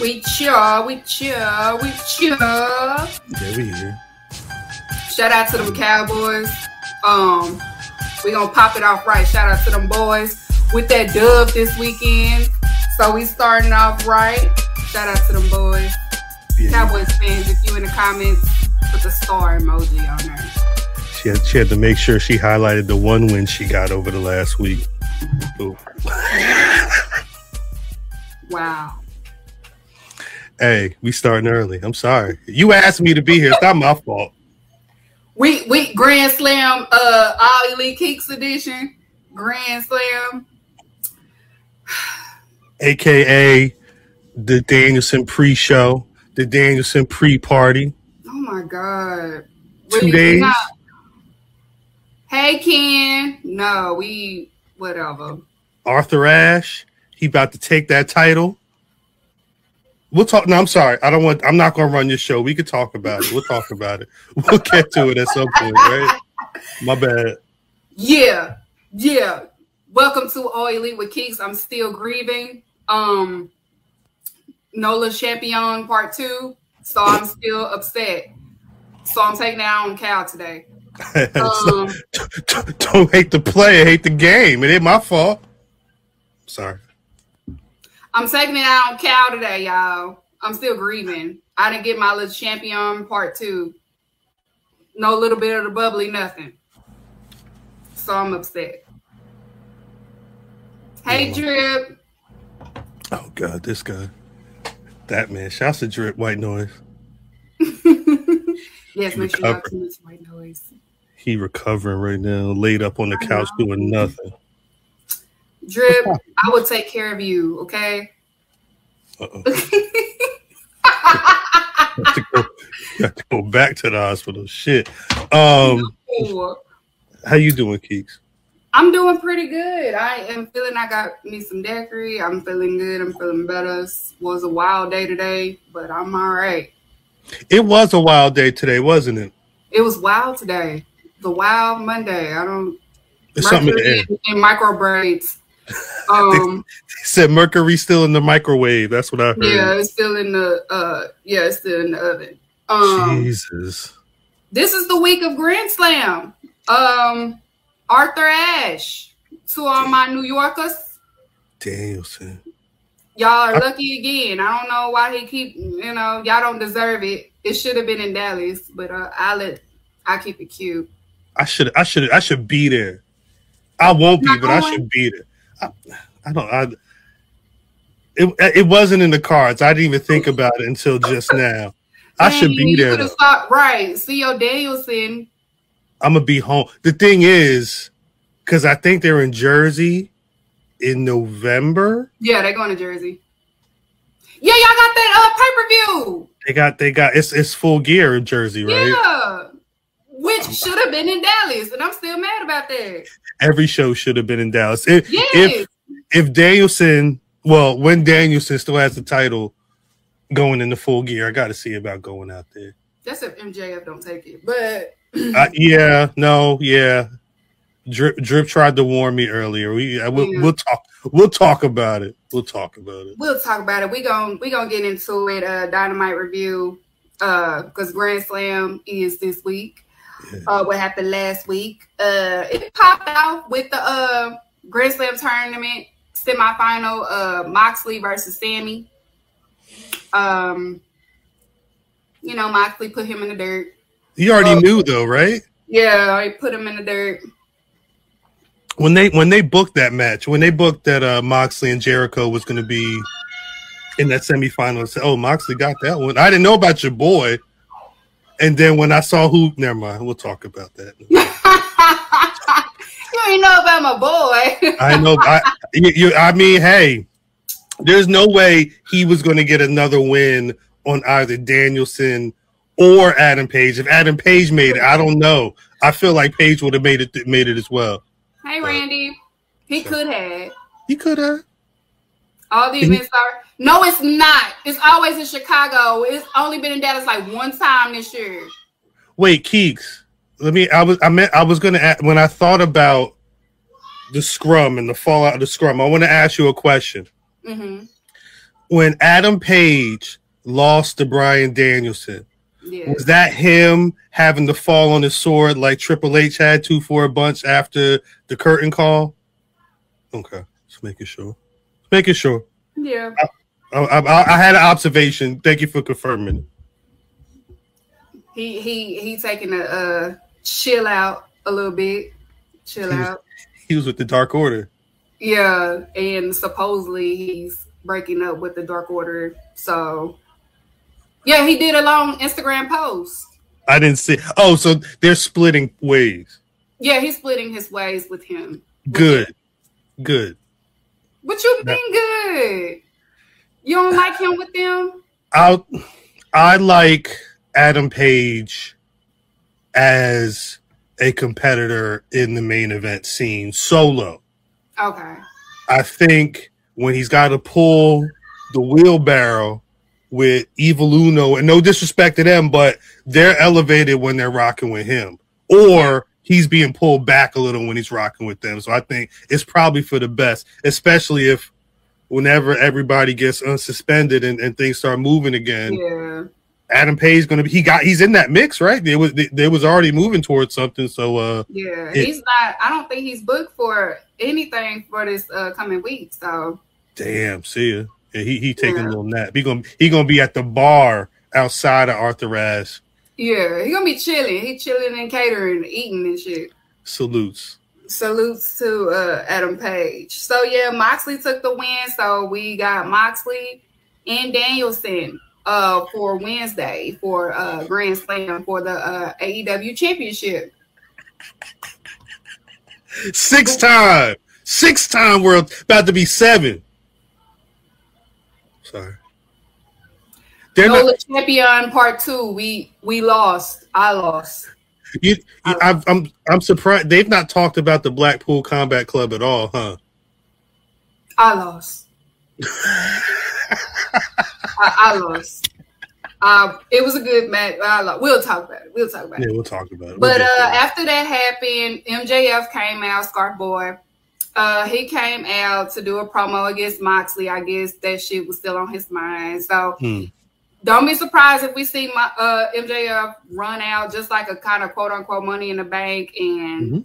We cheer, we cheer, we cheer. Yeah, we here. Shout out to them Cowboys. Um, we gonna pop it off right. Shout out to them boys with that dub this weekend. So we starting off right. Shout out to them boys. Yeah. Cowboys fans, if you in the comments, put the star emoji on there. She had, she had to make sure she highlighted the one win she got over the last week. Wow. Hey, we starting early. I'm sorry. You asked me to be here. It's not my fault. We we Grand Slam uh All Elite Keeks edition. Grand Slam. AKA the Danielson pre-show, the Danielson pre-party. Oh my god. Two days? not- Hey Ken. No, we whatever. Arthur Ashe, he about to take that title. We'll talk. No, I'm sorry. I don't want. I'm not going to run your show. We could talk about it. We'll talk about it. We'll get to it at some point, right? My bad. Yeah, yeah. Welcome to All Elite with Keeks. I'm still grieving. Um, Nola Champion Part Two. So I'm still upset. So I'm taking out on Khal today. Um, don't hate the player, hate the game. It ain't my fault. Sorry. I'm taking it out on Khal today, y'all. I'm still grieving. I didn't get my little champion part two. No little bit of the bubbly, nothing. So I'm upset. Hey, Drip. Oh God, this guy, that man. Shouts to drip white noise. yes, make sure y'all Recover. tune into white noise. He recovering right now, laid up on the couch doing nothing. Drip, I will take care of you, okay? Uh-oh. Got to go, got to go back to the hospital. Shit. Um, Ooh, how you doing, Keeks? I'm doing pretty good. I am feeling I got me some daiquiri. I'm feeling good. I'm feeling better. It was a wild day today, but I'm all right. It was a wild day today, wasn't it? It was wild today. The wild Monday. I don't There's something in the air. Mercury in micro braids. Um He said Mercury still in the microwave. That's what I heard. yeah, it's still in the uh yeah, it's still in the oven. Um Jesus. this is the week of Grand Slam. Um Arthur Ashe. To all my New Yorkers. Danielson. Y'all are lucky again. I don't know why he keep you know, y'all don't deserve it. It should have been in Dallas, but uh, I let I keep it cute. I should I should I should be there. I won't be, but I should be there. I, I don't I it, it wasn't in the cards. I didn't even think about it until just now. I should be you there. thought- right. CEO Danielson. I'm gonna be home. The thing is, because I think they're in Jersey in November. Yeah, they're going to Jersey. Yeah, y'all got that uh pay per view. They got they got it's it's full gear in Jersey, right? Yeah, which should have been in Dallas, and I'm still mad about that. Every show should have been in Dallas. If, Yes, if if Danielson, well, when Danielson still has the title going into full gear, I got to see about going out there. that's if MJF don't take it. But Uh, yeah, no, yeah. Drip, Drip tried to warn me earlier. We uh, we'll, Yeah. we'll talk. We'll talk about it. We'll talk about it. we'll talk about it. We gon' we gonna get into it. Uh, Dynamite review. Uh, because Grand Slam is this week. Yeah. Uh, what happened last week? Uh, it popped out with the uh Grand Slam tournament semifinal. Uh, Moxley versus Sammy. Um, you know, Moxley put him in the dirt. He already Oh. knew though, right? Yeah, I put him in the dirt. When they when they booked that match, when they booked that uh, Moxley and Jericho was going to be in that semifinal, said, "Oh, Moxley got that one." I didn't know about your boy, and then when I saw who, never mind. We'll talk about that. you ain't know about my boy. I know. I you, you, I mean, hey, there's no way he was going to get another win on either Danielson or Adam Page. If Adam Page made it, I don't know. I feel like Page would have made it made it as well. hey, Randy. He could have. He could have. All the events are. No, it's not. It's always in Chicago. It's only been in Dallas like one time this year. Wait, Keeks. Let me. I was. I meant. I was gonna. Ask, when I thought about the scrum and the fallout of the scrum, I want to ask you a question. hmm when Adam Page lost to Bryan Danielson, Yeah. was that him having to fall on his sword like Triple H had to for a bunch after the curtain call? Okay, just making sure. Making sure. Yeah. I, I, I had an observation. Thank you for confirming. He he he taking a uh chill out a little bit. Chill He was- out. He was with the Dark Order. Yeah, and supposedly he's breaking up with the Dark Order. So yeah, he did a long Instagram post. I didn't see. Oh, so they're splitting ways. Yeah, he's splitting his ways with him. Good, good. What you mean good? You don't like him with them? I I like Adam Page as a competitor in the main event scene solo. Okay. I think when he's got to pull the wheelbarrow with Evil Uno, and no disrespect to them, but they're elevated when they're rocking with him, or he's being pulled back a little when he's rocking with them. So I think it's probably for the best, especially if whenever everybody gets unsuspended and, and things start moving again. Yeah. Adam Page going to be he got he's in that mix, right? There was there was already moving towards something. So uh Yeah. It- he's not I don't think he's booked for anything for this uh coming week. So damn, see ya. Yeah, he he taking Yeah. a little nap. He gonna he gonna be at the bar outside of Arthur Ashe. yeah, he gonna be chilling. He chilling and catering, eating and shit. Salutes. Salutes to uh, Adam Page. So yeah, Moxley took the win. So we got Moxley and Danielson uh, for Wednesday for uh, Grand Slam for the uh, AEW Championship. Six time, six time world about to be seven. Sorry. They're Nola not. Champion Part Two. We we lost. I lost. You, you, I'm, I'm I'm surprised they've not talked about the Blackpool Combat Club at all, huh? I lost. I, I lost. Uh, it was a good match. I lost. We'll talk about it. We'll talk about it. Yeah, we'll talk about it. We'll But uh, after that happened, MJF came out, Scarf Boy. Uh, he came out to do a promo against Moxley. I guess that shit was still on his mind. So Hmm. Don't be surprised if we see my uh, MJF run out just like a kind of quote unquote money in the bank and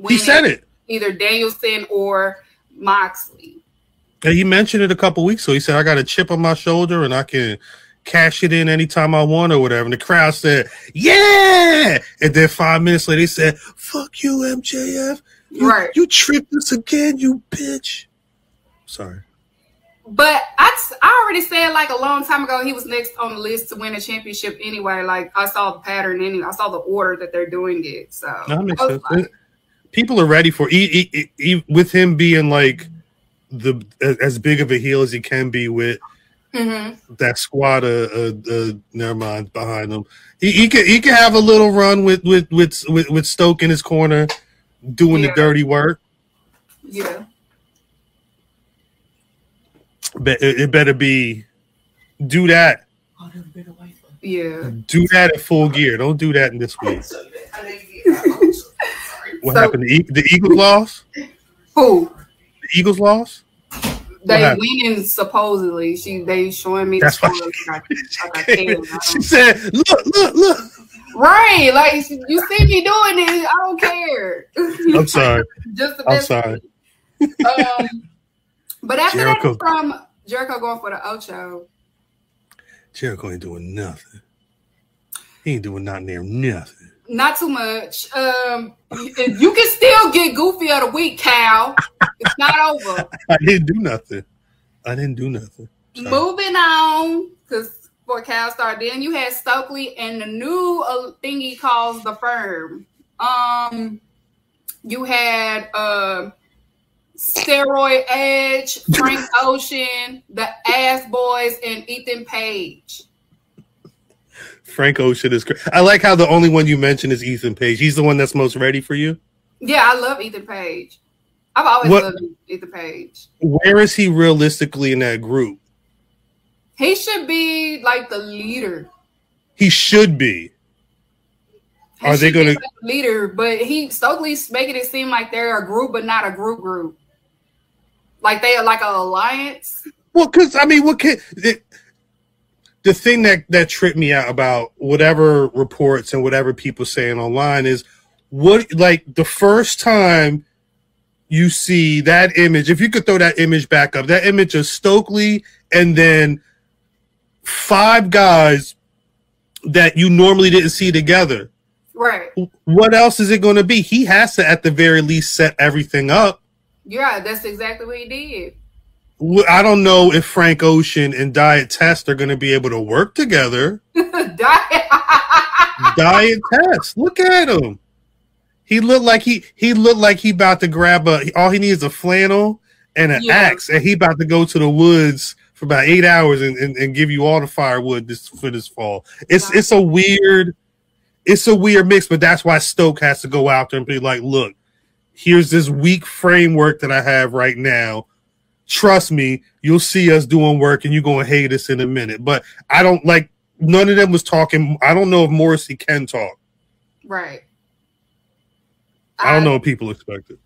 Mhm. he said it. either Danielson or Moxley. Yeah, he mentioned it a couple weeks ago. He said, I got a chip on my shoulder and I can cash it in anytime I want or whatever. And the crowd said, Yeah. And then five minutes later, they said, Fuck you, MJF. You, Right. you tricked us again, you bitch. Sorry. But already said like a long time ago he was next on the list to win a championship anyway. Like I saw the pattern anyway. I saw the order that they're doing it. So That makes sense. like, People are ready for with him being like the as big of a heel as he can be with mhm. that squad uh, uh, uh never mind behind him. He, he could he could have a little run with with with with, with Stoke in his corner doing the dirty work. Yeah. But it, it better be do that. Yeah. Do that at full gear. Don't do that in this week. What So- happened? The, the Eagles lost. Who? The Eagles lost. They happened? winning supposedly. She they showing me That's the why scores. like, like I can. I she said, "Look, look, look." right. Like you see me doing it. I don't care. I'm sorry. Just the I'm sorry. Um, but after Jericho. that, from Jericho going for the Ocho. Jericho ain't doing nothing. He ain't doing not near nothing. Not too much. Um, you can still get Goofy of the Week, Khal. It's not over. I didn't do nothing. I didn't do nothing. Sorry. Moving on, because for Cal Star, then you had Stokely and the new uh, thing he calls the firm. Um, you had uh, Steroid Edge, Frank Ocean, the Ass Boys, and Ethan Page. Frank Ocean is great. I like how the only one you mentioned is Ethan Page. He's the one that's most ready for you. Yeah, I love Ethan Page. I've always What- loved Ethan Page. Where is he realistically in that group? He should be like the leader. He should be. He Are they should be, gonna- like, the leader? But he Stokely's making it seem like they're a group, but not a group group. Like they are like an alliance. Well, because I mean, what can it, the thing that that tripped me out about whatever reports and whatever people saying online is what like the first time you see that image, if you could throw that image back up, that image of Stokely and then five guys that you normally didn't see together. Right. What else is it going to be? He has to, at the very least, set everything up. Yeah, that's exactly what he did. I don't know if Frank Ocean and Diet Test are going to be able to work together. Diet. Diet Test. Look at him. He looked like he he looked like he about to grab a. All he needs a flannel and an yeah. axe, and he about to go to the woods for about eight hours and, and, and give you all the firewood this for this fall. It's it's a weird, it's a weird mix, but that's why Stoke has to go out there and be like, look, here's this weak framework that I have right now trust me, you'll see us doing work and you're going to hate us in a minute. But I don't like, none of them was talking. I don't know if Morrissey can talk. Right. I don't know what people expected.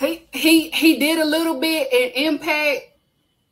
He he he did a little bit in impact,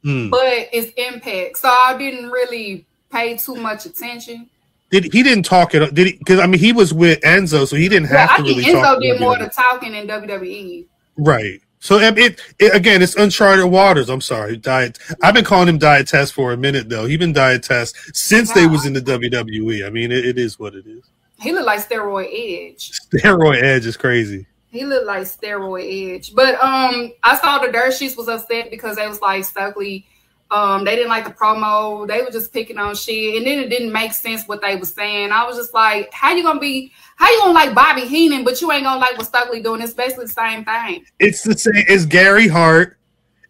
mm. but it's impact. So I didn't really pay too much attention. Did he didn't talk it? Did he? Because I mean, he was with Enzo, so he didn't have well, to really. Enzo did more of the talking in WWE. Right. So it, it, it, again, it's uncharted waters. I'm sorry, diet. I've been calling him diet test for a minute though. He's been diet test since wow. they was in the WWE. I mean, it, it is what it is. He looked like steroid edge. Steroid edge is crazy. He looked like steroid edge. But um, I saw the dirt sheets was upset because they was like Stokely um, they didn't like the promo. They were just picking on shit, and then it didn't make sense what they were saying. I was just like, "How you gonna be? How you gonna like Bobby Heenan, but you ain't gonna like what Stokely doing? It's basically the same thing." It's the same. It's Gary Hart.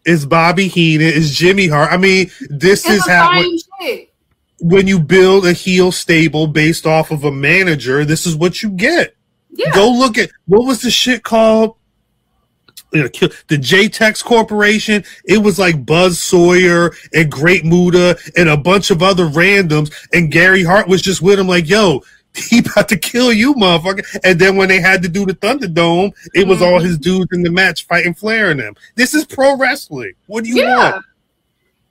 It's Bobby Heenan. It's Jimmy Hart. I mean, this it's is how when, when you build a heel stable based off of a manager. This is what you get. Yeah. Go look at what was the shit called you know, the JTEX Corporation. It was like Buzz Sawyer and Great Muta and a bunch of other randoms. And Gary Hart was just with him, like, yo, he about to kill you, motherfucker. And then when they had to do the Thunderdome, it was mm-hmm. all his dudes in the match fighting Flair and them. This is pro wrestling. What do you yeah. want?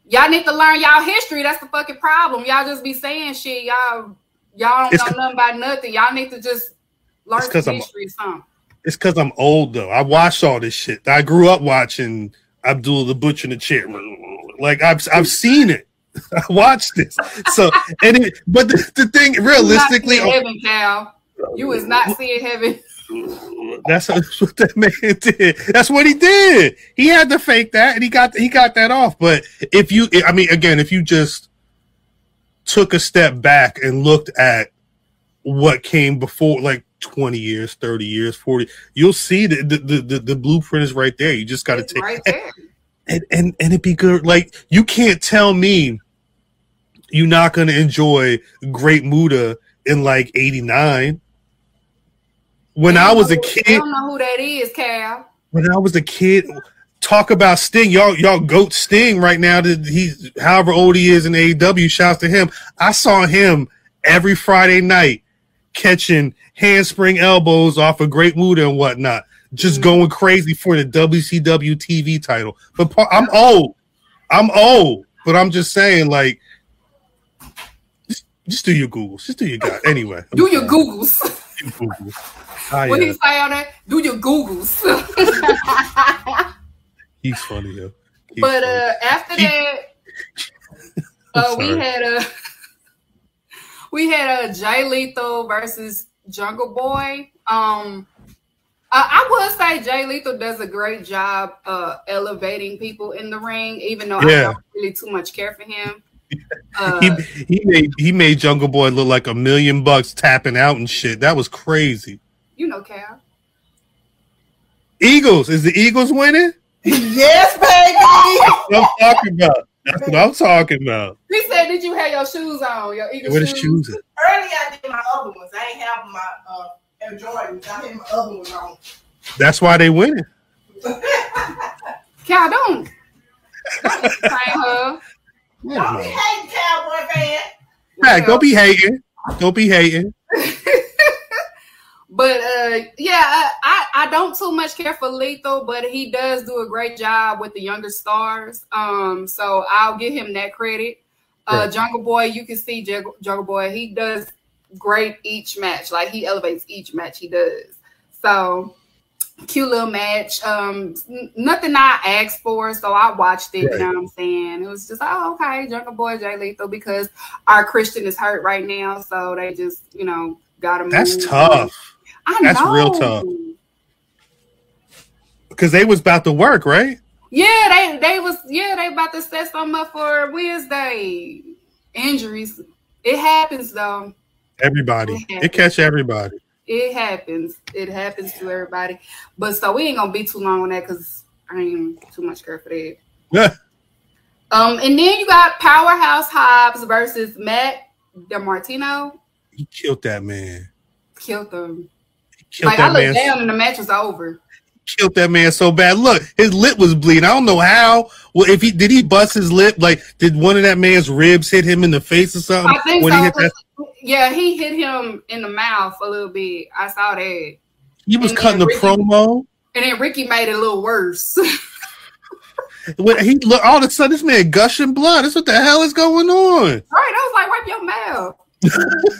Y'all need to learn y'all history. That's the fucking problem. Y'all just be saying shit. Y'all y'all don't it's know nothing about nothing. Y'all need to just learn some history or something. It's because I'm old though. I watched all this shit. I grew up watching Abdul the Butcher in the chair. Like I've I've seen it. I watched this. So and it, but the, the thing realistically, you oh heaven, Khal. You was not seeing heaven. That's what that man did. That's what he did. He had to fake that, and he got he got that off. But if you, I mean, again, if you just took a step back and looked at what came before, like 20 years, 30 years, 40, you'll see the the, the, the blueprint is right there. You just got to take right and, and, and and it be good. Like you can't tell me you're not going to enjoy Great Muta in like 89. When I, I was a kid, I don't know who that is, Khal. When I was a kid, talk about Sting. Y'all, y'all goat Sting right now. That he's however old he is in AEW. Shouts to him. I saw him every Friday night catching handspring elbows off a of Great Muta and whatnot, just mm-hmm. going crazy for the WCW TV title. But I'm old. I'm old, but I'm just saying, like, just, just do your Googles. Just do your guy. Anyway. do your Googles. Do Googles. Ah, what yeah. he say on that? Do your Googles. He's funny, though. He's but funny. uh, after that, uh, we had a we had a Jay Lethal versus Jungle Boy. Um, I, I would say Jay Lethal does a great job uh, elevating people in the ring, even though yeah. I don't really too much care for him. Uh, he he made he made Jungle Boy look like a million bucks tapping out and shit. That was crazy. You know, Khal. Eagles is the Eagles winning? yes, baby. I'm talking about. That's what I'm talking about. He said, "Did you have your shoes on? Your Eagle Where shoes?" shoes at? Earlier, I did my other ones. I ain't have my uh, Air Jordans. I had my other ones on. That's why they winning. Khal, don't. Don't her. Don't be hating, Cowboy fan. Right, don't be hating. Don't be hating. But uh, yeah, I, I, I don't too much care for Lethal, but he does do a great job with the younger stars. Um, so I'll give him that credit. Uh, Jungle Boy, you can see Jungle, Jungle Boy. He does great each match. Like he elevates each match he does. So cute little match. Um, nothing I asked for, so I watched it. Right. You know what I'm saying? It was just oh okay, Jungle Boy, Jay Lethal, because our Christian is hurt right now, so they just you know got him. That's tough I That's know. real tough. because they was about to work, right? Yeah, they they was yeah they about to set something up for Wednesday. Injuries. It happens though. Everybody, Yeah. it catch everybody. It happens. It happens to everybody. But so we ain't gonna be too long on that because I ain't too much care for that. Yeah. Um, and then you got Powerhouse Hobbs versus Matt DeMartino. He killed that man. Killed them. Killed Like I that looked man. down and the match was over. Killed that man so bad. Look, his lip was bleeding. I don't know how. Well, if he did, he bust his lip. Like, did one of that man's ribs hit him in the face or something? I think when so. he hit that, Yeah, he hit him in the mouth a little bit. I saw that. he was and cutting the Ricky- promo. And then Ricky made it a little worse. When he look, all of a sudden, this man gushing blood. That's what the hell is going on. right. I was like, wipe your mouth.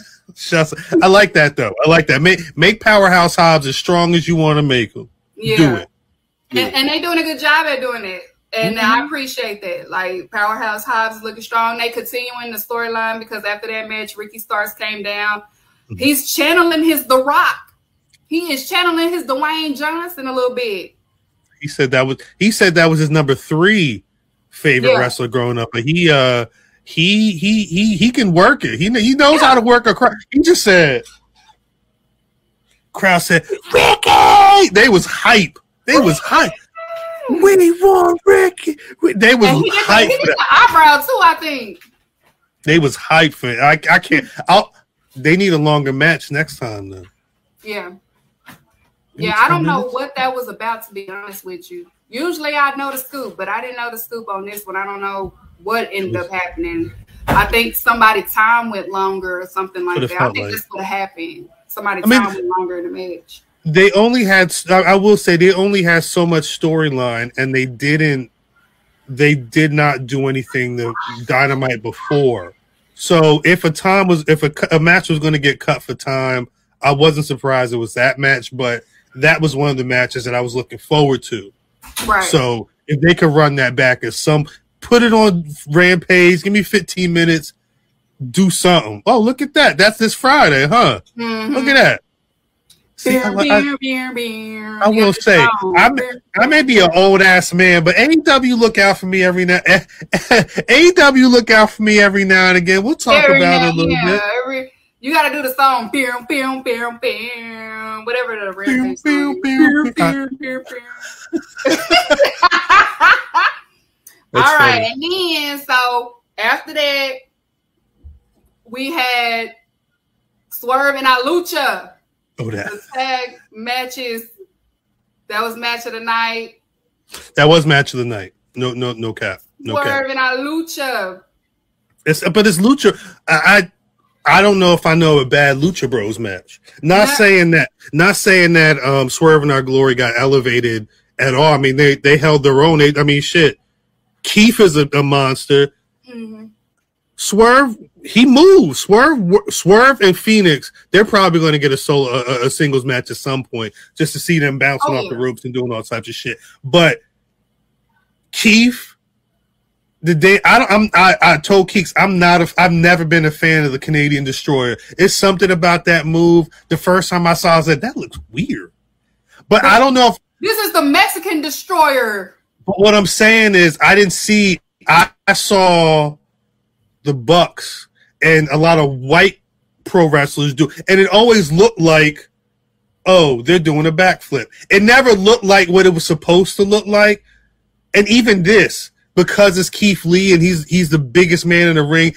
Shucks. I like that though. I like that. Make make Powerhouse Hobbs as strong as you want to make them. Yeah. Do it. Do And, it. and they doing a good job at doing it. And Mhm. I appreciate that. Like Powerhouse Hobbs is looking strong. They continuing the storyline because after that match, Ricky Starks came down. Mhm. He's channeling his The Rock. He is channeling his Dwayne Johnson a little bit. He said that was he said that was his number three favorite Yeah. wrestler growing up. But he uh he he he he can work it. He he knows how to work a crowd. He just said crowd said Ricky. They was hype. They was hype. We want Ricky. They was And he did, hype. he did the eyebrow too, I think. They was hype for it. I I can't. I'll. They need a longer match next time though. Yeah. Yeah, I don't know what that was about to be honest with you. Usually I know the scoop, but I didn't know the scoop on this one. I don't know what ended up happening. I think somebody time went longer or something like that. I think like- that's what happened. Somebody I mean- time went longer in the match. they only had I I will say they only had so much storyline and they didn't they did not do anything the dynamite before so if a time was if a, a match was going to get cut for time i wasn't surprised it was that match but that was one of the matches that i was looking forward to Right. so if they could run that back as some put it on rampage give me 15 minutes do something oh look at that that's this friday huh Mhm. look at that See, I, Beer, I- beer, beer, beer. I will say. I'm- I may be an old ass man, but AEW look out for me every now. AEW look out for me every now and again. We'll talk Every about now- it a little yeah, bit. Every, you got to do the song, beer, beer, beer, beer, whatever the rampage Beer, song is. beer, Beer, beer. beer, beer, beer. That's All right, funny. and then so after that, we had Swerve and Alucha, Oh, that the tag matches. That was match of the night. that was match of the night. No, no, no cap. No cap. Swerve and Alucha. It's but it's Lucha. I, I I don't know if I know a bad Lucha Bros match. Not Yeah. saying that. Not saying that. Um, Swerve In Our Glory got elevated at all. I mean, they they held their own. They, I mean, shit. Keith is a, a monster. Mhm. Swerve, he moves. Swerve, Swerve, and Fenix. They're probably going to get a solo, a, a singles match at some point, just to see them bouncing Oh, off yeah. the ropes and doing all types of shit. But Keith, the day I don't, I'm, I, I told Keeks I'm not a, I've never been a fan of the Canadian Destroyer. It's something about that move. The first time I saw, it, I said that looks weird. But I don't know if This is the Mexican destroyer. But what I'm saying is, I didn't see. I, I saw the Bucks and a lot of white pro wrestlers do, and it always looked like, oh, they're doing a backflip. It never looked like what it was supposed to look like, and even this, because it's Keith Lee and he's he's the biggest man in the ring.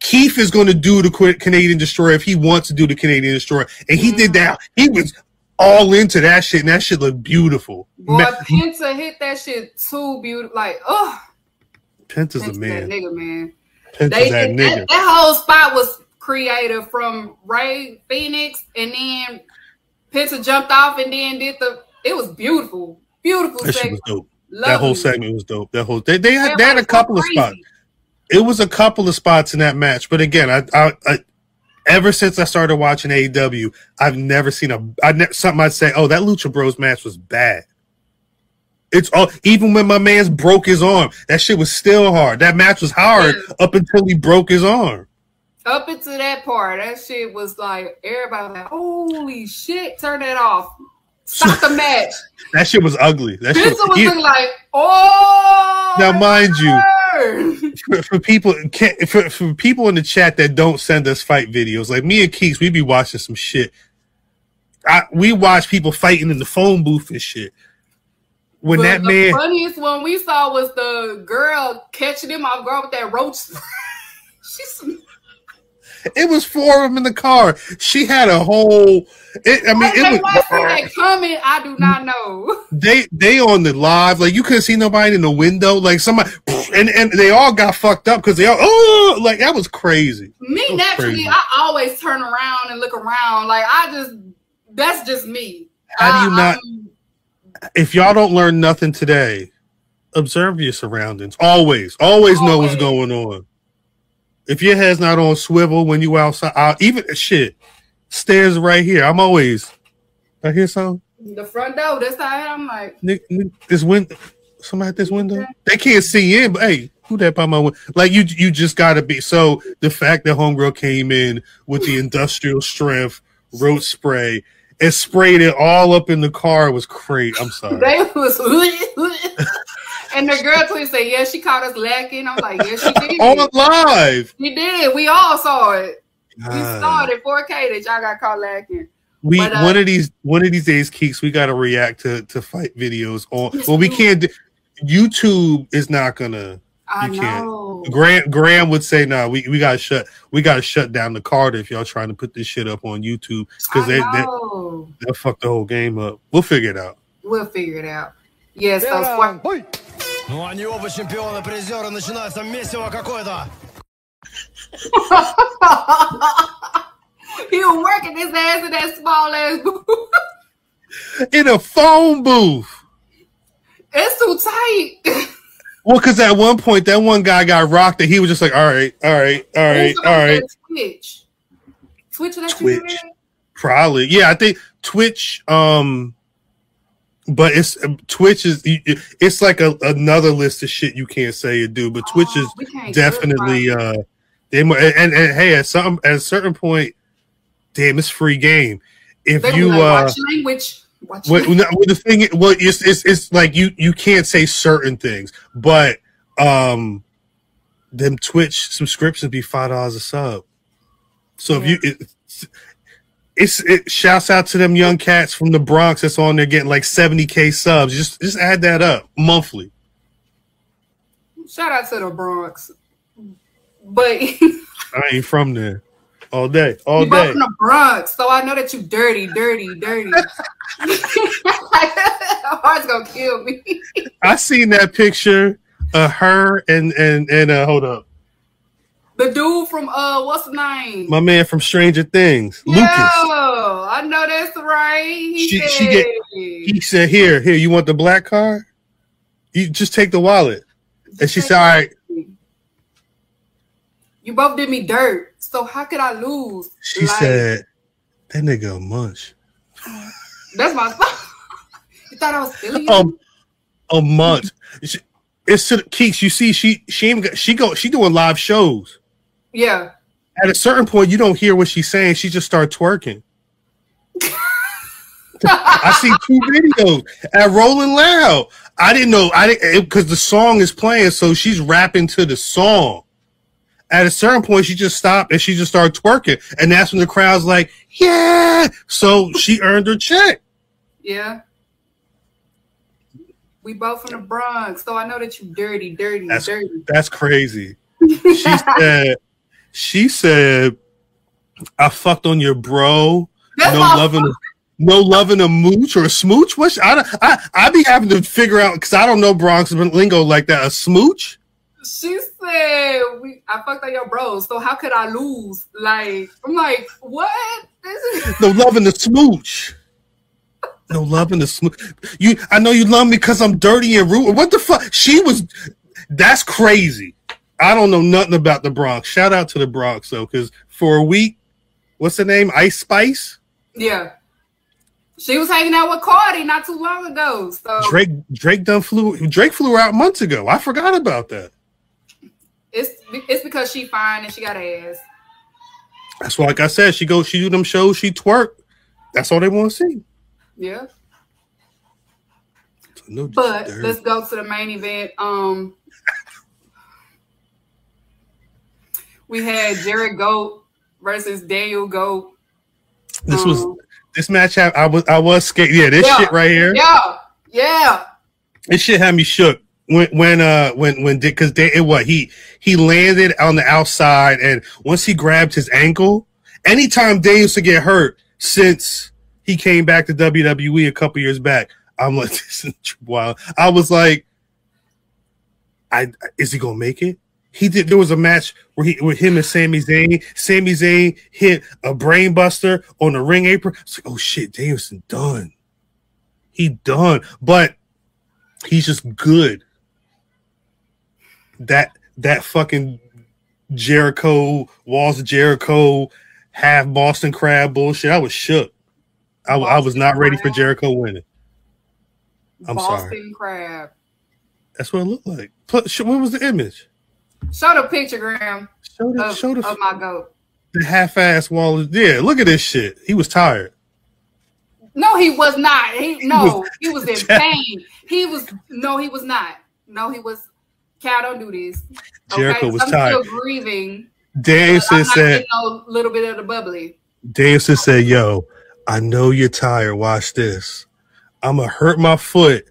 Keith is going to do the Canadian Destroyer if he wants to do the Canadian Destroyer, and he did mm-hmm. that. He was all into that shit, and that shit looked beautiful. Boy, Ma- Penta hit that shit too beautiful. Like, oh, Penta's a that man. nigga, man. Penta's They, that that, nigga. that, whole spot was creative from Rey Fenix and then Penta jumped off and then did the. It was beautiful, beautiful. That segment. was dope. Lovely. That whole segment was dope. That whole they they had, they had a couple of spots. It was a couple of spots in that match, but again, I, I, I ever since I started watching AEW, I've never seen a I ne- something I'd say, oh, that Lucha Bros match was bad. It's all even when my man's broke his arm, that shit was still hard. That match was hard up until he broke his arm. Up until that part, that shit was like everybody was like, "Holy shit!" Turn that off. Stop the match. That shit was ugly. That shit, Penta was looking like, "Oh." Now, mind you, you, for, for people can't, for, for people in the chat that don't send us fight videos, like me and Keeks, we be watching some shit. I, we watch people fighting in the phone booth and shit. When But that the man, funniest one we saw was the girl catching him off guard with that roach. She's it was four of them in the car. She had a whole. It, I mean, they it was. that coming. I do not know. They they on the live like you couldn't see nobody in the window like somebody and and they all got fucked up because they all oh like that was crazy. Me That's naturally, crazy. I always turn around and look around. Like I just, that's just me. How do you I- not? I'm- if y'all don't learn nothing today, observe your surroundings. Always, always know what's going on. If your head's not on swivel when you outside, uh, even shit, stairs right here. I'm always. I hear something. the front door. That's how I'm like. This window. Somebody at this window. They can't see in, but hey, who that by my window? Like you, you just gotta be. So the fact that homegirl came in with the industrial strength road spray and sprayed it all up in the car was great. I'm sorry. They was, and the girl twin said, "Yeah, she caught us lacking." I'm like, "Yeah, she did. on live. She did. We all saw it. God. You saw it 4K that y'all got caught lacking. We but, uh, one of these one of these days, Keeks, we got to react to to fight videos on. Well, we can't. Do, YouTube is not gonna. I you know. can't. Gram Gram would say, "No, nah, we, we gotta shut we gotta shut down the card if y'all trying to put this shit up on YouTube because they that that fucked the whole game up. We'll figure it out. We'll figure it out. Yeah. So. Ну, они оба чемпиона, призеры, начинается месиво какое-то he was working his ass in that small ass booth. In a phone booth. It's too tight. Well, because at one point that one guy got rocked and he was just like, "All right, all right, all right, all right." all on that Twitch. Twitch that Twitch. Probably, yeah. I think Twitch. Um, but it's Twitch is it's like a, another list of shit you can't say or do. But Twitch Oh, is definitely uh, they and, and, and hey, at some at a certain point, damn, it's free game. If They you like, uh, watch language. Watch what, language. no, the thing, well, it's, it's it's like you you can't say certain things, but um, them Twitch subscriptions be five dollars a sub. So if you it, it's it shouts out to them young cats from the Bronx that's on there getting like seventy k subs. Just just add that up monthly. Shout out to the Bronx. But I ain't from there all day, all you both day. from the Bronx, so I know that you dirty, dirty, dirty. Heart's gonna kill me. I seen that picture of her and and and uh, hold up, The dude from uh, what's the name? my man from Stranger Things, Yo, Lucas. I know that's right. He She- said, she get- he said, "Here, here, you want the black card? You just take the wallet." And she said, "All right." You both did me dirt, so how could I lose? She Like, said, "That nigga a munch." "That's my fault." you thought I was you? Um, a month. It's to the Keeks. You see, she she ain't got, she go she doing live shows. yeah. At a certain point, you don't hear what she's saying. She just start twerking. I see two videos at Rolling Loud. I didn't know I didn't because the song is playing, so she's rapping to the song. At a certain point, she just stopped and she just started twerking, and that's when the crowd's like, "Yeah!" So she earned her check. Yeah. We both from the Bronx, so I know that you dirty, dirty, That's- dirty. That's crazy. She said, "She said, I fucked on your bro. That's no loving, a, no loving a mooch or a smooch. What? I don't- I I be having to figure out because I don't know Bronx lingo like that. A smooch? She said, "We, I fucked on your bros, so how could I lose?" Like, I'm like, what? Is No loving the smooch. No love in the smooch. You, I know you love me because I'm dirty and rude. What the fuck? She was. That's crazy. I don't know nothing about the Bronx. Shout out to the Bronx though, because for a week, what's the name? Ice Spice. Yeah. She was hanging out with Cardi not too long ago. So Drake Drake done flew Drake flew her out months ago. I forgot about that. It's it's because she fine and she got ass. That's why, like I said, she goes, she do them shows, she twerk. That's all they want to see. Yeah. No But let's go to the main event. Um we had Jared Goat versus Daniel Goat. this was Um, this match. I, I was I was scared. Yeah, this Yeah. shit right here. Yeah, yeah. This shit had me shook when when uh when when because it what he he landed on the outside and once he grabbed his ankle. Anytime Daniel used to get hurt since he came back to WWE a couple years back, I'm like this is wild. I was like, I is he gonna make it? He did. There was a match where he with him and Sami Zayn. Sami Zayn hit a brainbuster on the ring apron. It's like, oh shit, Danielson done. He done, but he's just good. That that fucking Jericho walls of Jericho half Boston crab bullshit. I was shook. I, I was not ready for Jericho winning. I'm Boston sorry. Crab. That's what it looked like. What was the image? Show the picture, Gram, Show the of, show the, of my goat. the half-ass wall. Yeah, look at this shit. He was tired. No, he was not. He no, was- he was in pain. He was no, he was not. No, he was. Khal, don't do this. Jericho was I'm tired. still grieving. but I'm Danielson not said. getting no little bit of the bubbly. Danielson said, "Yo, I know you're tired. Watch this. I'm gonna hurt my foot,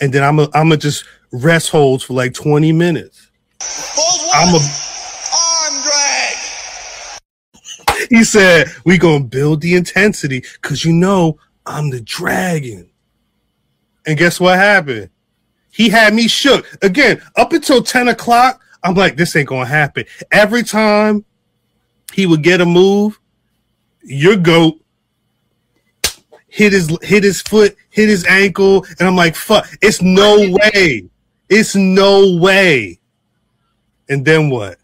and then I'm gonna I'm gonna just rest holds for like 20 minutes. I'm a." Arm drag. He said, "We gonna build the intensity because you know I'm the dragon." And guess what happened? He had me shook again. Up until 10 o'clock, I'm like, "This ain't gonna happen." Every time he would get a move, your goat hit his hit his foot, hit his ankle, and I'm like, "Fuck!" It's no way. It's no way. And then what?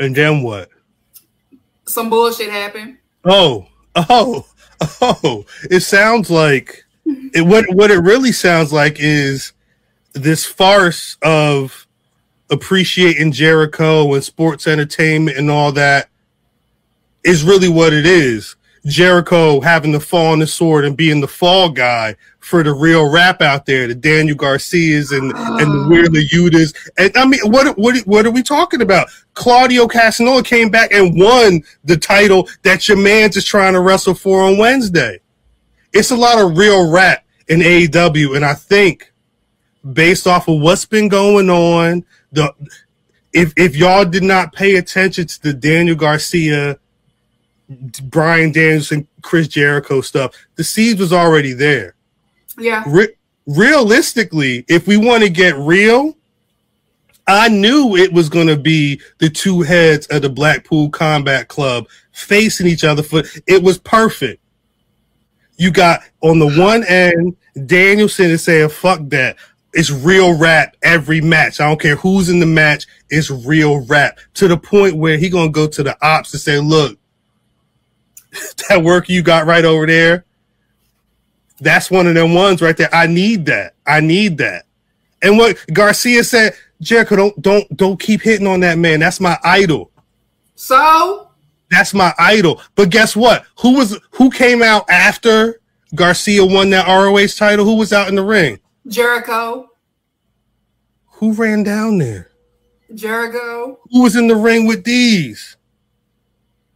And then what? Some bullshit happened. Oh, oh, oh! It sounds like it. What what it really sounds like is this farce of appreciating Jericho and sports entertainment and all that is really what it is. Jericho having to fall on the sword and being the fall guy for the real rap out there, the Daniel Garcias and and the Wheeler Yutas. And I mean, what what what are we talking about? Claudio Castagnoli came back and won the title that your man's is trying to wrestle for on Wednesday. It's a lot of real rap in AEW, and I think based off of what's been going on, the if if y'all did not pay attention to the Daniel Garcia, Bryan Danielson, Chris Jericho stuff, the seed was already there. Yeah. Re- realistically, if we want to get real, I knew it was going to be the two heads of the Blackpool Combat Club facing each other for it was perfect. You got on the one end Danielson is saying fuck that. It's real rap every match. I don't care who's in the match. It's real rap to the point where he gonna go to the ops and say, "Look, that work you got right over there, that's one of them ones right there. I need that. I need that. And what Garcia said, Jericho, don't don't don't keep hitting on that man. That's my idol. So That's my idol. But guess what? Who was who came out after Garcia won that ROH title? Who was out in the ring? Jericho, Who ran down there? Jericho, Who was in the ring with these?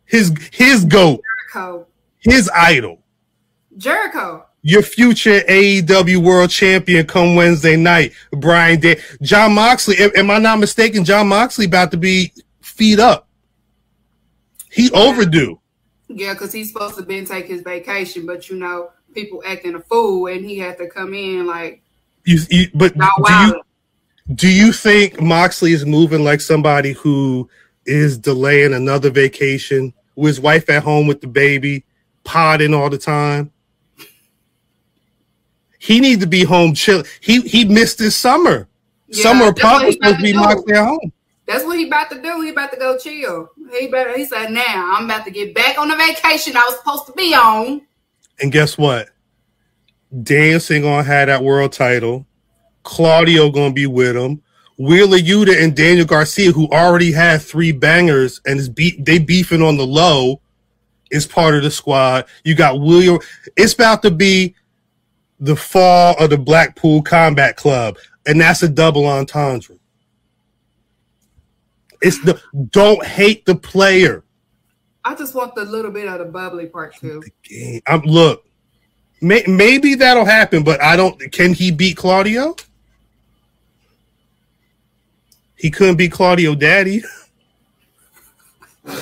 His his goat, Jericho, his idol. Jericho. your future AEW World Champion come Wednesday night, Brian Day. Jon Moxley, am, am I not mistaken? Jon Moxley about to be feet up. He overdue. Yeah, because he's supposed to been take his vacation, but you know, people acting a fool and he had to come in like You, you, but do you do you think Moxley is moving like somebody who is delaying another vacation with his wife at home with the baby, potting all the time. He needs to be home chill. He he missed his summer. Yeah, summer that's pop what was he about supposed to be do. Moxley at home. That's what he about to do. He about to go chill. He better. He said, "Now I'm about to get back on the vacation I was supposed to be on." And guess what? Danielson gonna have that world title. Claudio gonna be with him. Wheeler Yuta and Daniel Garcia, who already had three bangers and is beat they beefing on the low, is part of the squad. You got William. It's about to be the fall of the Blackpool Combat Club, and that's a double entendre. It's the don't hate the player. I just want the little bit of the bubbly part too. game. I'm look. May, maybe that'll happen, but I don't. Can he beat Claudio? He couldn't beat Claudio Daddy.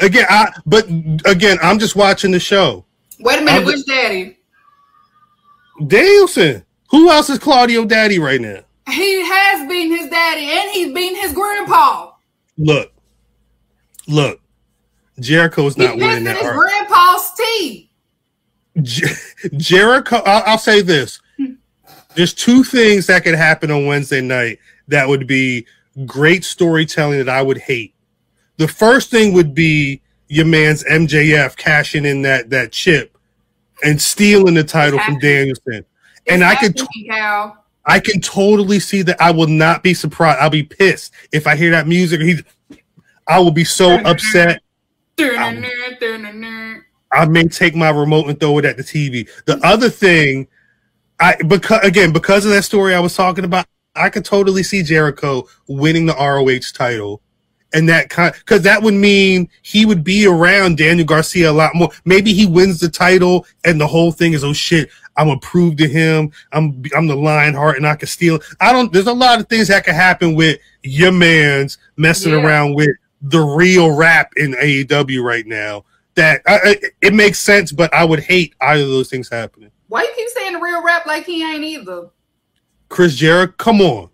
again, I but again, I'm just watching the show. Wait a minute, I'm which just- daddy? Danielson. Who else is Claudio Daddy right now? He has been his daddy, and he's been his grandpa. Look, look. Jericho's not winning missing that. his argument. grandpa's teeth. Jer- Jericho, I'll, I'll say this: there's two things that could happen on Wednesday night that would be great storytelling that I would hate. The first thing would be your man's MJF cashing in that that chip and stealing the title from Danielson, and I could Khal. I can totally see that. I will not be surprised. I'll be pissed if I hear that music. He, I will be so upset. I may take my remote and throw it at the TV. The other thing, I because again because of that story I was talking about, I could totally see Jericho winning the ROH title, and that kind because that would mean he would be around Daniel Garcia a lot more. Maybe he wins the title, and the whole thing is oh shit, I'm approved to him I'm I'm the Lionheart and I can steal. I don't. There's a lot of things that could happen with your man's messing Yeah. around with the real rap in AEW right now that I, I, it makes sense, but I would hate either of those things happening. Why you keep saying the real rap like he ain't either? Chris Jericho, come on,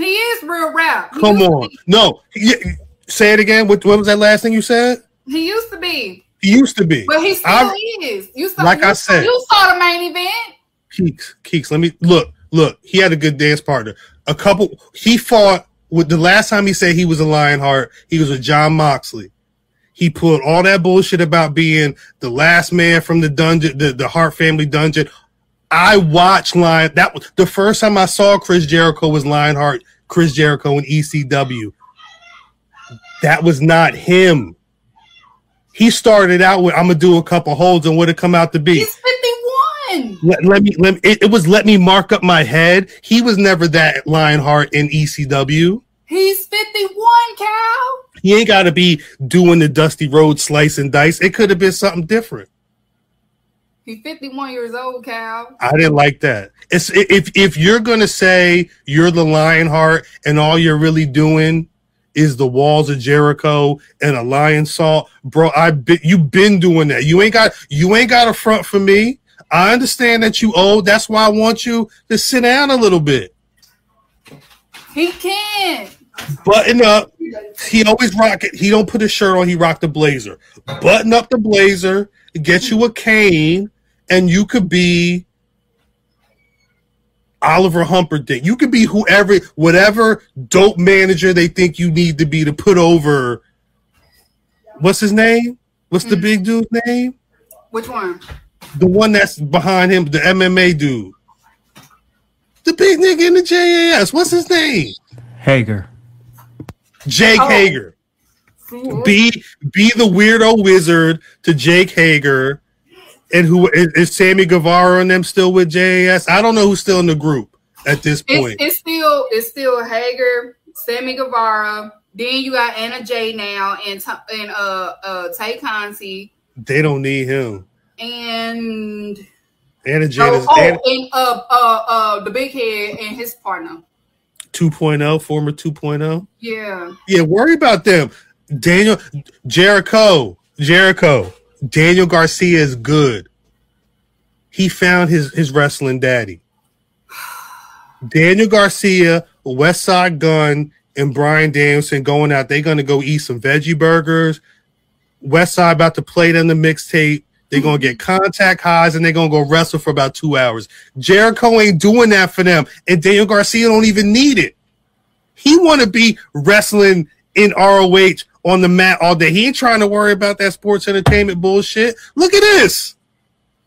He is real rap. He come on. be. No, yeah, say it again. What, what was that last thing you said? He used to be, He used to be. but he still I- is. You saw, Like you, I said. you saw the main event. Keeks, Keeks. Let me look. Look, he had a good dance partner. A couple. He fought with the last time he said he was a Lionheart. He was with Jon Moxley. He pulled all that bullshit about being the last man from the dungeon, the, the Hart family dungeon. I watched Lion. That was the first time I saw Chris Jericho was Lionheart. Chris Jericho in ECW. That was not him. He started out with I'm gonna do a couple holds and what it come out to be He's 51. let, let me let me, it, it was let me mark up my head. He was never that Lionheart in ECW. He's 51, Khal. He ain't got to be doing the Dusty Rhodes slice and dice. It could have been something different. He's 51 years old, Khal. I didn't like that. It's if if you're gonna say you're the Lionheart and all you're really doing is the walls of Jericho and a Lionsault, bro. I be, you been doing that. You ain't got you ain't got a front for me. I understand that you old. That's why I want you to sit down a little bit. He can. button up. He always rock it. He don't put his shirt on. He rock the blazer. Button up the blazer. Get you a cane, and you could be Oliver Humperdink. You could be whoever, whatever dope manager they think you need to be to put over. What's his name? What's the hmm. big dude's name? Which one? The one that's behind him, the MMA dude. The big nigga in the JAS. What's his name? Hager. Jake Oh. Hager. Be be the weirdo wizard to Jake Hager, and who is, is Sammy Guevara and them still with JAS? I don't know who's still in the group at this point. it's still it's still Hager, Sammy Guevara. Then you got Anna Jay now and and uh uh Tay Conti they don't need him. and Anna Jen oh, is oh Anna and uh uh uh the big head and his partner. 2.0, former 2.0. Yeah. Yeah, worry about them. Daniel Jericho, Jericho, Daniel Garcia is good. He found his his wrestling daddy. Daniel Garcia, Westside Gunn, and Bryan Danielson going out. They're gonna go eat some veggie burgers. Westside about to play them the mixtape. They're gonna get contact highs and they're gonna go wrestle for about two hours. Jericho ain't doing that for them, and Daniel Garcia don't even need it. He want to be wrestling in ROH on the mat all day. He ain't trying to worry about that sports entertainment bullshit. Look at this.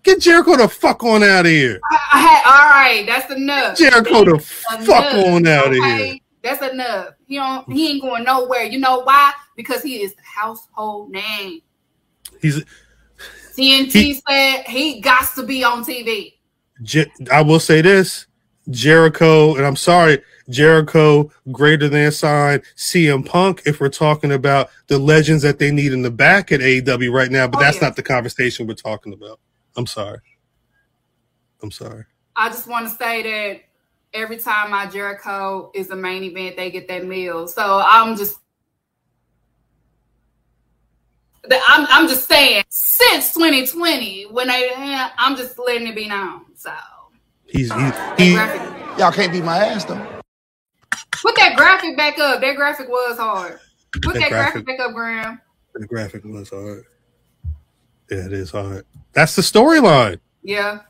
Get Jericho the fuck on out of here. I, I all right, that's enough. Jericho the fuck Enough, on out of okay? here. That's enough. He don't. He ain't going nowhere. You know why? Because he is the household name. He's TNT He- said he got to be on TV. Je- I will say this: Jericho, and I'm sorry, Jericho greater than sign CM Punk. If we're talking about the legends that they need in the back at AEW right now, but Oh, that's yeah. not the conversation we're talking about. I'm sorry. I'm sorry. I just want to say that every time my Jericho is the main event, they get that meal. So I'm just. I'm, I'm just saying, since 2020, when they, I'm just letting it be known. So, He's he, that he Y'all can't beat my ass though. Put that graphic back up. That graphic was hard. Put That that, graphic- graphic back up, Gram. the graphic was hard. Yeah, it is hard. That's the storyline. Yeah.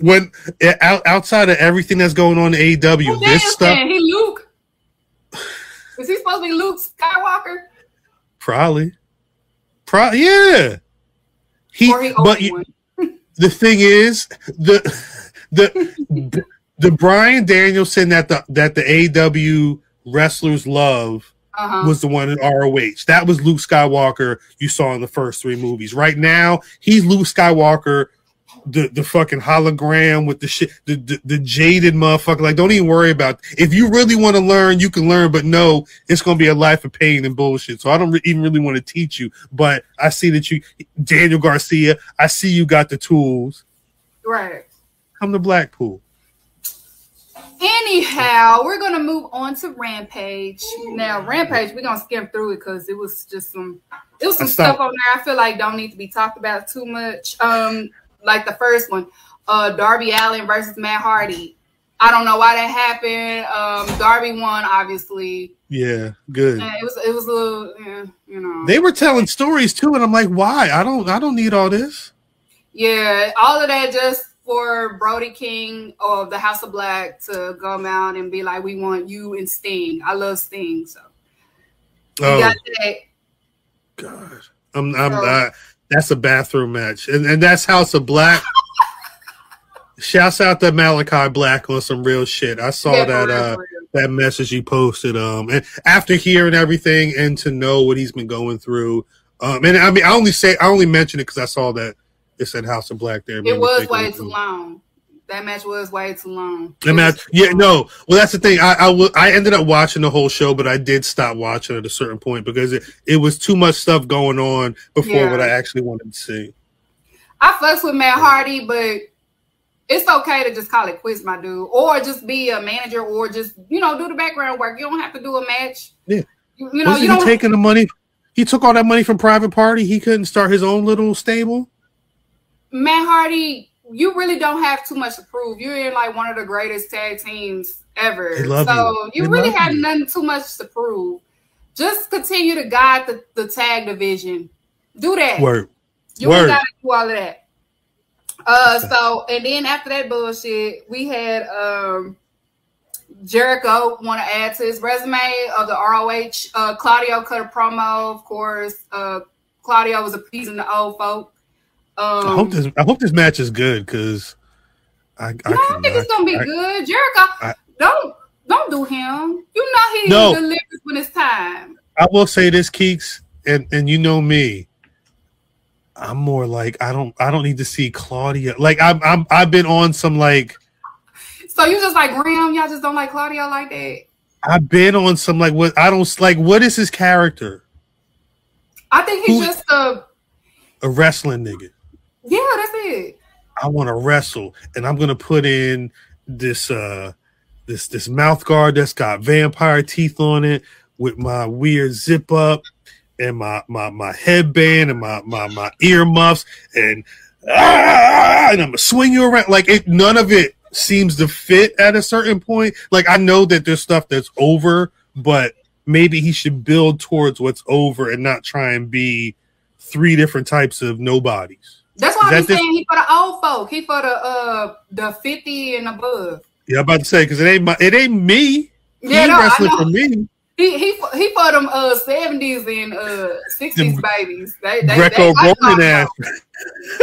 When eh, out, outside of everything that's going on in AEW, this stuff? He Luke. Is he supposed to be Luke Skywalker? probably, pro yeah. He, he but you- the thing is the the the Bryan Danielson that the that the AW wrestlers love Uh-huh. was the one in ROH. That was Luke Skywalker you saw in the first three movies. Right now, he's Luke Skywalker, the the fucking hologram with the shit, the, the the jaded motherfucker. Like, don't even worry about. If you really want to learn, you can learn. But no, it's gonna be a life of pain and bullshit. So I don't re- even really want to teach you. But I see that you, Daniel Garcia. I see you got the tools. right. Come to Blackpool. Anyhow, we're gonna move on to Rampage. Now, Rampage, we're gonna skim through it because it was just some it was some stuff on there I feel like don't need to be talked about too much. Um, like the first one, uh Darby Allin versus Matt Hardy. I don't know why that happened. Um, Darby won, obviously. Yeah, good. And it was it was a little, yeah, you know. They were telling stories too, and I'm like, why? I don't. I don't need all this. Yeah, all of that just for Brody King of the House of Black to come out and be like, "We want you and Sting." I love Sting, so we Oh got that. God, I'm. I'm. So- Uh, that's a bathroom match, and and that's House of Black. Shouts out to Malakai Black on some real shit. I saw Yeah, that uh that message he posted. Um, and after hearing everything and to know what he's been going through, um, and I mean, I only say I only mention it because I saw that it said House of Black there. made It was way too long. That match was way too long. The match, yeah, no. Well, that's the thing. I I I ended up watching the whole show, but I did stop watching at a certain point because it, it was too much stuff going on before Yeah. what I actually wanted to see. I fucks with Matt Hardy, but it's okay to just call it quits, my dude, or just be a manager, or just you know do the background work. You don't have to do a match. Yeah. you, you know Wasn't you he taking the money? He took all that money from Private Party. He couldn't start his own little stable. Matt Hardy, you really don't have too much to prove. You're in like one of the greatest tag teams ever. They love so you. you, really have you. nothing too much to prove. Just continue to guide the, the tag division. Do that. Word. You Word. gotta do all of that. Uh so and then after that bullshit, we had um Jericho want to add to his resume of the ROH. Uh Claudio cut a promo, of course. Uh Claudio was appeasing the old folk. Um I hope this. I hope this match is good because I. I, no, I don't think it's gonna be I- good. Jericho, I- don't don't do him. You know he No. delivers when it's time. I will say this, Keeks, and and you know me. I'm more like I don't. I don't need to see Claudio. Like I'm. I'm. I've been on some like. So you just like Gram, y'all just don't like Claudio like that. I've been on some like what I don't like. What is his character? I think he's just a A wrestling nigga. Yeah, that's it. I want to wrestle, and I'm gonna put in this uh this this mouth guard that's got vampire teeth on it with my weird zip up and my my my headband and my my my earmuffs and ah, and I'm gonna swing you around like it. None of it seems to fit at a certain point. Like I know that there's stuff that's over, but maybe he should build towards what's over and not try and be three different types of nobodies. That's why I'm that saying he for the old folk. He for the uh the fifty and above. Yeah, I'm about to say because it ain't my, it ain't me. He Yeah, ain't no, wrestling for me. He he he for them uh seventies and uh sixties babies. They, they, Greco they Roman ass.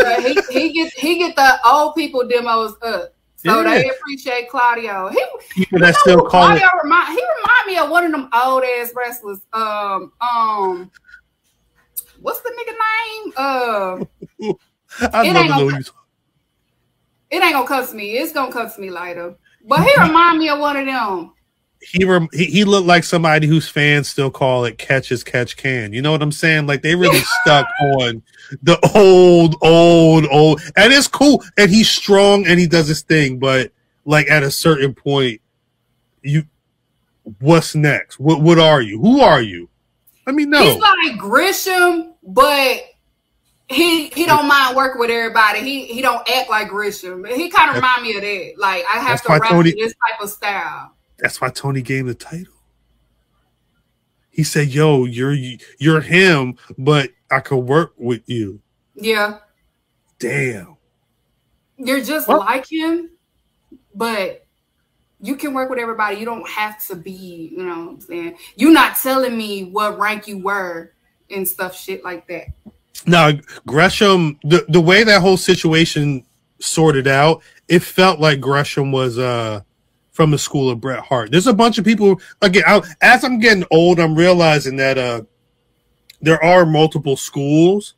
Uh, he he get he get the old people demos up. So Yeah. they appreciate Claudio. He People that still call it. Claudio remind he remind me of one of them old ass wrestlers. Um um what's the nigga name? Uh I it ain't gonna- you- it ain't gonna to me. It's gonna cuss me later. But he remind me of one of them. he, rem- he he looked like somebody whose fans still call it catch as catch can. You know what I'm saying? Like they really stuck on the old, old, old, and it's cool. And he's strong and he does his thing, but like at a certain point, you, what's next? What what are you? Who are you? I mean, no. He's like Gresham, but he he don't mind working with everybody. He he don't act like Gresham. He kind of remind me of that. Like I have to rap Tony- this type of style. That's why Tony gave the title. He said, "Yo, you're you're him, but I could work with you." Yeah, Damn. you're just Well- like him, but you can work with everybody. You don't have to be, you know what I'm saying? You're not telling me what rank you were and stuff, shit like that. Now, Gresham, the, the way that whole situation sorted out, it felt like Gresham was uh from the school of Bret Hart. There's a bunch of people again. I, as I'm getting old, I'm realizing that uh there are multiple schools,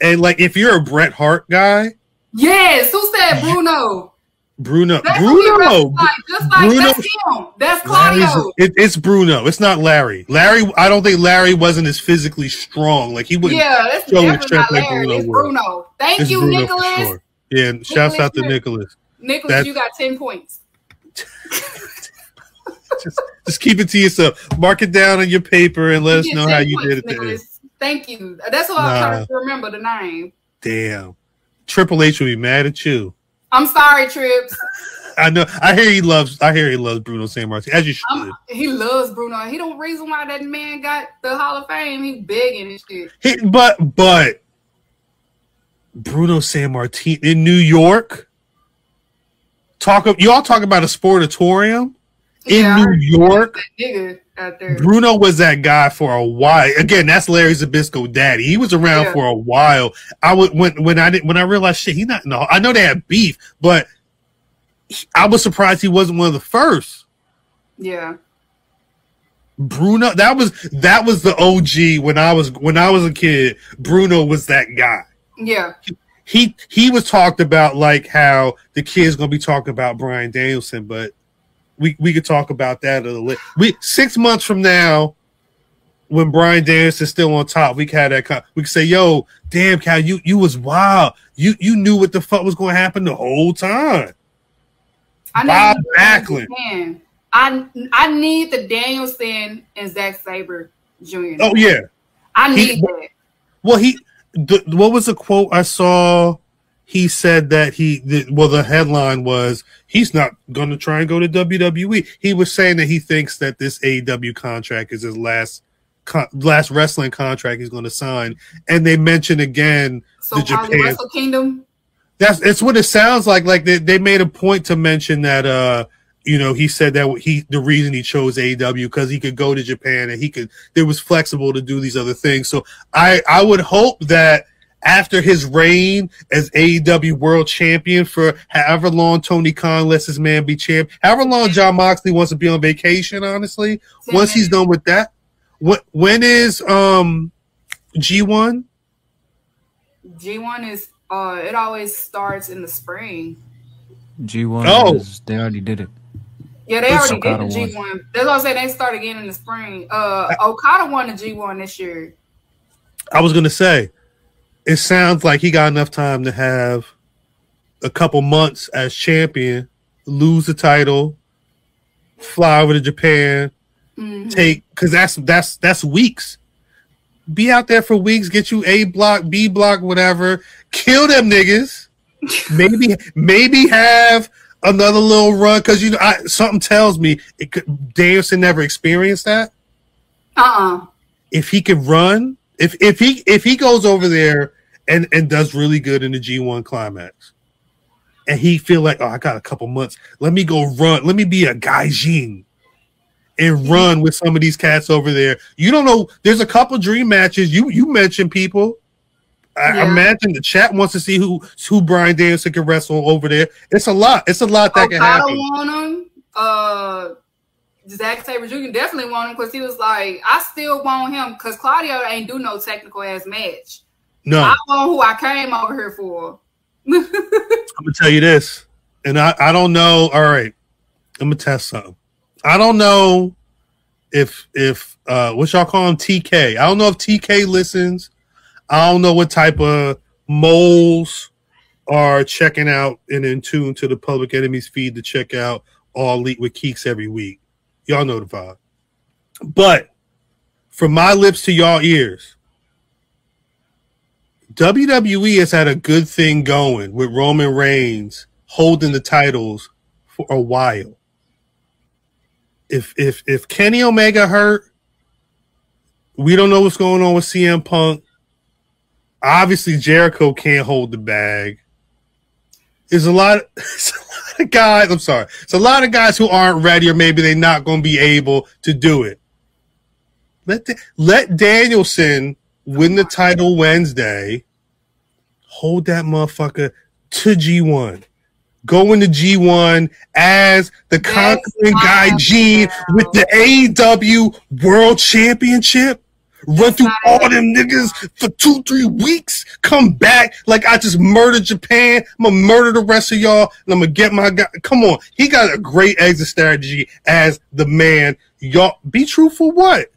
and like if you're a Bret Hart guy, Yes, who said Bruno? Bruno, That's Bruno, just like Bruno- that's him. That's Claudio. it, it's Bruno. It's not Larry. Larry, I don't think Larry wasn't as physically strong. Like he wouldn't. Yeah, that's show definitely not like Larry. Bruno It's. Bruno. Thank It's you, Bruno Nicholas. sure. Yeah, and shouts out to Nicholas. Nicholas, That's- you got 10 points. just just keep it to yourself. Mark it down on your paper and let us know how you did it. Nicholas. Thank you. That's what I'm trying to remember the name. Damn, Triple H will be mad at you. I'm sorry, Trips. I know. I hear he loves. I hear he loves Bruno San Sammartino as you should. I'm, he loves Bruno. He don't reason why that man got the Hall of Fame. He's begging and shit. He, but but Bruno San Sammartino in New York. Talk. Of y'all talk about a sportatorium in Yeah, New York. that nigga. Bruno was that guy for a while. Again, that's Larry Zbyszko daddy. He was around Yeah. for a while. I would when when I didn't when I realized shit, he not no. I know they had beef, but he- I was surprised he wasn't one of the first. Yeah. Bruno, that was that was the OG when I was when I was a kid. Bruno was that guy. Yeah. He he was talked about like how the kids gonna be talking about Bryan Danielson, but we we could talk about that a little. We six months from now, when Bryan Danielson's still on top, we could have that. Con- we could say, "Yo, damn, Khal, you you was wild. You you knew what the fuck was going to happen the whole time." I Bob Backlund. Man, I I need the Danielson and Zack Sabre Jr. Oh yeah. I he- need that. Well, he the, what was the quote I saw? He said that he the, well the headline was he's not going to try and go to WWE. He was saying that he thinks that this AEW contract is his last con- last wrestling contract he's going to sign. And they mentioned again So the Japan Wrestle Kingdom. that's it's what it sounds like. Like they, they made a point to mention that uh you know he said that he the reason he chose AEW because he could go to Japan and he could it was flexible to do these other things. So I I would hope that after his reign as AEW World Champion for however long Tony Khan lets his man be champ, however long Jon Moxley wants to be on vacation, honestly, Ten once he's done with that, what when is um G one? G1 is uh it always starts in the spring. G1 Oh. is they already did it. Yeah, they That's already did the Okada G1. That's what I'm saying. They start again in the spring. Uh Okada won the G1 this year. I was gonna say, it sounds like he got enough time to have a couple months as champion, lose the title, fly over to Japan, Mhm. take because that's that's that's weeks. Be out there for weeks, get you A block, B block, whatever. Kill them niggas. maybe maybe have another little run because you know I, something tells me it could. Danielson never experienced that Uh-uh. if he could run If if he if he goes over there and and does really good in the G1 climax, and he feel like oh I got a couple months, let me go run, let me be a gaijin and run with some of these cats over there. You don't know. There's a couple dream matches. You you mentioned people. I Yeah. imagine the chat wants to see who who Bryan Danielson can wrestle over there. It's a lot. It's a lot that can Okada happen. want him. Uh, Zack Sabre Jr. definitely want him because he was like, I still want him because Claudio ain't do no technical ass match. No, I want who I came over here for. I'm gonna tell you this, and I, I don't know. All right, I'm gonna test something. I don't know if if uh what y'all call him TK. I don't know if TK listens. I don't know what type of moles are checking out and in tune to the Public Enemies feed to check out All Elite with Keeks every week. Y'all know the vibe. But from my lips to y'all ears, WWE has had a good thing going with Roman Reigns holding the titles for a while. If if if Kenny Omega hurt, we don't know what's going on with CM Punk. Obviously, Jericho can't hold the bag. There's a lot, it's a lot of guys. I'm sorry. It's a lot of guys who aren't ready, or maybe they're not going to be able to do it. Let the, let Danielson win the title Wednesday. Hold that motherfucker to G1. Go into G1 as the That's conquering gaijin with the AEW World Championship. Run through all them niggas for two, three weeks. Come back like I just murdered Japan. I'm gonna murder the rest of y'all, and I'm gonna get my guy. Come on, he got a great exit strategy as the man. Y'all be true for what?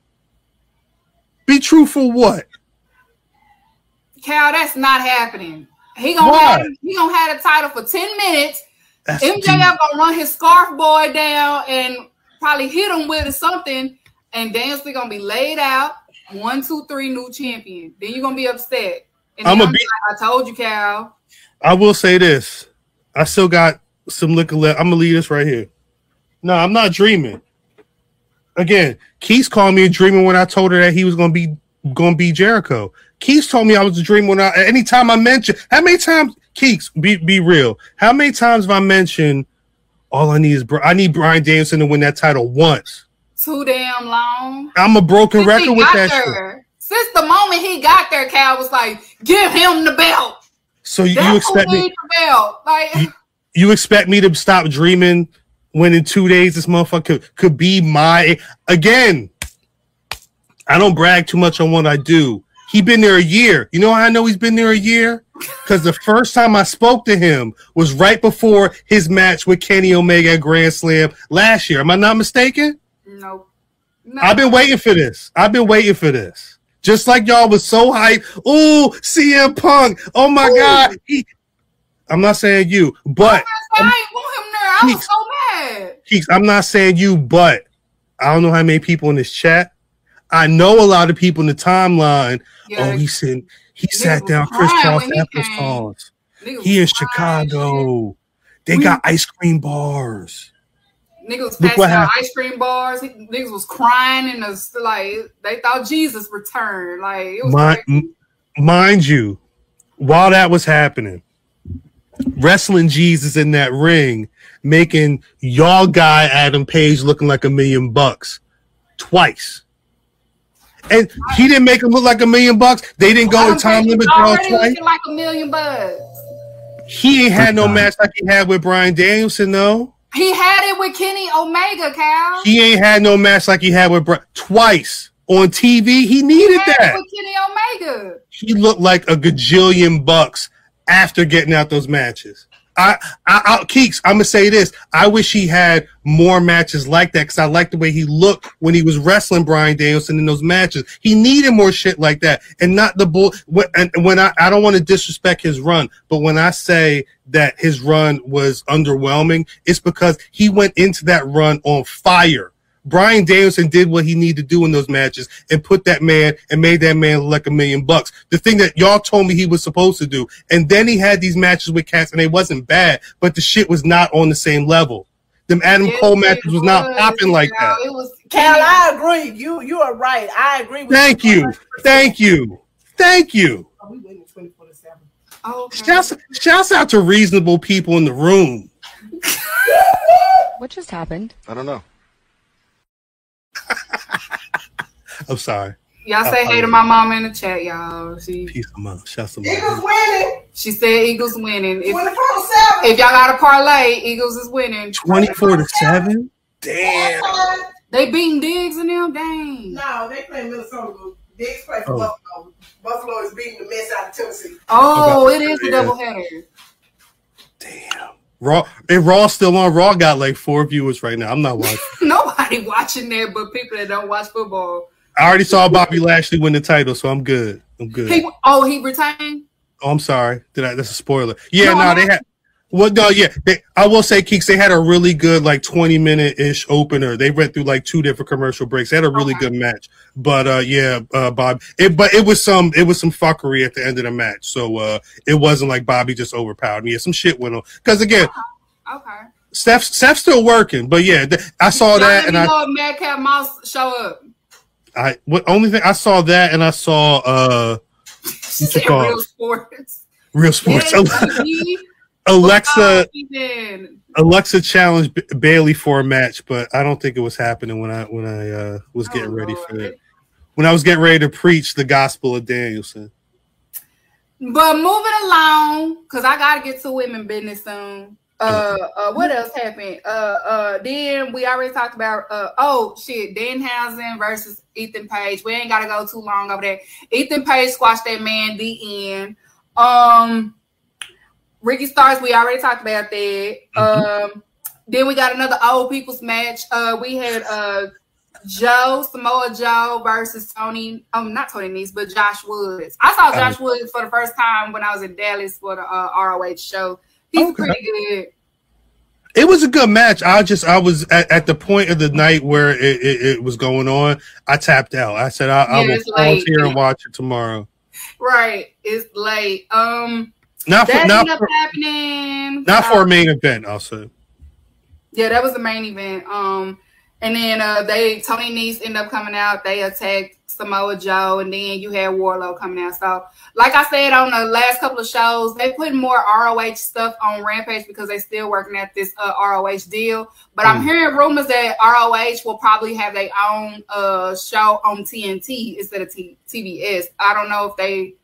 Be true for what? Khal, that's not happening. He gonna Why? have he gonna have the title for ten minutes. That's MJF gonna run his scarf boy down and probably hit him with something, and Danielson gonna be laid out. One, two, three, new champion. Then you're gonna be upset. And I'ma be- like, I told you, Khal. I will say this. I still got some liquor left. I'm gonna leave this right here. No, I'm not dreaming. Again, Keeks called me a dreamer when I told her that he was gonna be gonna be Jericho. Keeks told me I was a dreamer when I anytime I mentioned how many times Keeks, be be real. How many times have I mentioned all I need is I need Bryan Danielson to win that title once. Too damn long. I'm a broken Since record with that there, since the moment he got there, Khal was like, "Give him the belt." So you, you expect me needs the belt. Like, You- you expect me to stop dreaming when in two days this motherfucker could, could be my again i don't brag too much on what i do. He been there a year. You know how i know he's been there a year? Because the first time i spoke to him was right before his match with kenny omega at grand slam last year. Am i not mistaken no, no. i've been waiting for this i've been waiting for this just like y'all was so hyped oh cm punk oh my Ooh. god he, i'm not saying you but oh I ain't want him there. I was so mad. Keeks, I'm not saying you, but I don't know how many people in this chat. I know a lot of people in the timeline. Yeah, oh, he said he sat down Charles when he after came. songs. niggas He in Chicago. They We- got ice cream bars. Shit. Niggas was Look passing out ice cream bars. He- Niggas was crying and was like they thought Jesus returned. Like it was Mi- m- mind you, while that was happening, wrestling Jesus in that ring, making y'all guy Adam Page looking like a million bucks twice. And he didn't make him look like a million bucks. They didn't go Adam in time limit was draw already twice. looking like a million bucks. He ain't had no match like he had with Bryan Danielson, though. He had it with Kenny Omega, Khal. He ain't had no match like he had with Bryan twice on TV. He needed had that. it with Kenny Omega. He looked like a gajillion bucks after getting out those matches. I, I, I Keeks, I'm gonna say this. I wish he had more matches like that because I like the way he looked when he was wrestling Bryan Danielson in those matches. He needed more shit like that, and not the bull. When, and when I, I don't want to disrespect his run, but when I say that his run was underwhelming, it's because he went into that run on fire. Bryan Danielson did what he needed to do in those matches and put that man and made that man look like a million bucks. The thing that y'all told me he was supposed to do. And then he had these matches with cats and they wasn't bad, but the shit was not on the same level. Them Adam Yes, Cole matches was not popping like Khal. that. It was Khal, I agree. You you are right. I agree with Thank you. Thank you. Thank you. Oh, we winning 24 to 7. Oh, okay. Shouts, shouts out to reasonable people in the room. What just happened? I don't know. I'm sorry. Y'all say hey to my mom in the chat, y'all. She Peace of mind. Shouts to Eagles my winning. she said Eagles winning. If, 24 to 7. if y'all got a parlay, Eagles is winning. 24 to 7. Damn. They beating Diggs and them. Dang. No, they play Minnesota. Diggs play for Oh. Buffalo. Buffalo is beating the mess out of Tennessee. Oh, it is a Yeah. doubleheader. Damn. Raw and Raw still on. Raw got like four viewers right now. I'm not watching. Nobody watching that but people that don't watch football. I already saw Bobby Lashley win the title, so I'm good. I'm good. He, oh, he retained. Oh, I'm sorry. Did I? That's a spoiler. Yeah, No, no, they had. Well, no, yeah. They, I will say, Keeks, they had a really good like 20 minute ish opener. They went through like two different commercial breaks. They had a really Okay. good match. But uh, yeah, uh, Bob. It, but it was some it was some fuckery at the end of the match. So uh, it wasn't like Bobby just overpowered me. Yeah, some shit went on. Because again, Okay. Steph Steph's still working. But yeah, th- I saw Y'all that and I know Madcap Moss show up. I what only thing I saw that and I saw uh What's it called? real sports. Real Sports. Yeah, Alexa Alexa challenged B- Bayley for a match, but I don't think it was happening when I when I uh, was getting Oh, ready Lord. for that. When I was getting ready to preach the gospel of Danielson. But moving along, because I gotta get to women business soon. Uh, uh, what else happened? Uh, uh, then we already talked about. Uh, oh shit, Danhausen versus Ethan Page. We ain't gotta go too long over there. Ethan Page squashed that man. The end. Um, Ricky Starks. We already talked about that. Um, then we got another old people's match. Uh, we had uh Joe Samoa Joe versus Tony. Um, not Tony Nese, but Josh Woods. I saw Josh Woods for the first time when I was in Dallas for the uh, ROH show. He's Okay. pretty good. It was a good match. I just I was at, at the point of the night where it, it, it was going on. I tapped out. I said I, I will volunteer and watch it tomorrow. Right, it's late. Um, Not for that not ended up for, happening. not Uh, for a main event. I'll. Yeah, that was the main event. Um, and then uh, they Tony Nese ended up coming out. They attacked Samoa Joe, and then you had Wardlow coming out. So, like I said on the last couple of shows, they put more ROH stuff on Rampage because they still working at this uh, ROH deal. But I'm Mm. hearing rumors that ROH will probably have their own uh, show on TNT instead of T- TBS. I don't know if they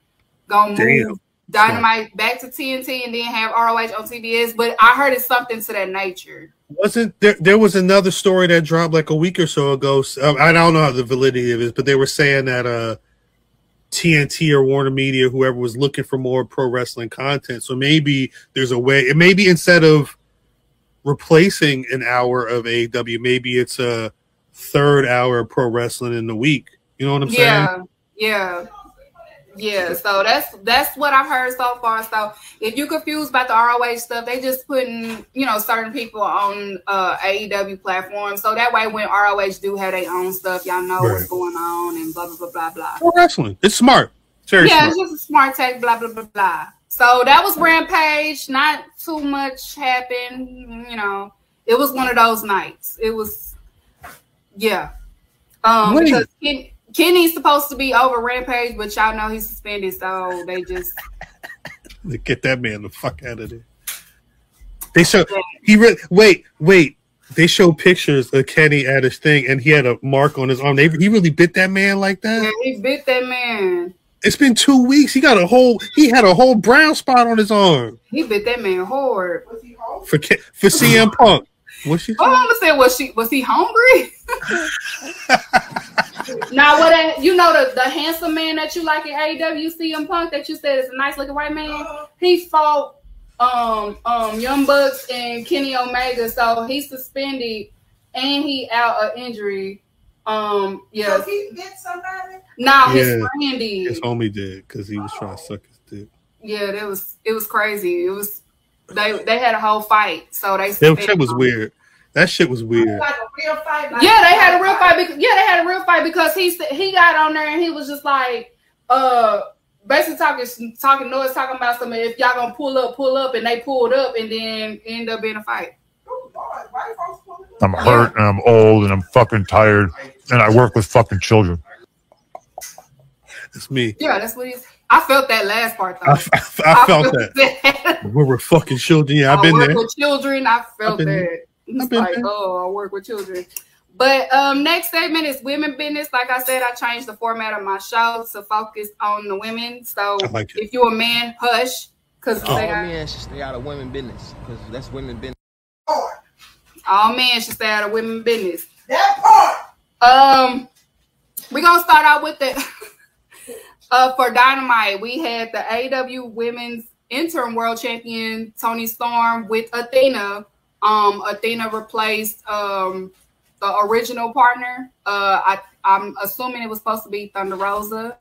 gonna Damn. move Dynamite back to TNT and then have ROH on TBS, but I heard it's something to that nature. Wasn't there? There was another story that dropped like a week or so ago. So, I don't know how the validity of it, but they were saying that uh, TNT or Warner Media, whoever was looking for more pro wrestling content. So maybe there's a way. It maybe instead of replacing an hour of AEW, maybe it's a third hour of pro wrestling in the week. You know what I'm saying? Yeah, yeah, yeah. So that's that's what I've heard so far. So if you're confused about the ROH stuff, they just putting you know certain people on uh AEW platforms, so that way when ROH do have their own stuff, y'all know what's going on and blah blah blah blah blah. Pro wrestling. It's smart. It's yeah, smart. it's just a smart tech, blah blah blah blah. So that was Rampage. Not too much happened. You know, it was one of those nights. It was, yeah. Um, Wait. because Kenny's supposed to be over Rampage, but y'all know he's suspended, so they just Get that man the fuck out of there. They show he re- wait wait. They show pictures of Kenny at his thing, and he had a mark on his arm. They, he really bit that man like that. yeah, he bit that man. It's been two weeks. He got a whole. He had a whole brown spot on his arm He bit that man hard. Was he home? for for CM Punk. What's she? Oh, I'm gonna say, was she was he hungry? now, what that- you know the, the handsome man that you like in AEW, CM Punk, that you said is a nice looking white man. He fought um um Young Bucks and Kenny Omega, so he's suspended and he out of injury. Um, yeah. so he bit somebody? Now his Yeah. friend did. His homie did because he was trying to suck his dick. Yeah, that was it was crazy. It was they they had a whole fight, so they That shit was him. weird. That shit was weird. Like a real fight? Like Yeah, they had a real fight. Because, yeah, they had a real fight because he he got on there and he was just like, uh, basically talking talking noise, talking about something. If y'all gonna pull up, pull up, and they pulled up, and then end up being a fight. Oh, Lord, white folks pulling I'm hurt and I'm old and I'm fucking tired and I work with fucking children. It's me. Yeah, that's what he's. I felt that last part though. I, I, I felt that. We were fucking children. Yeah, I've been work there. with children. I felt been that. there. It's I've been like, there. oh, I work with children. But um, next segment is women business. Like I said, I changed the format of my show to focus on the women. So like if you're a man, hush, because All they got men should stay out of women business because that's women business. all men should stay out of women business. That part. Um, we're gonna start out with the uh for Dynamite. We had the AW Women's Interim World Champion Toni Storm with Athena. Um, Athena replaced um the original partner. Uh, I I'm assuming it was supposed to be Thunder Rosa,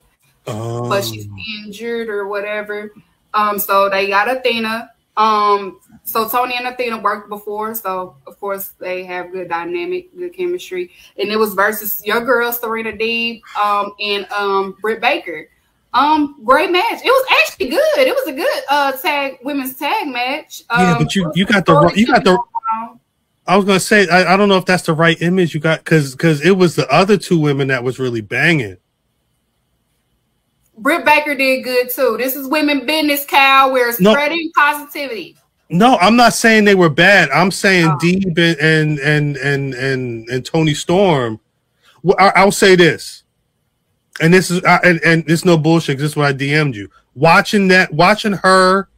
Um, but she's injured or whatever. Um, so they got Athena. Um, so Toni and Athena worked before, so of course they have good dynamic, good chemistry. And it was versus your girl Serena Deeb um and um Britt Baker. Um, great match. It was actually good. It was a good uh tag women's tag match. Yeah, Um, but you you got the right- you got the. I was gonna say I, I don't know if that's the right image you got because because it was the other two women that was really banging. Britt Baker did good too. This is women business, Khal. We're No. spreading positivity. No, I'm not saying they were bad. I'm saying Oh. Deeb and and and and and, and Toni Storm. Well, I, I'll say this, and this is I, and and it's no bullshit. This is what I DM'd you. Watching that, watching her,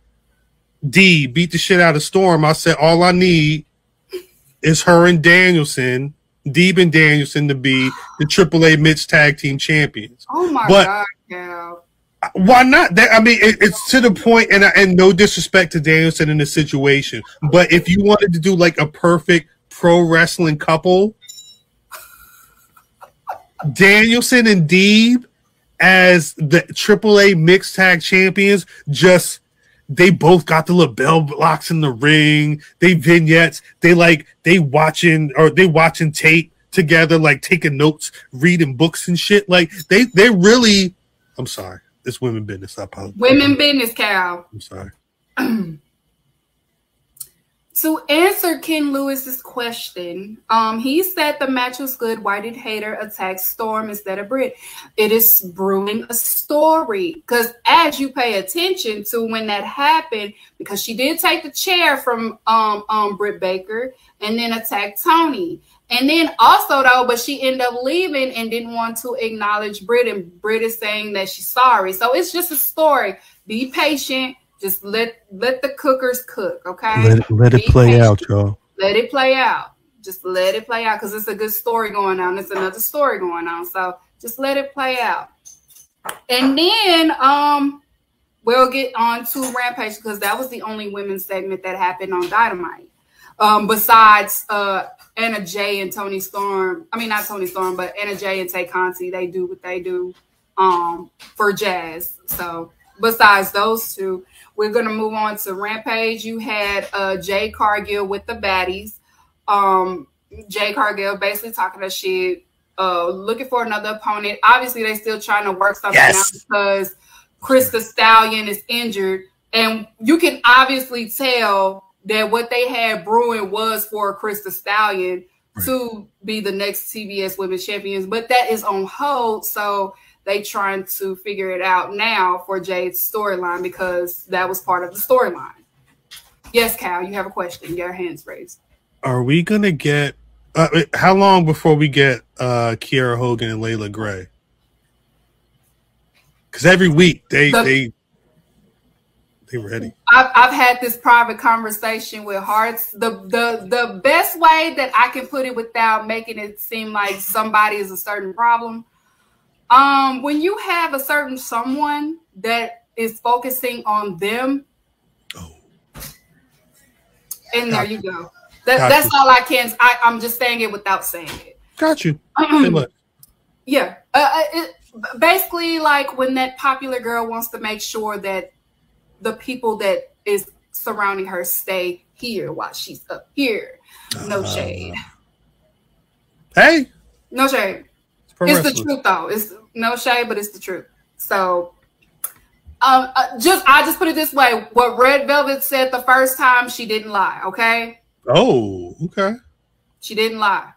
D beat the shit out of Storm. I said all I need is her and Danielson, Deeb and Danielson, to be the AAA Mixed Tag Team Champions. Oh my But- god, Khal. Why not? That, I mean, it, it's to the point, and and no disrespect to Danielson in the situation, but if you wanted to do like a perfect pro wrestling couple, Danielson and Deeb as the AAA mixed tag champions, just they both got the little bell blocks in the ring. They vignettes. They like they watching or they watching tape together, like taking notes, reading books and shit. Like they they really. I'm sorry. It's women business. I apologize. Women business, Khal. I'm sorry. To answer Ken Lewis's question, um, he said the match was good. Why did Hayter attack Storm instead of Britt? It is brewing a story because as you pay attention to when that happened, because she did take the chair from um, um Britt Baker and then attack Toni. And then also though, but she ended up leaving and didn't want to acknowledge Britt, and Britt is saying that she's sorry. So it's just a story. Be patient. Just let let the cookers cook, okay? Let it, let it play patient. out, y'all. Let it play out. Just let it play out because it's a good story going on. It's another story going on. So just let it play out. And then um we'll get on to Rampage because that was the only women's segment that happened on Dynamite. Um, besides uh Anna Jay and Toni Storm. I mean not Toni Storm, but Anna Jay and Tay Conti, they do what they do um for JAS. So besides those two, we're gonna move on to Rampage. You had uh Jade Cargill with the baddies. Um Jade Cargill basically talking to shit, uh looking for another opponent. Obviously, they're still trying to work something Yes. out because Chris the Stallion is injured, and you can obviously tell that what they had brewing was for Chris the Stallion to be the next TBS Women's Champions, but that is on hold. So they trying to figure it out now for Jade's storyline because that was part of the storyline. Yes, Khal, you have a question. Your hands raised. Are we gonna get? Uh, how long before we get uh Kiera Hogan and Layla Gray? Because every week they The- they they ready. I've, I've had this private conversation with Hearts. The the the best way that I can put it without making it seem like somebody is a certain problem. Um, when you have a certain someone that is focusing on them, Oh. and there Gotcha. you go. That, that's all I can. I, I'm just saying it without saying it. Got you. Yeah. Uh, uh, it, basically, like when that popular girl wants to make sure that the people that is surrounding her stay here while she's up here. No Uh, shade. Hey, No shade. it's, It's the truth, though. It's no shade, but it's the truth. So, um, uh, just I just put it this way: what Red Velvet said the first time, she didn't lie. Okay, Oh, okay. She didn't lie.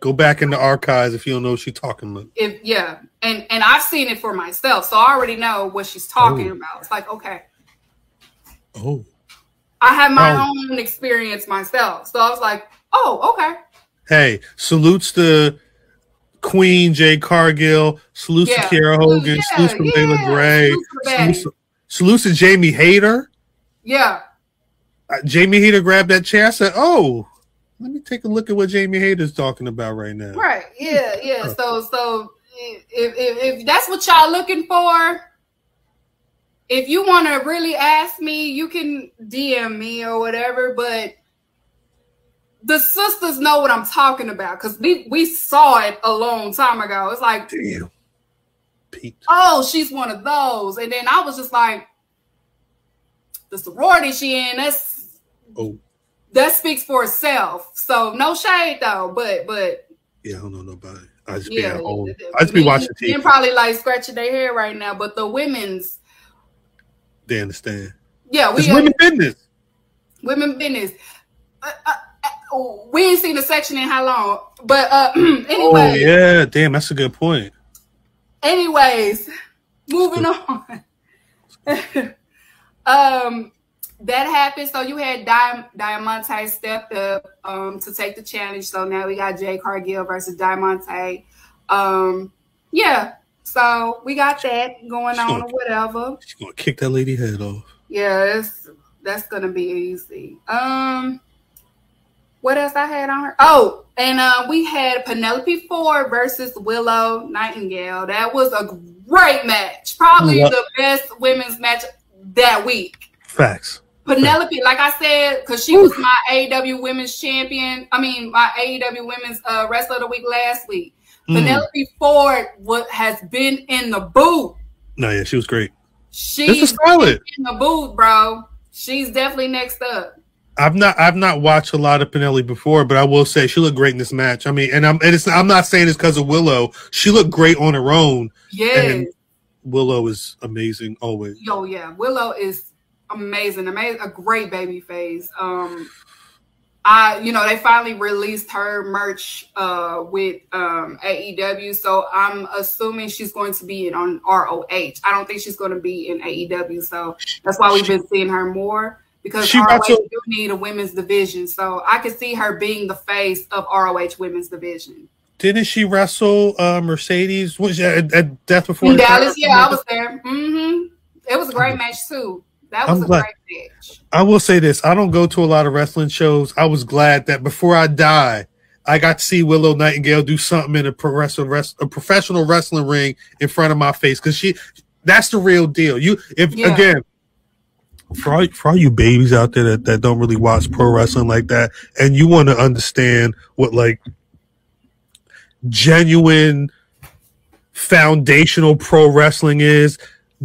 Go back in the archives if you don't know what she's talking about. If yeah, and and I've seen it for myself, so I already know what she's talking Oh. about. It's like okay, Oh. I have my Oh. own experience myself, so I was like, oh okay, Hey, salutes to Queen Jade Cargill, salutes Yeah. Kiera Hogan, Yeah, salutes to yeah. Layla Gray, Salutes to Betty. salutes, salutes to Jamie Hayter. yeah, Uh, Jamie Hayter grabbed that chair. I said, "Oh, let me take a look at what Jamie Hayter's talking about right now." right, yeah, yeah. So so if if, if that's what y'all looking for. If you want to really ask me, you can DM me or whatever, but the sisters know what I'm talking about because we we saw it a long time ago. It's like, Damn. Pete. oh, she's one of those, and then I was just like, the sorority she in, that's Oh, that speaks for itself. So no shade though, but but yeah, I don't know nobody. I just be yeah, home. I just be watching men TV. probably like scratching their hair right now, but the women's, They understand. yeah, we It's women business. women business. Uh, uh, we ain't seen the section in how long, but uh, anyway. Oh yeah, damn, that's a good point. Anyways, moving on. um, that happened. So you had Di- Diamante stepped up um to take the challenge. So now we got Jade Cargill versus Diamante. Um, yeah. So we got that going on or whatever. She's gonna kick that lady head off. Yeah, it's, that's gonna be easy. Um, what else I had on her? Oh, and uh, we had Penelope Ford versus Willow Nightingale. That was a great match, probably Yeah. the best women's match that week. Facts. Penelope, like I said, because she was my AEW Women's Champion. I mean, my AEW Women's uh, Wrestler of the Week last week. Mm. Penelope Ford what has been in the booth. No, yeah, she was great. She's solid. in the booth, bro. She's definitely next up. I've not I've not watched a lot of Penelope before, but I will say she looked great in this match. I mean, and I'm and it's I'm not saying it's because of Willow. She looked great on her own. Yeah. And Willow is amazing always. Yo, yeah. Willow is amazing. Amazing a great baby face. Um I you know, they finally released her merch uh with um AEW. So I'm assuming she's going to be in on ROH. I don't think she's going to be in AEW. So that's why we've been seeing her more because She ROH to- do need a women's division. So I could see her being the face of ROH women's division. Didn't she wrestle uh, Mercedes? Was she at, at Death Before In Dallas, yeah, I was there. hmm It was a great match too. That was I'm a glad- great match. I will say this: I don't go to a lot of wrestling shows. I was glad that before I die, I got to see Willow Nightingale do something in a a professional wrestling ring in front of my face because she—that's the real deal. You, if Yeah. again, for all, for all you babies out there that, that don't really watch pro wrestling like that, and you want to understand what like genuine foundational pro wrestling is,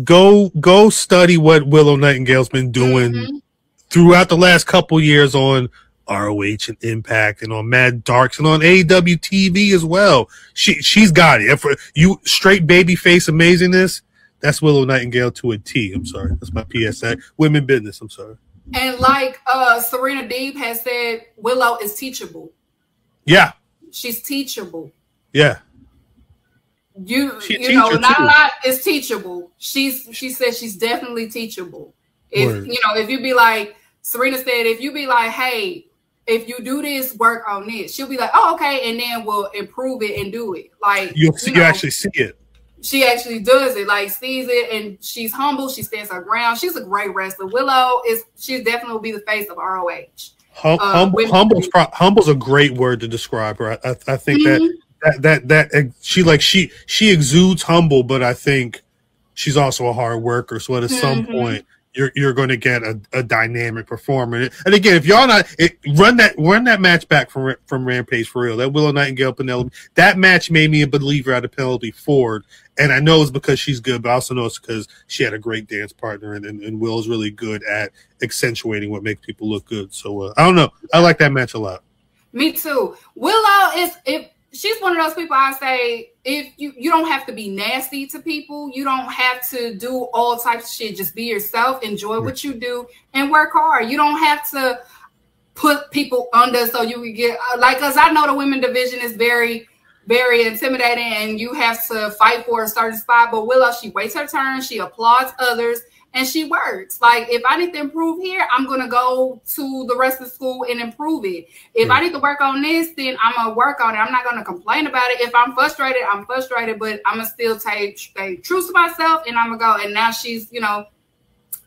go go study what Willow Nightingale's been doing Mhm. throughout the last couple years on ROH and Impact and on Mad Darks and on AEW TV as well. She she's got it. If you straight baby face amazingness, that's Willow Nightingale to a T. I'm sorry. That's my PSA. Women business. I'm sorry. And like uh Serena Deeb has said, Willow is teachable. Yeah. She's teachable. Yeah. You She you know, not too. a lot is teachable. She's she says she's definitely teachable. If Word. you know, if you be like Serena said, if you be like, hey, if you do this, work on this, she'll be like, oh, okay, and then we'll improve it and do it. Like You'll see, you know, actually see it. She actually does it, like sees it, and she's humble. She stands her ground. She's a great wrestler. Willow is she's definitely will be the face of ROH. Hum, Uh, humble, humble's, pro- humble's a great word to describe her. I, I, I think that Mhm. that that that uh, she like she she exudes humble, but I think she's also a hard worker. So at some Mhm. point, you're you're going to get a, a dynamic performer. And again, if y'all not it, run that run that match back from from Rampage for real, that Willow Nightingale Penelope, that match made me a believer out of Penelope Ford. And I know it's because she's good, but I also know it's because she had a great dance partner, and, and, and Will's really good at accentuating what makes people look good. So uh, I don't know, I like that match a lot. Me too. Willow is if she's one of those people I say if you you don't have to be nasty to people, you don't have to do all types of shit. Just be yourself, enjoy what you do, and work hard. You don't have to put people under so you can get uh, like us. I know the women division is very very intimidating and you have to fight for a certain spot. But Willow, she waits her turn, she applauds others, and she works. Like if I need to improve here, I'm gonna go to the rest of the school and improve it. If I need to work on this, then I'm gonna work on it. I'm not gonna complain about it. If I'm frustrated, I'm frustrated, but I'm gonna still take stay true to myself and I'm gonna go. And now she's, you know,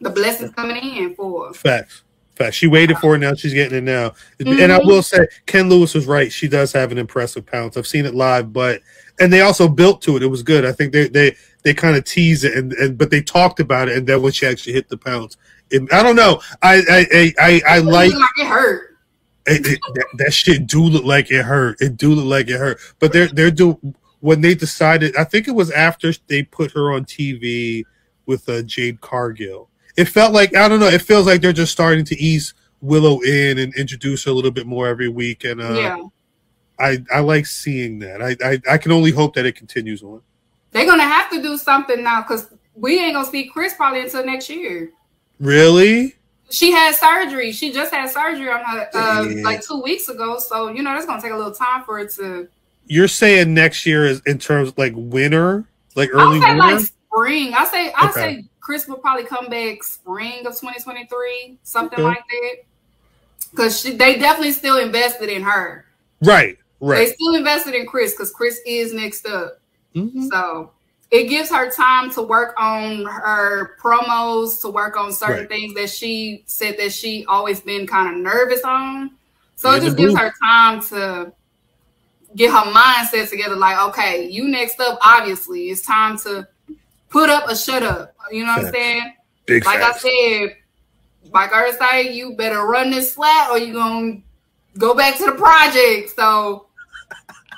the blessings coming in for. Facts. Facts. She waited for it. Now she's getting it now. And I Mhm. will say, Ken Lewis was right. She does have an impressive pounce. I've seen it live, but and they also built to it. It was good. I think they they they kind of tease it, and, and but they talked about it, and then when she actually hit the pounce, it, I don't know. I I I I, I like like it hurt. it, it- that, that shit do look like it hurt. It do look like it hurt. But they're they're do when they decided. I think it was after they put her on TV with uh, Jade Cargill. It felt like I don't know. It feels like they're just starting to ease Willow in and introduce her a little bit more every week. And uh, yeah. I I like seeing that. I, I I can only hope that it continues on. They're gonna have to do something now because we ain't gonna see Chris probably until next year. Really? She had surgery. She just had surgery on her uh, Yeah. like two weeks ago. So you know that's gonna take a little time for it to. You're saying next year is in terms of like winter, like early say winter? like spring. I say I Okay. say Chris will probably come back spring of 2023, something Okay. like that. Because they definitely still invested in her. right, They still invested in Chris because Chris is next up. Mhm. So it gives her time to work on her promos, to work on certain Right. things that she said that she always been kind of nervous on. So it just gives her time to get her mindset together. Like, okay, you next up. Obviously, it's time to put up a shut up. You know what I'm saying? Big Like facts. I said, like I say, you better run this flat or you gonna go back to the project. So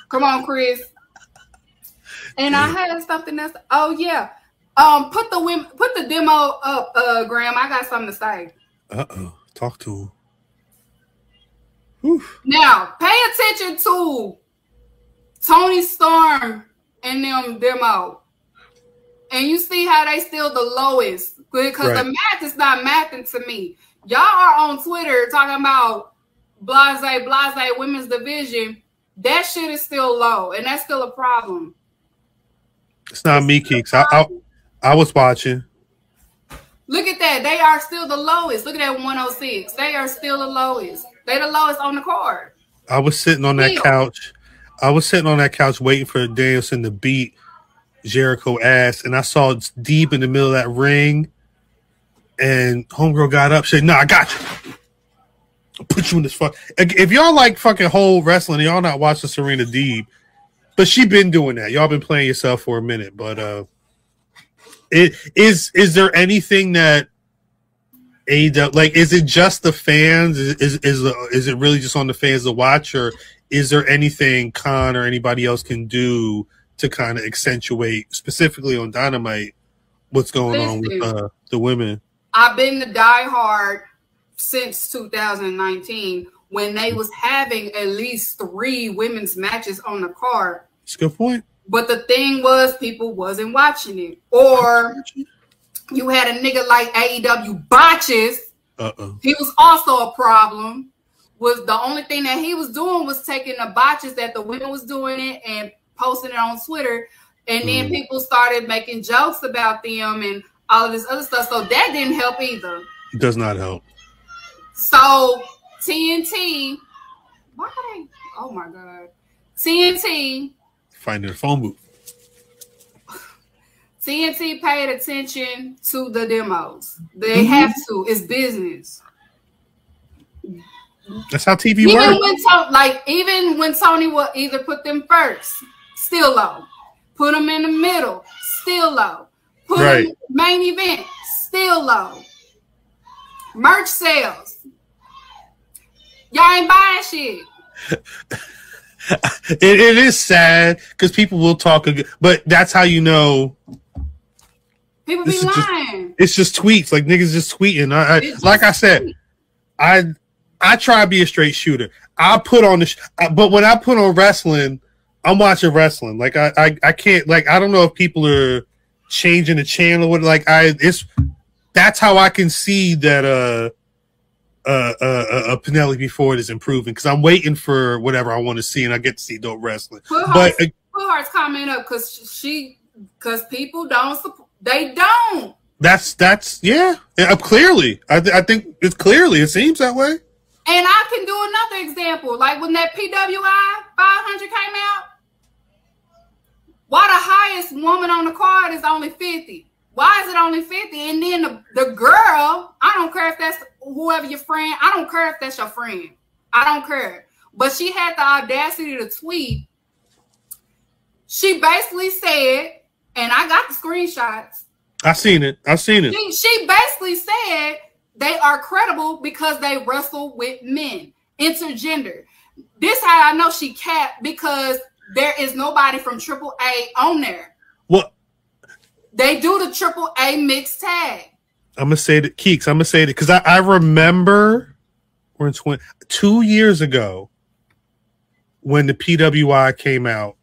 come on, Chris. And I had something else. Oh yeah. Um, put the women, put the demo up, uh, Gram. I got something to say. Uh oh. Talk to him. Whew. Now, pay attention to Toni Storm and them demo. And you see how they still the lowest because the math is not mathing to me. Y'all are on Twitter talking about blase, blase women's division. That shit is still low, and that's still a problem. It's not me, Keeks. I, I I was watching. Look at that. They are still the lowest. Look at that 106. They are still the lowest. They the lowest on the card. I was sitting on that couch. I was sitting on that couch waiting for Danielson to beat Jericho ass, and I saw it's deep in the middle of that ring. And homegirl got up, said, "No, I got you. I'll put you in this fuck." If y'all like fucking whole wrestling, y'all not watching Serena Deeb, but she been doing that. Y'all been playing yourself for a minute, but uh, it is. Is there anything that AW like? Is it just the fans? Is is is, is it really just on the fans to watch, or is there anything Khan or anybody else can do to kind of accentuate specifically on Dynamite what's going on with uh, the women? I've been the diehard since 2019 when they was having at least three women's matches on the card. It's a good point. But the thing was, people wasn't watching it, or you had a nigga like AEW botches. Uh oh. He was also a problem. Was the only thing that he was doing was taking the botches that the women was doing it and posting it on Twitter, and then Mhm. people started making jokes about them and all of this other stuff. So that didn't help either. It does not help. So TNT, why they? Oh my god, TNT, Find a phone booth. TNT paid attention to the demos. They have to. It's business. That's how TV Even works. when like even when Tony will either put them first, still low. Put them in the middle, still low. Put Right. them main event, still low. Merch sales. Y'all ain't buying shit. it, it is sad because people will talk, but that's how you know People be is just- lying. it's just tweets. Like niggas just tweeting. I, I It's like I said, tweets. I I try to be a straight shooter. I put on the, but when I put on wrestling, I'm watching wrestling. Like I, I, I can't. Like I don't know if people are changing the channel. What like I, it's that's how I can see that. Uh, uh, uh, uh, uh, Penelope Ford is improving because I'm waiting for whatever I want to see, and I get to see dope wrestling. Put But Heart's, put comment up because she because people don't support. They don't. that's that's yeah, yeah clearly. I, th- I think it's clearly it seems that way. And I can do another example. Like when that PWI 500 came out, why the highest woman on the card is only 50? Why is it only 50? And then the, the girl, I don't care if that's whoever your friend, I don't care if that's your friend. I don't care. But she had the audacity to tweet. She basically said, and I got the screenshots. I seen it. I seen it. She, she basically said they are credible because they wrestle with men, intergender. This how I know she capped because there is nobody from Triple A on there. Well, They do the Triple A mixed tag. I'm gonna say that Keeks. I'm gonna say that because I, I remember we're in 20, two years ago when the PWI came out,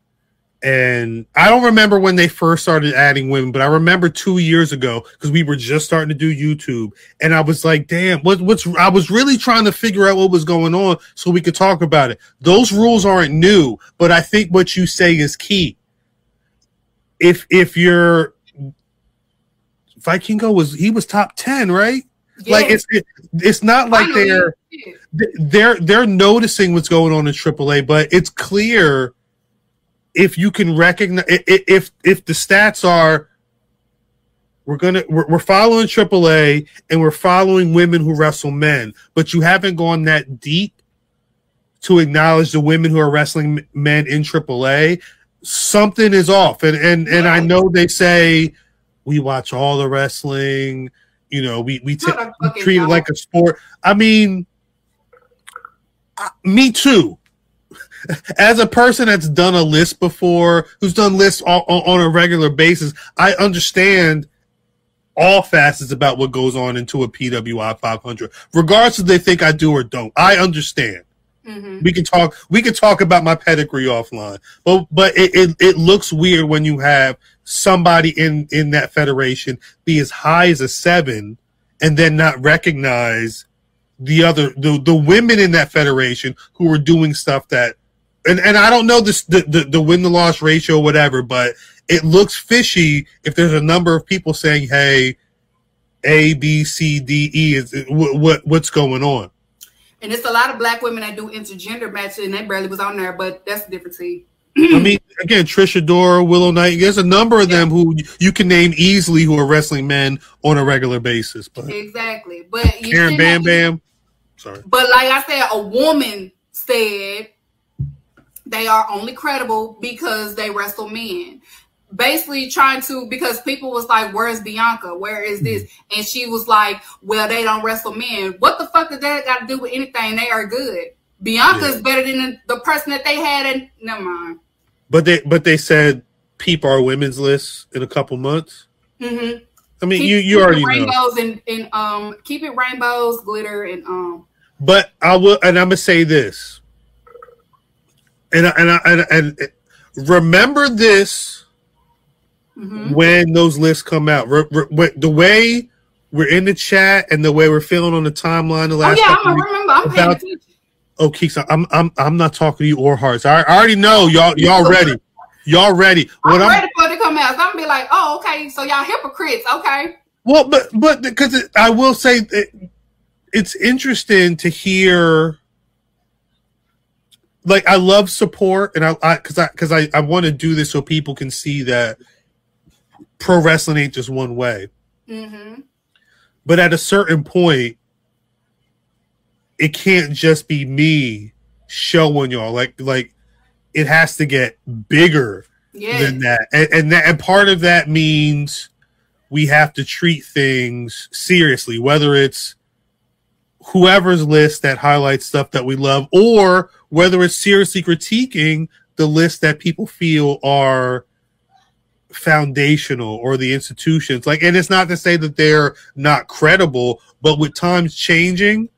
and I don't remember when they first started adding women, but I remember two years ago because we were just starting to do YouTube, and I was like, "Damn, what, what's?" I was really trying to figure out what was going on so we could talk about it. Those rules aren't new, but I think what you say is key. If if you're Vikingo was he was top ten, right? Like it's it, it's not like they're they're they're noticing what's going on in AAA, but it's clear if you can recognize if if the stats are we're gonna we're, we're following AAA and we're following women who wrestle men, but you haven't gone that deep to acknowledge the women who are wrestling men in AAA. Something is off, and and and I know they say we watch all the wrestling. You know, we we, a we treat it like a sport. I mean, me too. As a person that's done a list before, who's done lists on, on, on a regular basis, I understand all facets about what goes on into a PWI 500, regardless if they think I do or don't. I understand. Mhm. We can talk. We can talk about my pedigree offline, but but it, it, it looks weird when you have somebody in in that federation be as high as a seven, and then not recognize the other the the women in that federation who are doing stuff that, and and I don't know this the the, the win the loss ratio whatever, but it looks fishy if there's a number of people saying, "Hey, A B C D E is what, what what's going on." And it's a lot of black women that do intergender matches, and they barely was on there, but that's a different team. I mean, again, Trisha Dora, Willow Knight. There's a number of them who you can name easily who are wrestling men on a regular basis. But Exactly. But you Karen Bam Bam, sorry, But like I said, a woman said they are only credible because they wrestle men. Basically trying to because people was like, Where's Bianca? Where is this? And she was like, Well, they don't wrestle men. What the fuck did that got to do with anything? They are good. Bianca's Yeah. better than the, the person that they had and never mind. but they but they said peep our women's list in a couple months. Mm-hmm. I mean, Keep- you you already know. rainbows and, and um keep it rainbows, glitter, and um But I will, and I'm gonna say this, and and and, and remember this mhm. when those lists come out. Re, re, the way we're in the chat and the way we're feeling on the timeline the last. Oh last yeah, I'm weeks- gonna remember. I'm paying about- attention. Oh, Keeks, I'm I'm I'm not talking to you or hearts. I, I already know y'all y'all ready. Y'all ready. I'm What I'm, ready for it to come out. So I'm gonna be like, oh, okay, so y'all hypocrites, okay. well, but but because I will say it, it's interesting to hear. Like I love support, and I because I because I, I want to do this so people can see that pro wrestling ain't just one way. Mm-hmm. But at a certain point, it can't just be me showing y'all. Like like it has to get bigger Yeah. than that. And and, that, and part of that means we have to treat things seriously, whether it's whoever's list that highlights stuff that we love, or whether it's seriously critiquing the list that people feel are foundational or the institutions. Like, and it's not to say that they're not credible, but with times changing,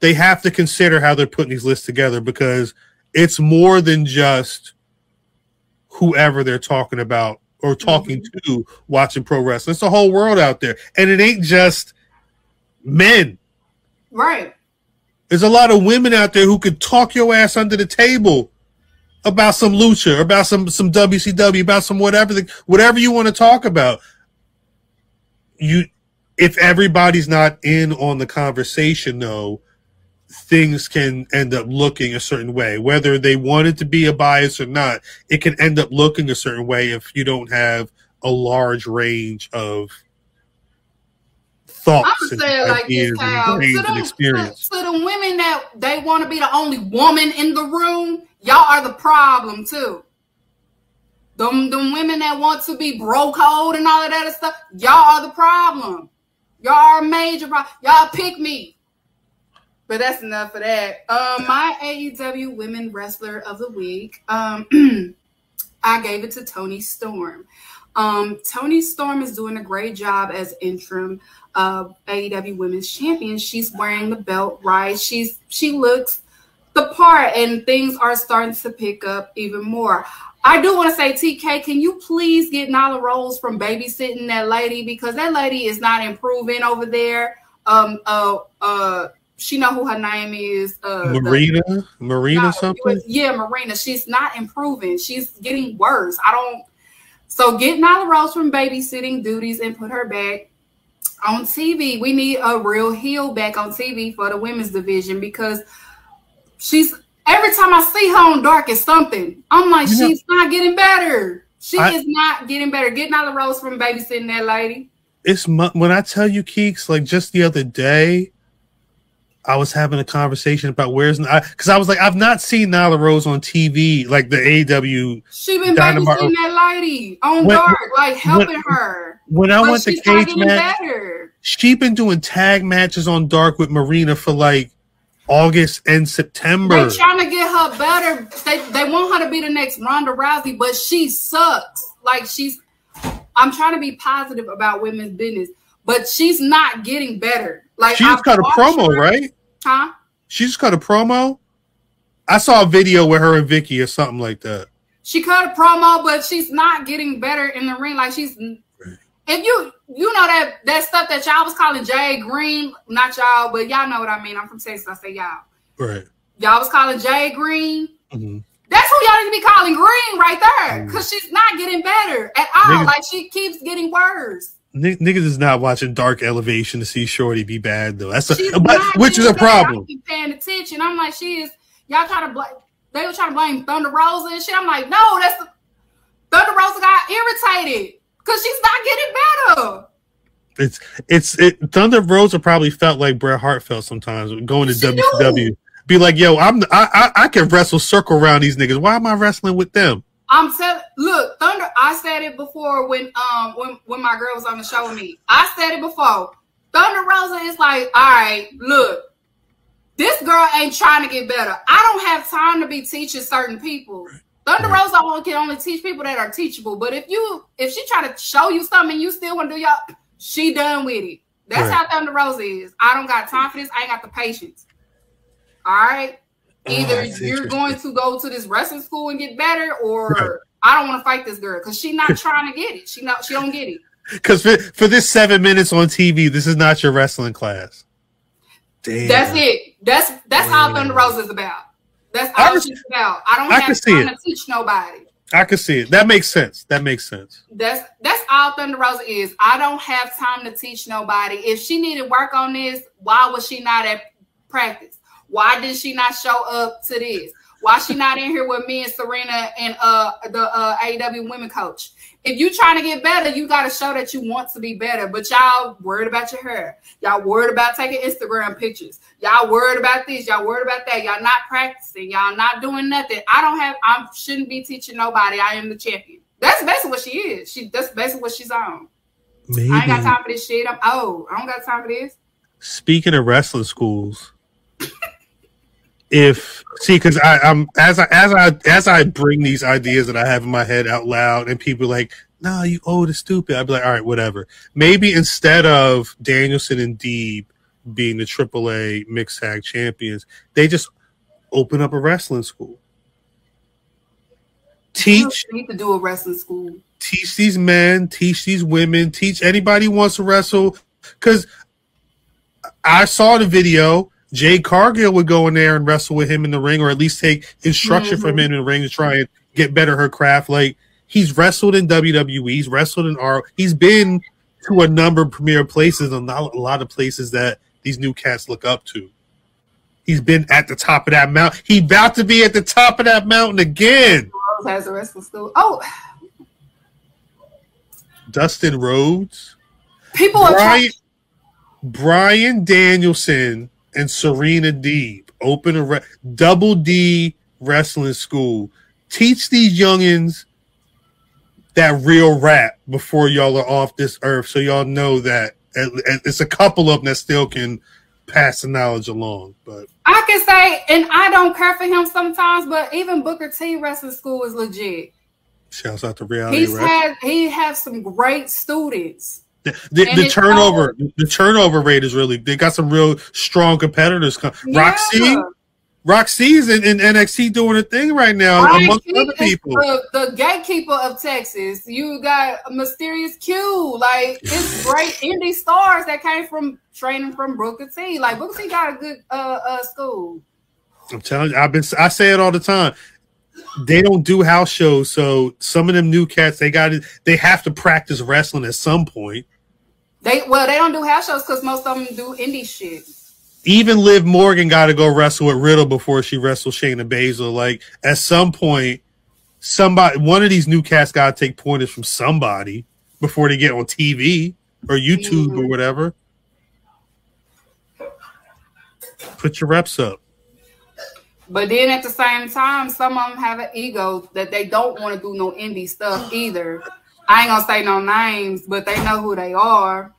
they have to consider how they're putting these lists together because it's more than just whoever they're talking about or talking mm-hmm. to watching pro wrestling. It's the whole world out there. And it ain't just men. Right. There's a lot of women out there who could talk your ass under the table about some lucha, about some some WCW, about some whatever the, whatever you want to talk about. You, if everybody's not in on the conversation, though, things can end up looking a certain way, whether they want it to be a bias or not. It can end up looking a certain way if you don't have a large range of thoughts gonna say it like this, ideas and Kyle. To brains and them, to, experience. to the women that they want to be the only woman in the room, y'all are the problem too. Them, them women that want to be bro code and all of that stuff, y'all are the problem. Y'all are a major problem. Y'all pick me. But that's enough of that. Um, my AEW Women Wrestler of the Week, um, I gave it to Toni Storm. Um, Toni Storm is doing a great job as interim uh, AEW Women's Champion. She's wearing the belt right. She's she looks the part, and things are starting to pick up even more. I do want to say, TK, can you please get Nyla Rose from babysitting that lady because that lady is not improving over there. Um, uh, uh, she know who her name is. Uh, the- Marina, Marina no, something. Yeah, Marina. She's not improving. She's getting worse. I don't. So get Nyla Rose from babysitting duties and put her back on TV. We need a real heel back on TV for the women's division because she's every time I see her on Dark is something. I'm like, You know- she's not getting better. She I- is not getting better. Get the Rose from babysitting that lady. It's when I tell you, Keeks, like just the other day, I was having a conversation about where's because I, was like, I've not seen Nyla Rose on TV, like the AW. She been babysitting that lady on When- Dark, like helping when- her. When I But went to cage match, better. she been doing tag matches on Dark with Marina for like August and September. They trying to get her better. They they want her to be the next Ronda Rousey, but she sucks. Like she's. I'm trying to be positive about women's business, but she's not getting better. Like She just I've cut a promo, her- right? Huh? She just cut a promo. I saw a video with her and Vicky or something like that. She cut a promo, but she's not getting better in the ring. Like she's. If you you know that that stuff that y'all was calling Jade Green, not y'all, but y'all know what I mean. I'm from Texas. I say y'all. Right. Y'all was calling Jade Green. Mhm. That's who y'all need to be calling Green right there, because she's not getting better at all. Niggas- Like she keeps getting worse. N- niggas is not watching Dark Elevation to see Shorty be bad though. That's a, but, which is a problem. I keep paying attention. I'm like, she is. Y'all trying to blame. They were trying to blame Thunder Rosa and shit. I'm like, no, that's the Thunder Rosa got irritated because she's not getting better. It's it's it. Thunder Rosa probably felt like Bret Hart felt sometimes going to She WCW. Be like, yo, I'm I, I I can wrestle circle around these niggas. Why am I wrestling with them? I'm telling. Look, Thunder. I said it before when um when when my girl was on the show with me. I said it before. Thunder Rosa is like, all right, look, this girl ain't trying to get better. I don't have time to be teaching certain people. Thunder. Rosa only can only teach people that are teachable. But if you if she try to show you something and you still want to do y'all, she done with it. That's Right. how Thunder Rosa is. I don't got time for this. I ain't got the patience. All right. Either Oh, you're going to go to this wrestling school and get better, or Right. I don't want to fight this girl because she's not trying to get it. She not she don't get it. Because for, for this seven minutes on TV, this is not your wrestling class. Damn. That's it. That's that's all Damn. Thunder Rosa is about. That's all can- she's about. I don't I have see time it. to teach nobody. I can see it. That makes sense. That makes sense. That's that's all Thunder Rosa is. I don't have time to teach nobody. If she needed work on this, why was she not at practice? Why did she not show up to this? Why she not in here with me and Serena and uh the uh AEW women coach? If you trying to get better, you got to show that you want to be better. But y'all worried about your hair. Y'all worried about taking Instagram pictures. Y'all worried about this. Y'all worried about that. Y'all not practicing. Y'all not doing nothing. I don't have. I shouldn't be teaching nobody. I am the champion. That's basically what she is. She. That's basically what she's on. Maybe. I ain't got time for this shit. I'm old. I don't got time for this. Speaking of wrestling schools, if see, because I'm as I as I as I bring these ideas that I have in my head out loud, and people are like, "Nah, you old and stupid," I'd be like, "All right, whatever." Maybe instead of Danielson and Deeb being the AAA mixed tag champions, they just open up a wrestling school. Teach need to do a wrestling school. teach these men, teach these women, teach anybody who wants to wrestle. Because I saw the video. Jade Cargill would go in there and wrestle with him in the ring, or at least take instruction from mm-hmm. him in the ring to try and get better her craft. Like he's wrestled in WWE, he's wrestled in R. He's been to a number of premier places, and not a lot of places that these new cats look up to. He's been at the top of that mountain. He about to be at the top of that mountain again. Has a wrestling school. Oh, Dustin Rhodes. people are Bryan, trying. Bryan Danielson and Serena Deeb open a re- double D wrestling school. Teach these youngins that real rap before y'all are off this earth, so y'all know that at- at- it's a couple of them that still can pass the knowledge along. But I can say, and I don't care for him sometimes, but even Booker T wrestling school is legit. shouts out to reality He's rap. had he has some great students. The, the, turnover, the turnover rate is really. They got some real strong competitors. Come, Roxy, Yeah. Roxy's in, in NXT doing a thing right now Ryan amongst other people. The, the gatekeeper of Texas. You got a Mysterious Q. Like it's great indie stars that came from training from Booker T. Like Booker T got a good uh, uh school. I'm telling you, I've been I say it all the time. They don't do house shows, so some of them new cats they got they have to practice wrestling at some point. They well, they don't do house shows because most of them do indie shit. Even Liv Morgan got to go wrestle with Riddle before she wrestles Shayna Baszler. Like at some point, somebody one of these new cats got to take pointers from somebody before they get on TV or YouTube or Mhm. whatever. Put your reps up. But then at the same time, some of them have an ego that they don't want to do no indie stuff either. I ain't gonna say no names, but they know who they are.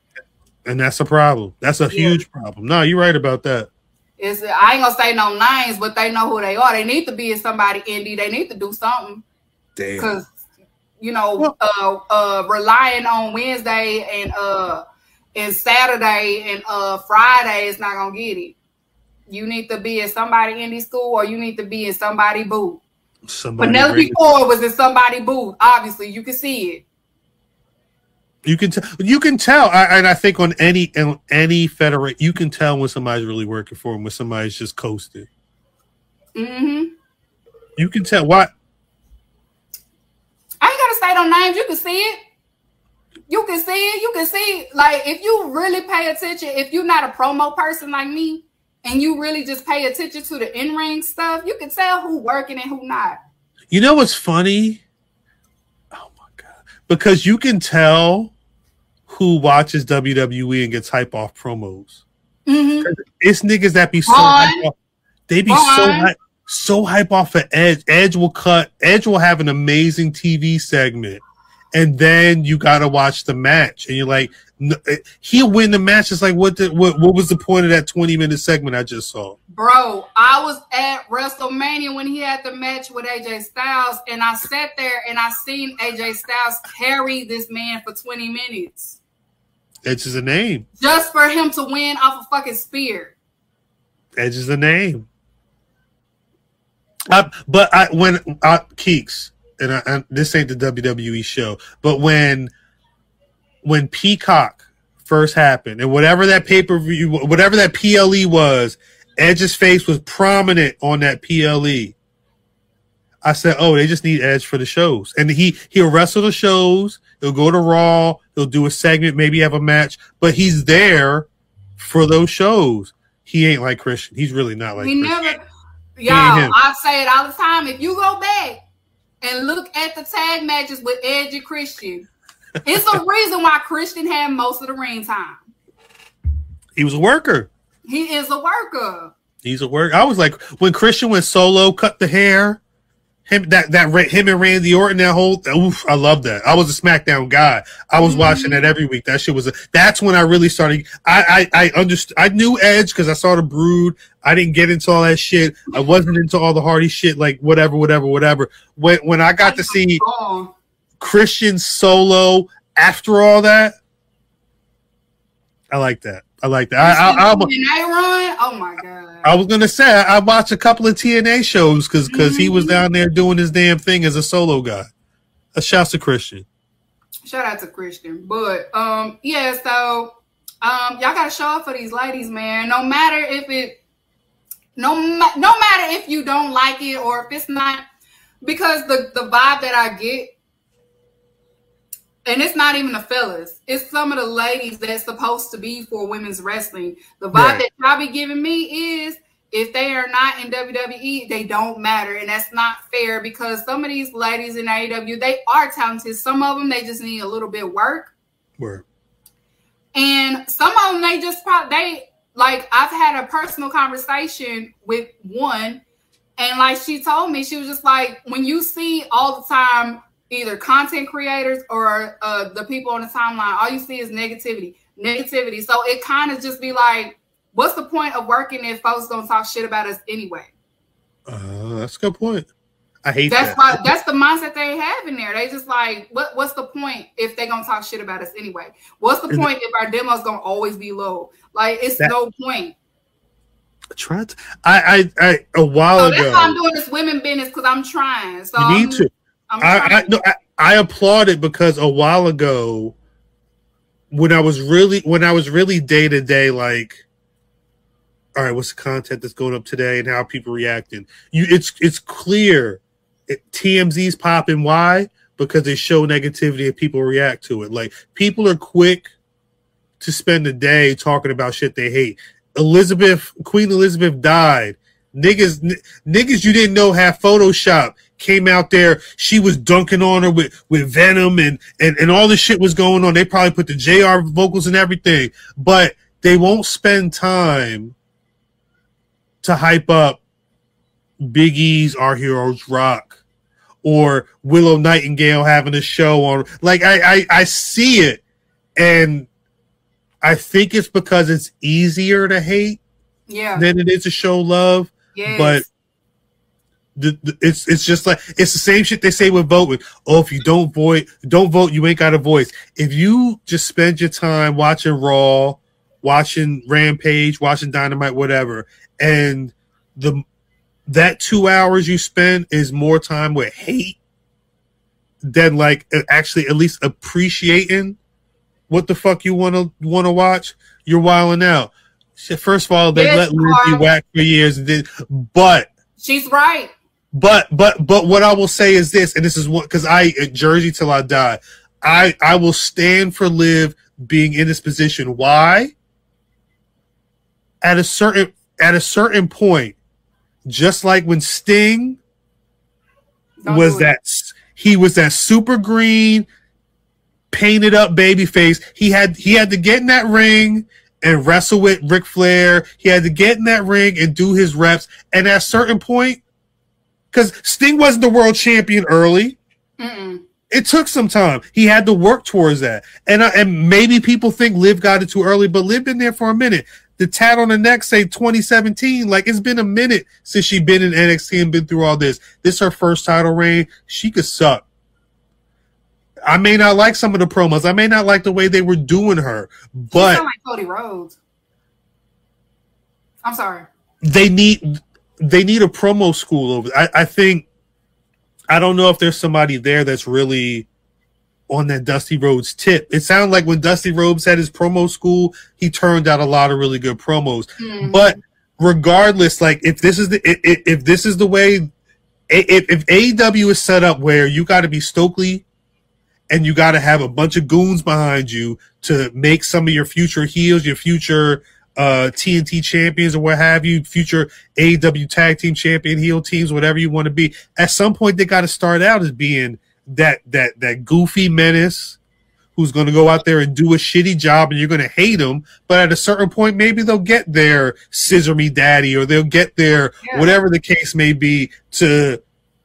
And that's a problem. That's a Yeah. huge problem. No, you're right about that. It's I ain't gonna say no names, but they know who they are. They need to be in somebody indie. They need to do something Damn. because you know, uh, uh, relying on Wednesday and uh and Saturday and uh Friday is not gonna get it. You need to be in somebody indie school, or you need to be in somebody booth. Somebody Penelope Ford was in somebody booth. Obviously, you can see it. You can tell. You can tell, I, and I think on any on any federate, you can tell when somebody's really working for them, when somebody's just coasting. hmm You can tell. Why? I ain't gotta say no names. You can see it. You can see it. You can see like if you really pay attention. If you're not a promo person like me, and you really just pay attention to the in ring stuff, you can tell who working and who not. You know what's funny? Oh my god! Because you can tell who watches WWE and gets hype off promos. hmm It's niggas that be so hype off, they be so hype, so hype off of Edge. Edge will cut. Edge will have an amazing TV segment, and then you got to watch the match, and you're like, he'll win the match. It's like, what, the, what? What was the point of that 20 minute segment I just saw? Bro, I was at WrestleMania when he had the match with AJ Styles, and I sat there and I seen AJ Styles carry this man for 20 minutes Edge is a name. just for him to win off a fucking spear. Edge is a name. I, but I when uh, Keeks and I, I, this ain't the WWE show, but when when Peacock first happened and whatever that pay per view, whatever that PLE was, Edge's face was prominent on that PLE. I said, "Oh, they just need Edge for the shows," and he he'll wrestle the shows. He'll go to Raw. He'll do a segment, maybe have a match, but he's there for those shows. He ain't like Christian. He's really not like he Christian. never, y'all. I say it all the time. If you go back and look at the tag matches with Edge and Christian, it's the reason why Christian had most of the ring time. He was a worker. He is a worker. He's a worker. I was like when Christian went solo, cut the hair. Him that that him and Randy Orton that whole oof, I love that. I was a SmackDown guy. I was mm-hmm. watching that every week. That shit was a, that's when I really started. I I, I understood. I knew Edge because I saw the Brood. I didn't get into all that shit. I wasn't into all the Hardy shit. Like whatever, whatever, whatever. When when I got to see. Christian solo after all that, I like that. I like that. I, I, they run, oh my god. I was gonna say I, I watched a couple of TNA shows because because he was down there doing his damn thing as a solo guy. A shouts to Christian. Shout out to Christian. But um, yeah, so Um, y'all gotta show up for these ladies, man. No matter if it, no, no matter if you don't like it or if it's not, because the the vibe that I get, and it's not even the fellas, it's some of the ladies that's supposed to be for women's wrestling. The vibe Right. that y'all be giving me is if they are not in WWE, they don't matter, and that's not fair because some of these ladies in AEW they are talented. Some of them they just need a little bit work. Word. And some of them, they just probably, they, like, I've had a personal conversation with one, and like she told me, she was just like, when you see all the time, either content creators or uh, the people on the timeline, all you see is negativity, negativity. So it kind of just be like, what's the point of working if folks gonna talk shit about us anyway? Uh, that's a good point. I hate That's that. why that's the mindset they have in there. They just like, what what's the point if they gonna talk shit about us anyway? What's the point if our demo's gonna always be low? Like it's That- no point. Try to, I, I, I, a while So that's ago. why I'm doing this women business because I'm trying. So you need I'm, to. I, I, no, I, I applaud it because a while ago, when I was really, when I was really day to day, like, all right, what's the content that's going up today and how people reacting? You, it's, it's clear. It, TMZ's popping. Why? Because they show negativity and people react to it. Like people are quick to spend the day talking about shit they hate. Elizabeth, Queen Elizabeth died. Niggas, n- niggas you didn't know had Photoshop came out there. She was dunking on her with, with Venom and, and, and all this shit was going on. They probably put the JR vocals and everything, but they won't spend time to hype up Biggie's Our Heroes Rock or Willow Nightingale having a show on. Like, I, I, I see it and I think it's because it's easier to hate yeah. than it is to show love yes. but the, the, it's it's just like it's the same shit they say with voting. Oh, if you don't vote, don't vote, you ain't got a voice. If you just spend your time watching Raw, watching Rampage, watching Dynamite, whatever, and the that two hours you spend is more time with hate than like actually at least appreciating what the fuck you want to want to watch. You're wilding out. First of all, they let are. whack for years, and then, but she's right. But but but what I will say is this, and this is what because I at Jersey till I die, I I will stand for Liv being in this position. Why? At a certain at a certain point, just like when Sting Don't was it. that he was that super green, painted up baby face. He had he had to get in that ring and wrestle with Ric Flair. He had to get in that ring and do his reps. And at a certain point, because Sting wasn't the world champion early, Mm-mm. it took some time. He had to work towards that. And and maybe people think Liv got it too early, but Liv been there for a minute. The tat on the neck say 2017. Like it's been a minute since she been in NXT and been through all this. This her first title reign. She could suck. I may not like some of the promos. I may not like the way they were doing her, but like Cody Rhodes. I'm sorry. they need they need a promo school over. I, I think I don't know if there's somebody there that's really on that Dusty Rhodes tip. It sounded like when Dusty Rhodes had his promo school, he turned out a lot of really good promos. Mhm. But regardless, like if this is the if, if- if this is the way if, if AEW is set up where you got to be Stokely and you got to have a bunch of goons behind you to make some of your future heels, your future uh, TNT champions or what have you, future AEW tag team champion heel teams, whatever you want to be. At some point, they got to start out as being that that that goofy menace who's going to go out there and do a shitty job, and you're going to hate them. But at a certain point, maybe they'll get their scissor me daddy, or they'll get their Yeah. whatever the case may be to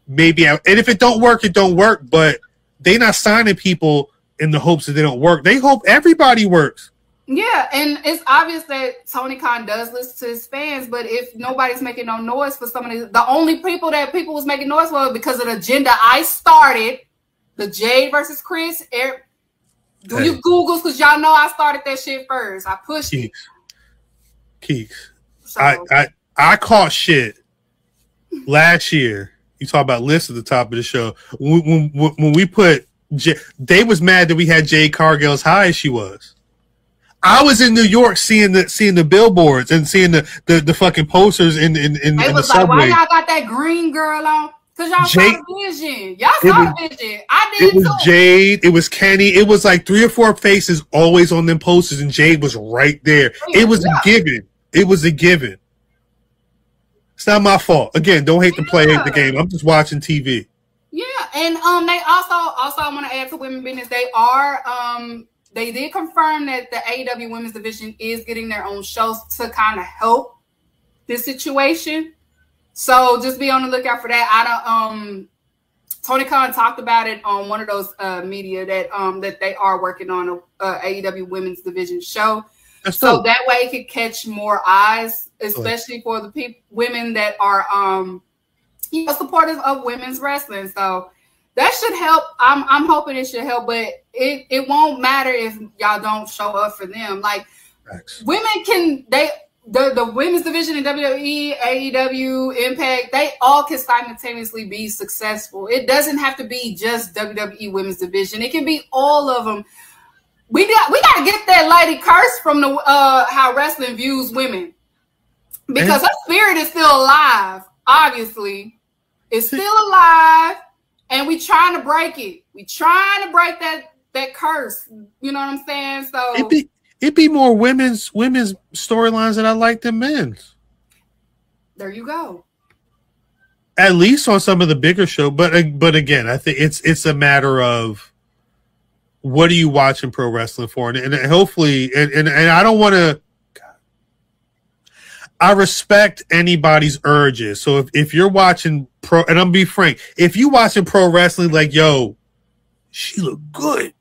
maybe. Out. And if it don't work, it don't work. But they not signing people in the hopes that they don't work. They hope everybody works. Yeah, and it's obvious that Tony Khan does listen to his fans, but if nobody's making no noise for some of these, the only people that people was making noise for because of the agenda I started, the Jade versus Chris. er- do Hey. you Googles? Because y'all know I started that shit first. I pushed it. Keeks, Keeks. So, I, I I caught shit last year. You talk about lists at the top of the show. When, when, when we put, J, they was mad that we had Jade Cargill's high as she was. I was in New York seeing the seeing the billboards and seeing the the, the fucking posters in in, in, in the was like, why subway. y'all got that green girl on? Cause y'all Jake- saw vision. Y'all It saw was- vision. I did It was too. Jade. It was Kenny. It was like three or four faces always on them posters, and Jade was right there. It was Yeah. a given. It was a given. It's not my fault. Again, don't hate the play, hate the game. I'm just watching TV. Yeah, and um, they also also I want to add to women business. They are um, they did confirm that the AEW Women's Division is getting their own shows to kind of help this situation. So just be on the lookout for that. I don't um. Tony Khan talked about it on one of those uh, media that um that they are working on a, a AEW Women's Division show. That's so dope. that way it could catch more eyes, especially for the people women that are um you know supporters of women's wrestling. So that should help. I'm I'm hoping it should help, but it it won't matter if y'all don't show up for them. Like women can they the the women's division in WWE, AEW, Impact, they all can simultaneously be successful. It doesn't have to be just WWE women's division. It can be all of them. We got we got to get that lady curse from the uh how wrestling views women because her spirit is still alive. Obviously, it's still alive, and we trying to break it. We trying to break that that curse. You know what I'm saying? So It'd be it'd be more women's women's storylines that I like than men's. there you go. At least on some of the bigger show, but uh, but again, I think it's it's a matter of what are you watching pro wrestling for, and, and hopefully, and and, and I don't want to. I respect anybody's urges. So if, if you're watching pro, and I'm be frank, if you watching pro wrestling, like yo, she look good.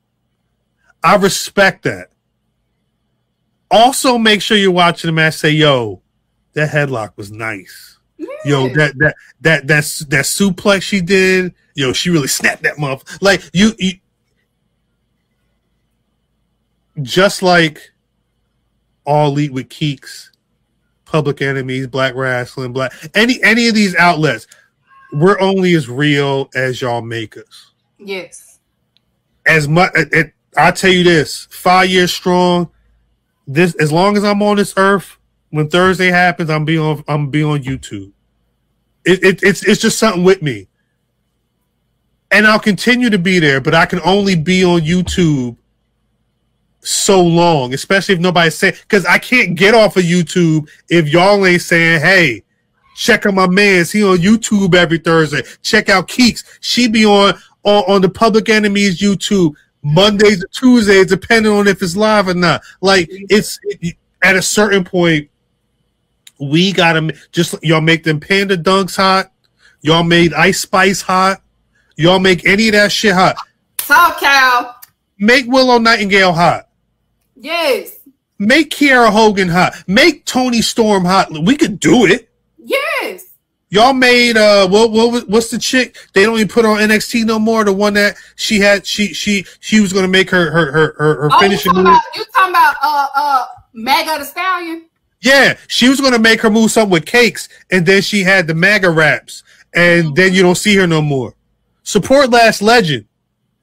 I respect that. Also, make sure you're watching the match. Say, yo, that headlock was nice. Yo, Yeah. that that that that's that suplex she did. Yo, she really snapped that muff. Like you, you, just like all elite with Keeks, Public Enemies, Black Wrestling, Black any any of these outlets. We're only as real as y'all make us. Yes. As much, it, I tell you this: five years strong. This, as long as I'm on this earth, when Thursday happens, I'm be on. I'm be on YouTube. It, it, it's it's just something with me, and I'll continue to be there. But I can only be on YouTube so long, especially if nobody's saying because I can't get off of YouTube if y'all ain't saying, "Hey, check out my man's. He on YouTube every Thursday. Check out Keeks. She be on on, on the Public Enemies YouTube Mondays or Tuesdays, depending on if it's live or not. Like it's it, at a certain point, we gotta just y'all make them panda dunks hot. Y'all made Ice Spice hot. Y'all make any of that shit hot. Talk Khal. Make Willow Nightingale hot. Yes. Make Kiera Hogan hot. Make Toni Storm hot. We could do it. Yes. Y'all made uh what what was- what's the chick they don't even put on NXT no more the one that she had she she she was gonna make her her her her, her Oh, you finishing talking move about you talking about uh uh Mega the Stallion? yeah she was gonna make her move something with cakes and then she had the MAGA wraps, and then you don't see her no more support Lash Legend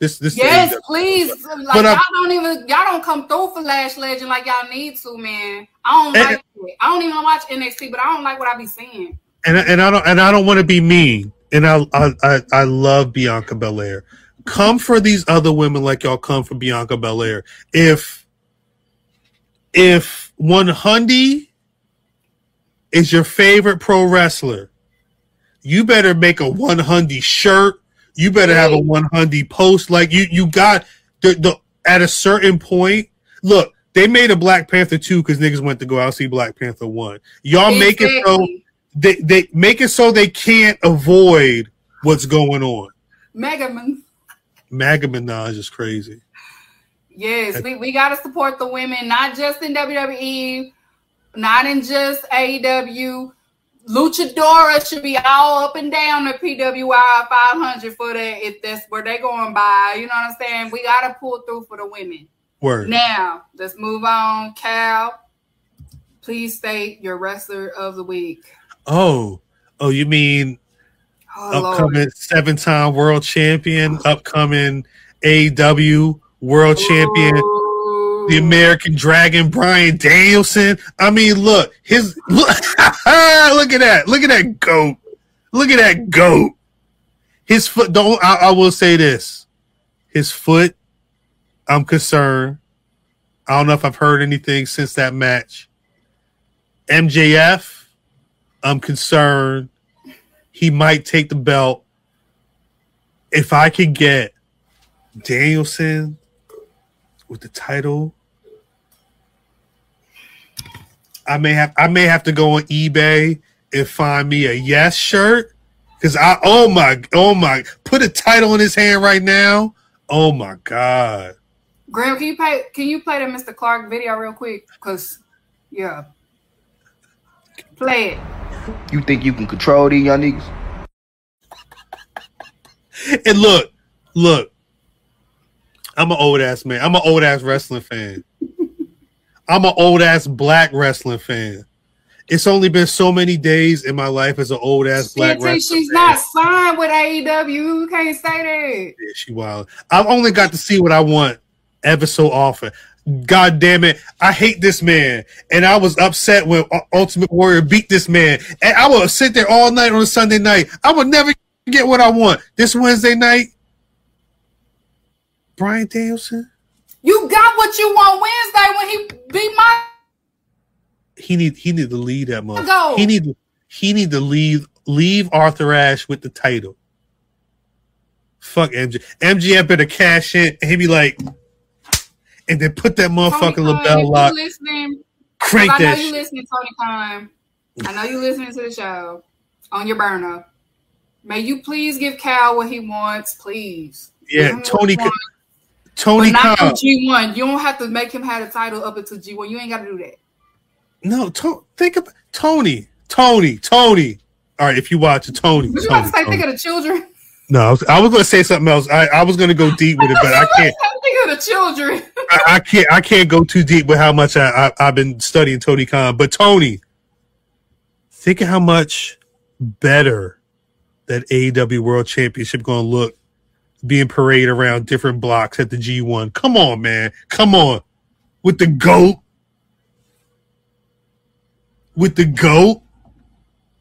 this this Yes, please. Like But, y'all don't even y'all don't come through for Lash Legend like y'all need to, man. I don't And- like it. I don't even watch NXT, but I don't like what I be seeing. and and I don't and I don't want to be mean and I I I, I love Bianca Belair come for these other women like y'all come for Bianca Belair if if one Hundy is your favorite pro wrestler, you better make a one Hundy shirt. You better have a one Hundy post. Like you, you got the, the at a certain point. Look, they made a Black Panther two because niggas went to go out see Black Panther one. Y'all make it so they they make it so they can't avoid what's going on. Mega Man. Maga Minaj is crazy. Yes, we, we gotta support the women, not just in WWE, not in just AEW. Luchadora should be all up and down the PWI 500 for that if that's where they're going by. You know what I'm saying? We gotta pull through for the women. Word. Now, let's move on. Khal, please state your wrestler of the week. Oh, oh, you mean Oh, Lord. upcoming seven time world champion, upcoming AW world champion, the American Dragon, Bryan Danielson. I mean, look, his look, look at that, look at that goat, look at that goat. His foot. Don't. I, I will say this. His foot. I'm concerned. I don't know if I've heard anything since that match. MJF. I'm concerned. He might take the belt. If I could get Danielson with the title. I may have I may have to go on eBay and find me a yes shirt because I oh my oh my put a title in his hand right now. Oh my god! Gram, can you play? Can you play the Mr. Clark video real quick? Cause yeah, play it. You think you can control these young niggas? And look, look, I'm an old ass man. I'm an old ass wrestling fan. I'm an old ass black wrestling fan. It's only been so many days in my life as an old ass black wrestling she's fan. not signed with AEW. You can't say that. Yeah, she wild. I've only got to see what I want ever so often. God damn it. I hate this man. And I was upset when Ultimate Warrior beat this man. And I will sit there all night on a Sunday night. I will never get what I want. This Wednesday night, Bryan Danielson, You got what you want Wednesday when he beat my. he need he need to lead that month. Go. He need he need to leave leave Arthur Ashe with the title. Fuck MJ. MJF better cash in and he be like, and then put that motherfucking Khan, LaBelle if you lock, listening, crank I know you listening, Tony Khan. I know you listening to the show on your burner. May you please give Khal what he wants, please. Yeah, Tony, wants, Tony but not Khan. G one. You don't have to make him have the title up until G one. You ain't got to do that. No, to, think of Tony, Tony, Tony. All right, if you watch it, Tony. You Tony, about to say? Tony. Think of the children. No, I was, I was going to say something else. I, I was going to go deep with it, but I can't. think of the children. I, I can't. I can't go too deep with how much I, I I've been studying Tony Khan. But Tony, think of how much better that AEW World Championship going to look being paraded around different blocks at the G1. Come on, man. Come on. With the GOAT. With the GOAT.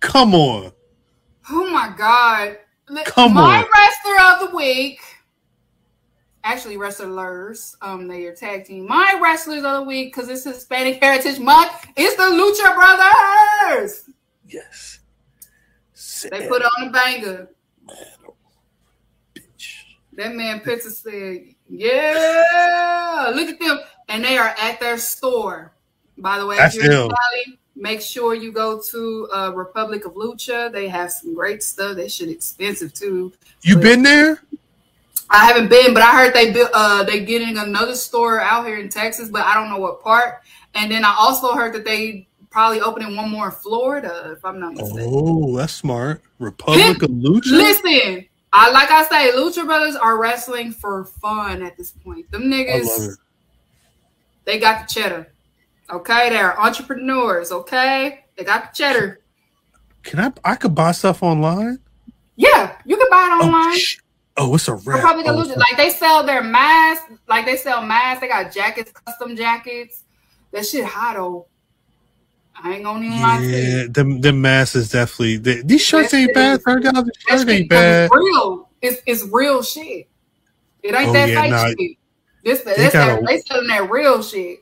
Come on. Oh my god! Come my on. wrestler of the week. Actually, wrestlers. Um, they are tag team. My wrestlers of the week because it's Hispanic Heritage Month. It's the Lucha Brothers. Yes. They put on a banger. That man Pitzer said, "Yeah, look at them," and they are at their store. By the way, That's if you're in. Cali, make sure you go to uh, Republic of Lucha. They have some great stuff. That shit expensive too. You been there? I haven't been, but I heard they built uh they getting another store out here in Texas, but I don't know what part. And then I also heard that they probably opening one more in Florida, if I'm not mistaken. Oh, that's smart. Republic of Lucha. Listen, I like I say, Lucha Brothers are wrestling for fun at this point. Them niggas, they got the cheddar. Okay, they're entrepreneurs. Okay, they got the cheddar. Can I? I could buy stuff online. Yeah, you can buy it Oh, online. sh- oh it's a wrap. Of Oh, Lucha. Like they sell their masks, like they sell masks. They got jackets, custom jackets. That shit hot though. I ain't gonna even lie to you. yeah, them them masses definitely. They, these shirts ain't bad. is- Thirty dollars shirt ain't bad. is real. It's it's real shit. It ain't Oh, that yeah, fake nah. shit. This They got that, a- they selling that real shit.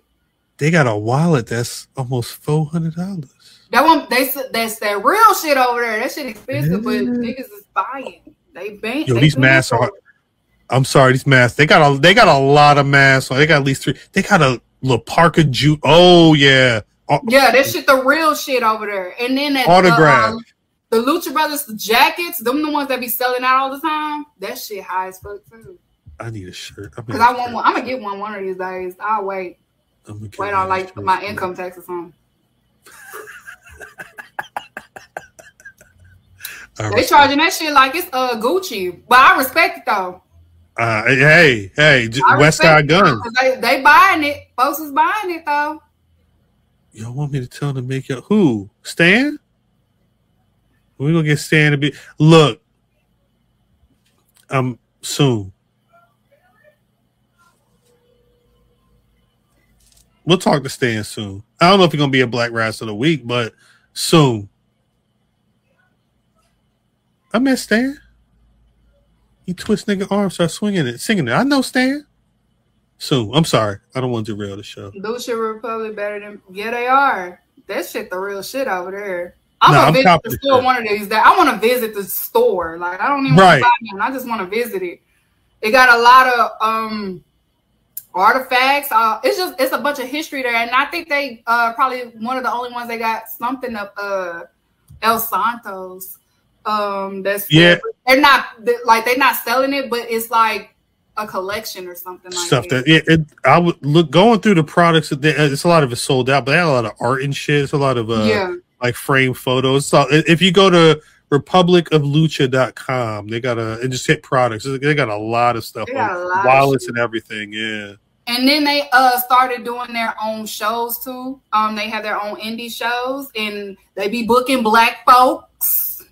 They got a wallet that's almost four hundred dollars. That one they that's that real shit over there. That shit expensive, but niggas is buying. They bang. Yo, they these masks are. I'm sorry, these masks. They got a they got a lot of masks. They got at least three. They got a La Parka Ju. Oh yeah, Yeah, that shit the real shit over there. And then that Autograph. uh, um, the Lucha Brothers the jackets, them the ones that be selling out all the time. That shit high as fuck too. I need a shirt. I'm Cause I want one. I'm gonna get one one of these days. I'll wait. I'm gonna Wait on like my income tax or something. They charging that shit like it's uh Gucci, but I respect it though. Uh, hey, hey, Westside Gunn. They, they buying it. Folks is buying it though. Y'all want me to tell them to make your who? Stan? We gonna get Stan to be look. Um soon. We'll talk to Stan soon. I don't know if he's gonna be a Black Wrestler of the Week, but soon. I miss Stan. He twist nigga arms, start swinging it, singing it. I know Stan. Soon. I'm sorry. I don't want to derail the show. Lucha Republic better than yeah they are. That shit the real shit over there. I'm Nah, gonna I'm visit the store one of these days. I want to visit the store. Like I don't even Right. want to buy nothing. I just want to visit it. It got a lot of um artifacts. Uh, it's just it's a bunch of history there, and I think they uh probably one of the only ones they got something of uh El Santos. Um, that's Yeah. They're not like they're not selling it, but it's like a collection or something like Stuff that. that it, it I would look going through the products. that they- It's a lot of it sold out, but they had a lot of art and shit. It's a lot of uh, yeah. like frame photos. So if you go to republicoflucha.com, they got a and just hit products. They got a lot of stuff lot wallets and everything. Yeah. And then they uh started doing their own shows too. Um, they have their own indie shows, and they be booking black folks.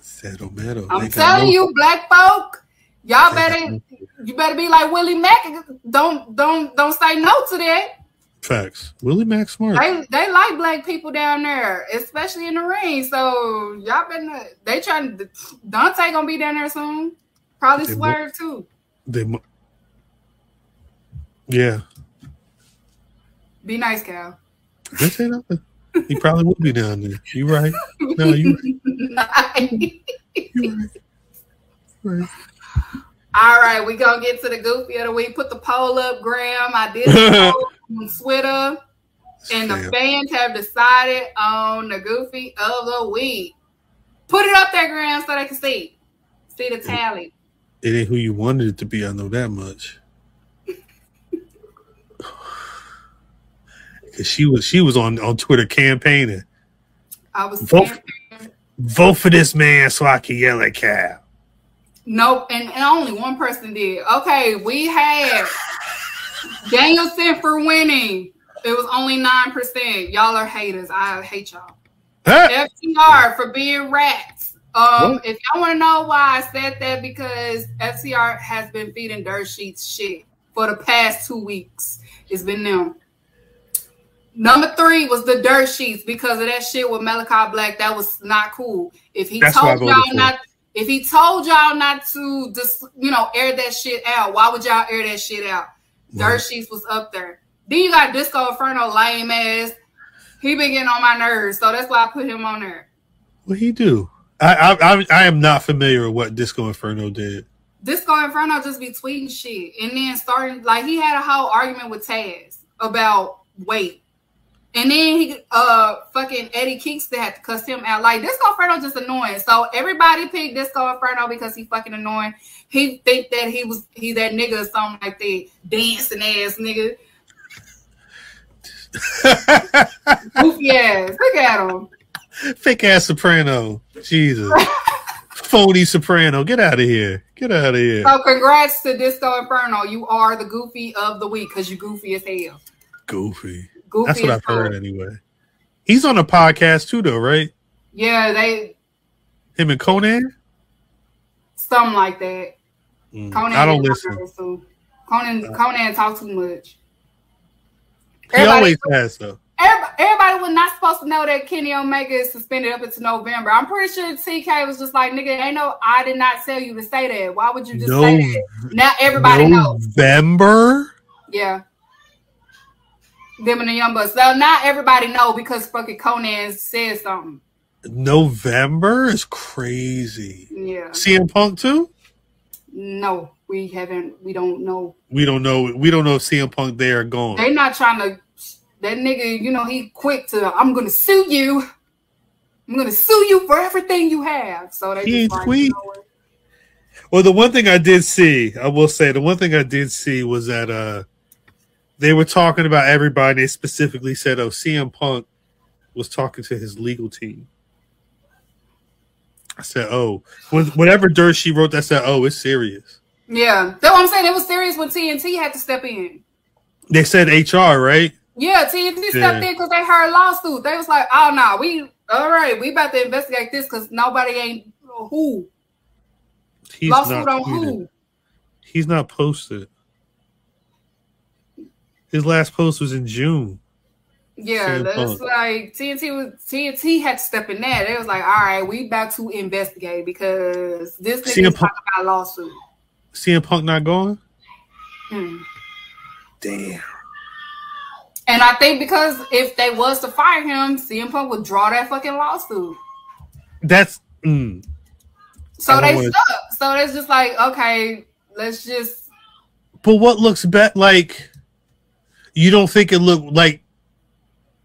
Saddle metal. I'm telling you, black folk, y'all better you better be like Willie Mack. Don't don't don't say no to that. Facts. Willie Mack Smart. They they like black people down there, especially in the ring. So y'all better they trying to Dante gonna be down there soon. Probably They swerve too. They, mu- yeah. Be nice, Khal. They say nothing. He probably would be down there. You right. No, you right. All right, we gonna get to the goofy of the week. Put the poll up, Gram. I did the poll on Twitter, and the fans have decided on the goofy of the week. Put it up there, Gram, so they can see. See the tally. It ain't who you wanted it to be. I know that much. Cause she was she was on on Twitter campaigning. I was Vote, scared. vote for this man so I can yell at Khal. Nope, and, and only one person did. Okay, we had Danielson for winning. It was only nine percent. Y'all are haters. I hate y'all. Huh? FTR for being rats. Um, What? if y'all want to know why I said that, because FTR has been feeding dirt sheets shit for the past two weeks. It's been them. Number three was the dirt sheets because of that shit with Malakai Black. That was not cool. If he That's told y'all for. not, if he told y'all not to just you know air that shit out, why would y'all air that shit out? Dirt sheets was up there. Then you got Disco Inferno, lame ass. He been getting on my nerves, so that's why I put him on there. What he do? I, I I I am not familiar with what Disco Inferno did. Disco Inferno just be tweeting shit and then starting like he had a whole argument with Taz about weight. And then he uh fucking Eddie Kingston had to cuss him out. Like Disco Inferno just annoying. So everybody picked Disco Inferno because he fucking annoying. He think that he was he that nigga or something like that. Dancing ass nigga. Goofy ass. Look at him. Fake ass soprano. Jesus. Phony soprano. Get out of here. Get out of here. So congrats to Disco Inferno. You are the goofy of the week because you goofy as hell. Goofy. Goofy That's what I've heard fuck. anyway. He's on a podcast too, though, right? Yeah, they Him and Konnan. something like that. Mm, Konnan I don't listen. nervous, too. Konnan Konnan talk too much. He Everybody, always has though. everybody, everybody was not supposed to know that Kenny Omega is suspended up until November. I'm pretty sure TK was just like, nigga, ain't no, I did not tell you to say that. Why would you just No, say that? Now everybody knows. November. Yeah. Them and the Young Bucks. So not everybody know because fucking Konnan said something. November is crazy. Yeah. CM Punk too. No, we haven't. We don't know. We don't know. We don't know if CM Punk they are gone. They're not trying to. That nigga, you know, he quick to. I'm gonna sue you. I'm gonna sue you for everything you have. So they He just ain't like? Well, the one thing I did see, I will say, the one thing I did see was that uh they were talking about everybody. They specifically said, "Oh, CM Punk was talking to his legal team." I said, "Oh, with whatever dirt she wrote, that said, oh, it's serious." Yeah, that's what I'm saying. It was serious when TNT had to step in. They said HR, right? Yeah, TNT stepped Yeah. in because they heard lawsuit. They was like, "Oh no, we all right. We about to investigate this because nobody ain't who He's lawsuit on tweeted. who." He's not posted. His last post was in June. Yeah, CM that's Punk. like TNT was TNT had to step in there. They was like, all right, we about to investigate because this CM nigga's Punk- talking about lawsuit. CM Punk not going. Hmm. Damn. And I think because if they was to fire him, CM Punk would draw that fucking lawsuit. That's mm, So they wanna- stuck. So it's just like, okay, let's just but what looks bet like you don't think it look like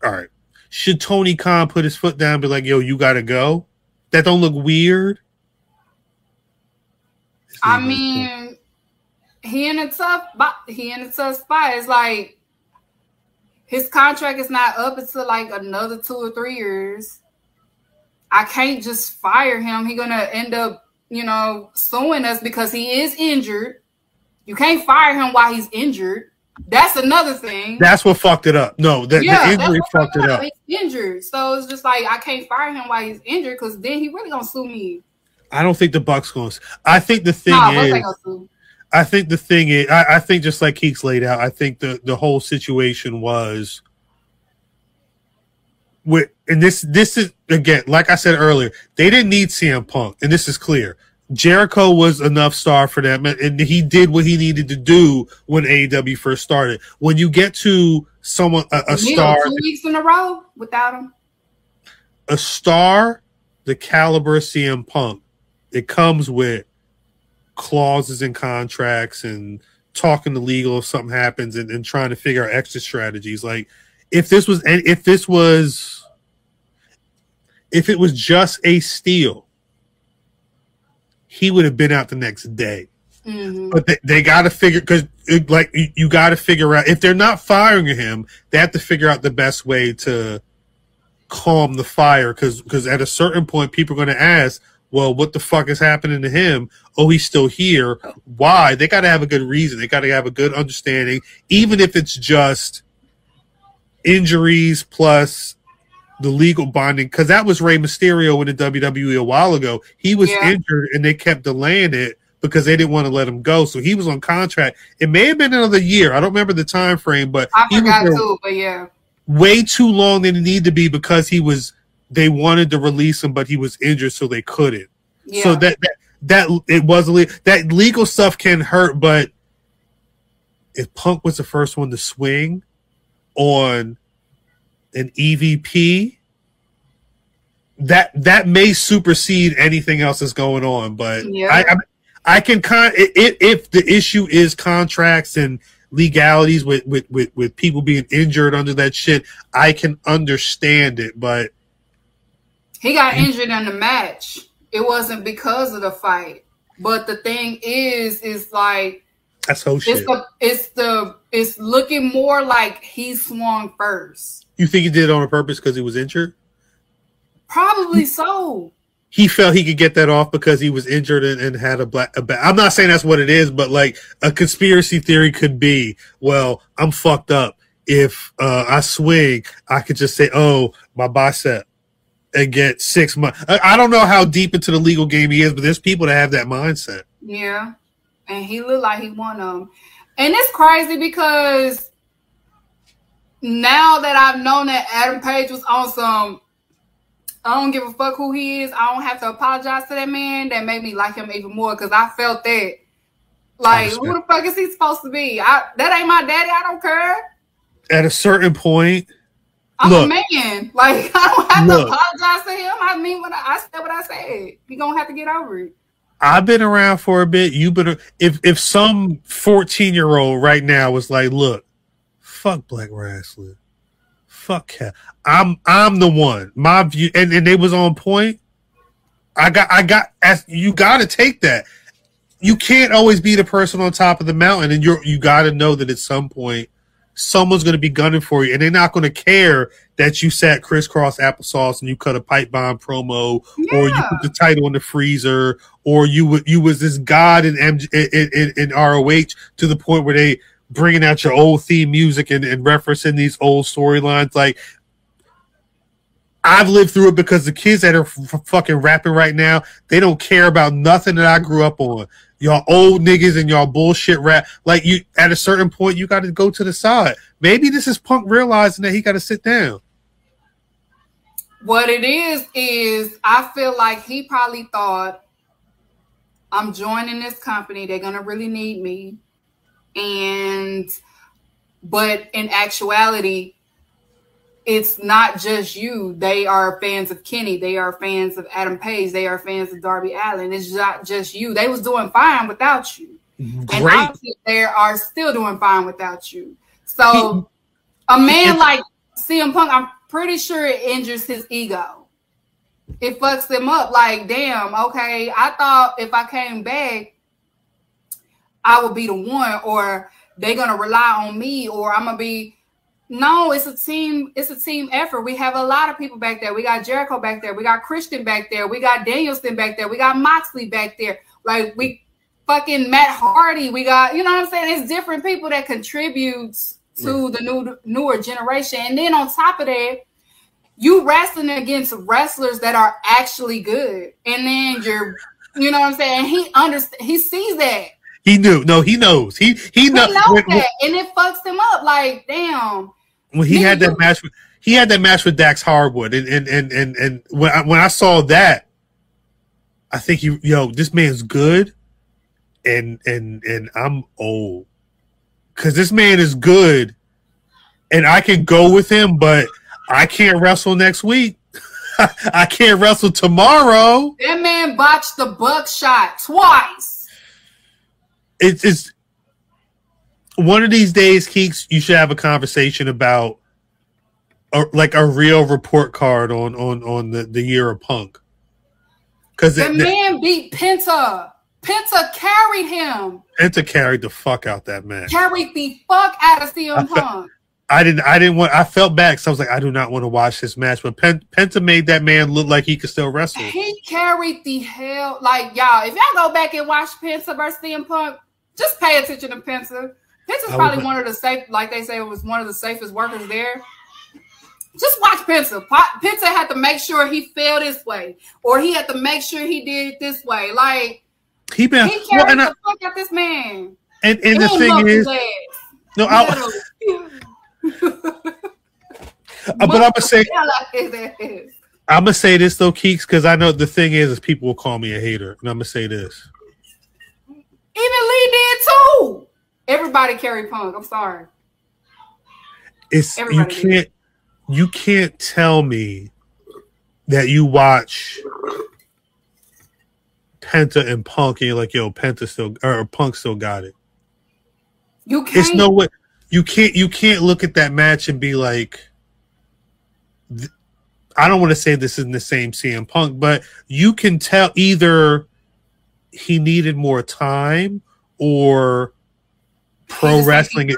all right. Should Tony Khan put his foot down and be like, yo, you gotta go? That don't look weird. I mean, he in a tough, he in a tough spot. It's like his contract is not up until like another two or three years. I can't just fire him. He gonna end up, you know, suing us because he is injured. You can't fire him while he's injured. That's another thing. that's what fucked it up. No, the, the that's injury fucked it up. He's injured, so it's just like I can't fire him while he's injured because then he really gonna sue me. I don't think the Bucks going. I think the thing is, ain't gonna sue. I think the thing is, I, I think just like Keeks laid out, I think the the whole situation was with, and this this is again, like I said earlier, they didn't need CM Punk, and this is clear. Jericho was enough star for them, and- he did what he needed to do when AEW first started. When you get to someone a, a star, two weeks in a row without him. a star, the caliber of CM Punk, it comes with clauses and contracts and talking to legal if something happens and, and trying to figure out exit strategies. Like if this was and if this was if it was just a steal, he would have been out the next day. Mhm. But they, they got to figure because like you, you got to figure out if they're not firing him, they have to figure out the best way to calm the fire. Because because at a certain point, people are going to ask, "Well, what the fuck is happening to him? Oh, he's still here. Why?" They got to have a good reason. They got to have a good understanding, even if it's just injuries plus the legal bonding. Because that was Rey Mysterio in the WWE a while ago. He was Yeah. injured, and they kept delaying it because they didn't want to let him go. So he was on contract. It may have been another year. I don't remember the time frame, but I forgot too, but yeah. way too long than it needed to be because he was. They wanted to release him, but he was injured, so they couldn't. Yeah. So that that that it was that legal stuff can hurt, but if Punk was the first one to swing on an EVP, that that may supersede anything else that's going on. But Yeah. I, I I can con if, if the issue is contracts and legalities with, with with with people being injured under that shit, I can understand it, but he got injured in the match. It wasn't because of the fight. But the thing is, is like that's whole it's the it's the it's looking more like he swung first. You think he did it on a purpose because he was injured? Probably so. he felt he could get that off because he was injured and, and had a black. A ba- I'm not saying that's what it is, but like a conspiracy theory could be, well, I'm fucked up. If uh, I swing, I could just say, oh, my bicep, and get six months. I, I don't know how deep into the legal game he is, but there's people that have that mindset. Yeah. And he looked like he won them. And it's crazy because now that I've known that Adam Page was on some I don't give a fuck who he is. I don't have to apologize to that man. That made me like him even more because I felt that. Like, who the fuck is he supposed to be? I, that ain't my daddy. I don't care. At a certain point, I'm Look. a man. Like, I don't have Look. to apologize to him. I mean, what I, I said what I said. He gonna have to get over it. I've been around for a bit. You've been. If if some 14 year old right now was like, look, fuck black wrestling, fuck cat. I'm I'm the one. My view, and, and they was on point. I got I got as you got to take that. You can't always be the person on top of the mountain, and you're you got to know that at some point someone's going to be gunning for you, and they're not going to care that you sat crisscross applesauce and you cut a pipe bomb promo, or you put the title in the freezer, or you you was this god in MG, in, in, in ROH to the point where they bringing out your old theme music and, and referencing these old storylines. Like I've lived through it because the kids that are f- fucking rapping right now, they don't care about nothing that I grew up on. y'all old niggas and y'all bullshit rap. Like you, at a certain point, you got to go to the side. Maybe this is Punk realizing that he got to sit down. What it is is I feel like he probably thought I'm joining this company. They're gonna really need me, and but in actuality, it's not just you. They are fans of Kenny. They are fans of Adam Page. They are fans of Darby Allin. It's not just you. They was doing fine without you. And Great. obviously they are still doing fine without you. So a man like CM Punk, I'm pretty sure it injures his ego. It fucks him up. Like, damn, okay, I thought if I came back, I will be the one, or they're gonna rely on me, or I'm gonna be. No, it's a team. It's a team effort. We have a lot of people back there. We got Jericho back there. We got Christian back there. We got Danielson back there. We got Moxley back there. Like we fucking Matt Hardy. We got you know what I'm saying. It's different people that contributes to the new newer generation. And then on top of that, you wrestling against wrestlers that are actually good. And then you're, you know what I'm saying? He understands. He sees that. He knew. No, he knows. He he He know, knows when, that, and it fucks him up. Like, damn. when he had that match. With, he had that match with Dax Harwood, and and and and, and when I, when I saw that, I think you yo this man's good, and and and I'm old because this man is good, and I can go with him, but I can't wrestle next week. I can't wrestle tomorrow. That man botched the buckshot twice. It's it's one of these days, Keeks, you should have a conversation about a, like a real report card on on on the, the year of punk. Because The man beat Penta. Penta carried him. Penta carried the fuck out that man. Carried the fuck out of CM Punk. I didn't I didn't want I felt bad so I was like, I do not want to watch this match. But Pen, Penta made that man look like he could still wrestle. He carried the hell. Like, y'all, if y'all go back and watch Penta versus CM Punk, just pay attention to Penta. Penta's I probably one of the safe, like they say, it was one of the safest workers there. Just watch Penta. Pa- Penta had to make sure he fell this way, or he had to make sure he did it this way. Like, He been he well, carried and, I, the fuck out this man. and and the thing is, no, I, Literally. Uh, but I'm gonna say Hell out his ass. I'm gonna say this though, Keeks, because I know the thing is, is people will call me a hater, and I'm gonna say this. Even Lee did too. Everybody carried Punk. I'm sorry. it's Everybody you can't you can't tell me that you watch Penta and Punk and you're like, yo, Penta still or Punk still got it. You can't. It's no way you can't you can't look at that match and be like I don't want to say this isn't the same CM Punk, but you can tell either he needed more time or pro wrestling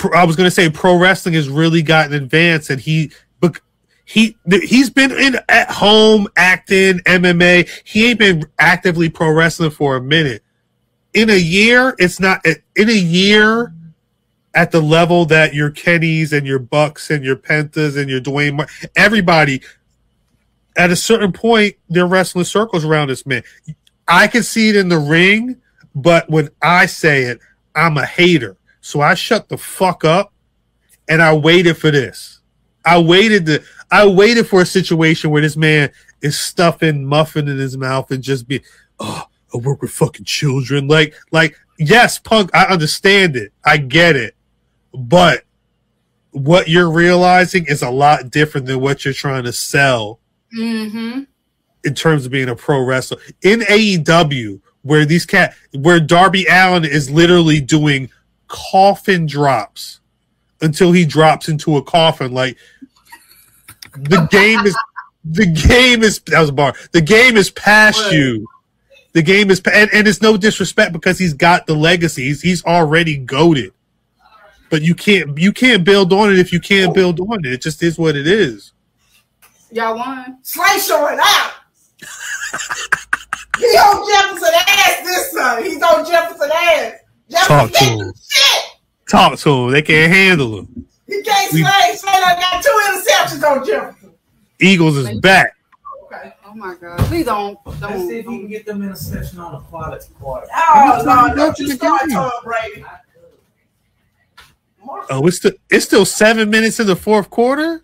pro- I was going to say pro wrestling has really gotten advanced, and he, bec- he he's been in at home acting MMA. He ain't been actively pro wrestling for a minute. In a year, it's not in a year at the level that your Kennys and your Bucks and your Pentas and your Dwayne, Mar- everybody. At a certain point, they're wrestling circles around this man. I can see it in the ring, but when I say it, I'm a hater. So I shut the fuck up and I waited for this. I waited to I waited for a situation where this man is stuffing muffin in his mouth and just be, oh, I work with fucking children. Like, like, yes, punk, I understand it. I get it. But what you're realizing is a lot different than what you're trying to sell Mm-hmm. In terms of being a pro wrestler in AEW, where these cat, where Darby Allin is literally doing coffin drops until he drops into a coffin. Like the game is, the game is that was a bar. The game is past Right. you. The game is, and, and it's no disrespect because he's got the legacy. He's, he's already goaded. But you can't you can't build on it if you can't build on it. It just is what it is. Y'all won. Slay showing out. He on Jefferson ass this time. He's on Jefferson ass. Talk to can't him. shit. Talk to him. They can't handle him. He can't We- slay. Slay done got two interceptions on Jefferson. Eagles is back. Okay. Oh my god! Please don't Let's see if he can get them in a session on a quality quarter. Oh, no, to don't you start game. Tom Brady. Oh, it's still it's still seven minutes in the fourth quarter.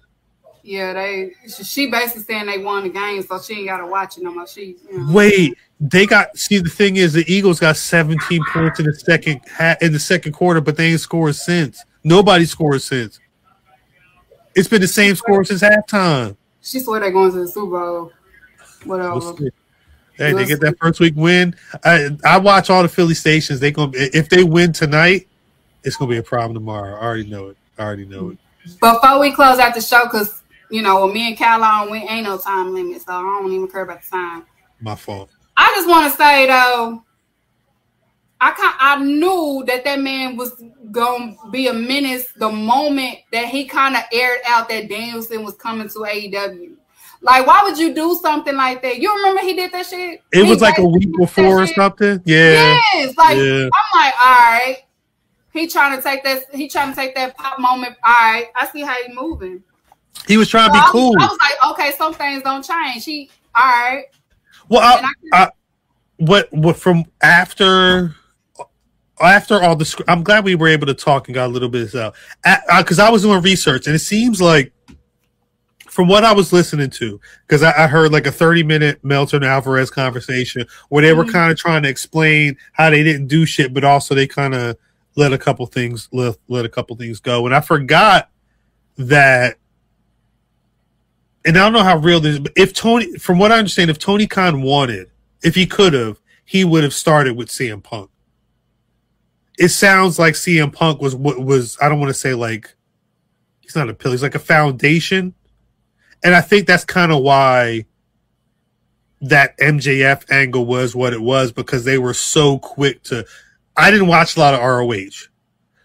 Yeah, they. She basically saying they won the game, so she ain't got to watch it no more. She. You know. Wait, they got see the thing is the Eagles got 17 points in the second in the second quarter, but they ain't scored since. Nobody scored since. It's been the same score since halftime. She swear they going to the Super Bowl. Whatever. We'll. Hey, they get that first week win. I I watch all the Philly stations. They gonna if they win tonight, it's gonna be a problem tomorrow. I already know it. I already know it. Before we close out the show, because you know, me and Calon, we ain't no time limit, so I don't even care about the time. My fault. I just want to say though, I can I knew that that man was gonna be a menace the moment that he kind of aired out that Danielson was coming to AEW. Like, why would you do something like that? You remember he did that shit? It He was like a week before or something. Yeah. Yes, like Yeah. I'm like, all right. He trying to take that. He trying to take that pop moment. All right, I see how he moving. He was trying to So be I was- cool. I was like, okay, some things don't change. He, all right. Well, I, I- I, what what from after after all the I'm glad we were able to talk and got a little bit out because I was doing research and it seems like from what I was listening to because I, I heard like a 30 minute Meltzer Alvarez conversation where they were Mhm. kind of trying to explain how they didn't do shit, but also they kind of let a couple things let, let a couple things go and I forgot that and I don't know how real this is, but if Tony, from what I understand, if Tony Khan wanted, if he could have, he would have started with CM Punk. It sounds like CM Punk was what was, I don't want to say like, he's not a pill, he's like a foundation. And I think that's kind of why that MJF angle was what it was because they were so quick to. I didn't watch a lot of ROH.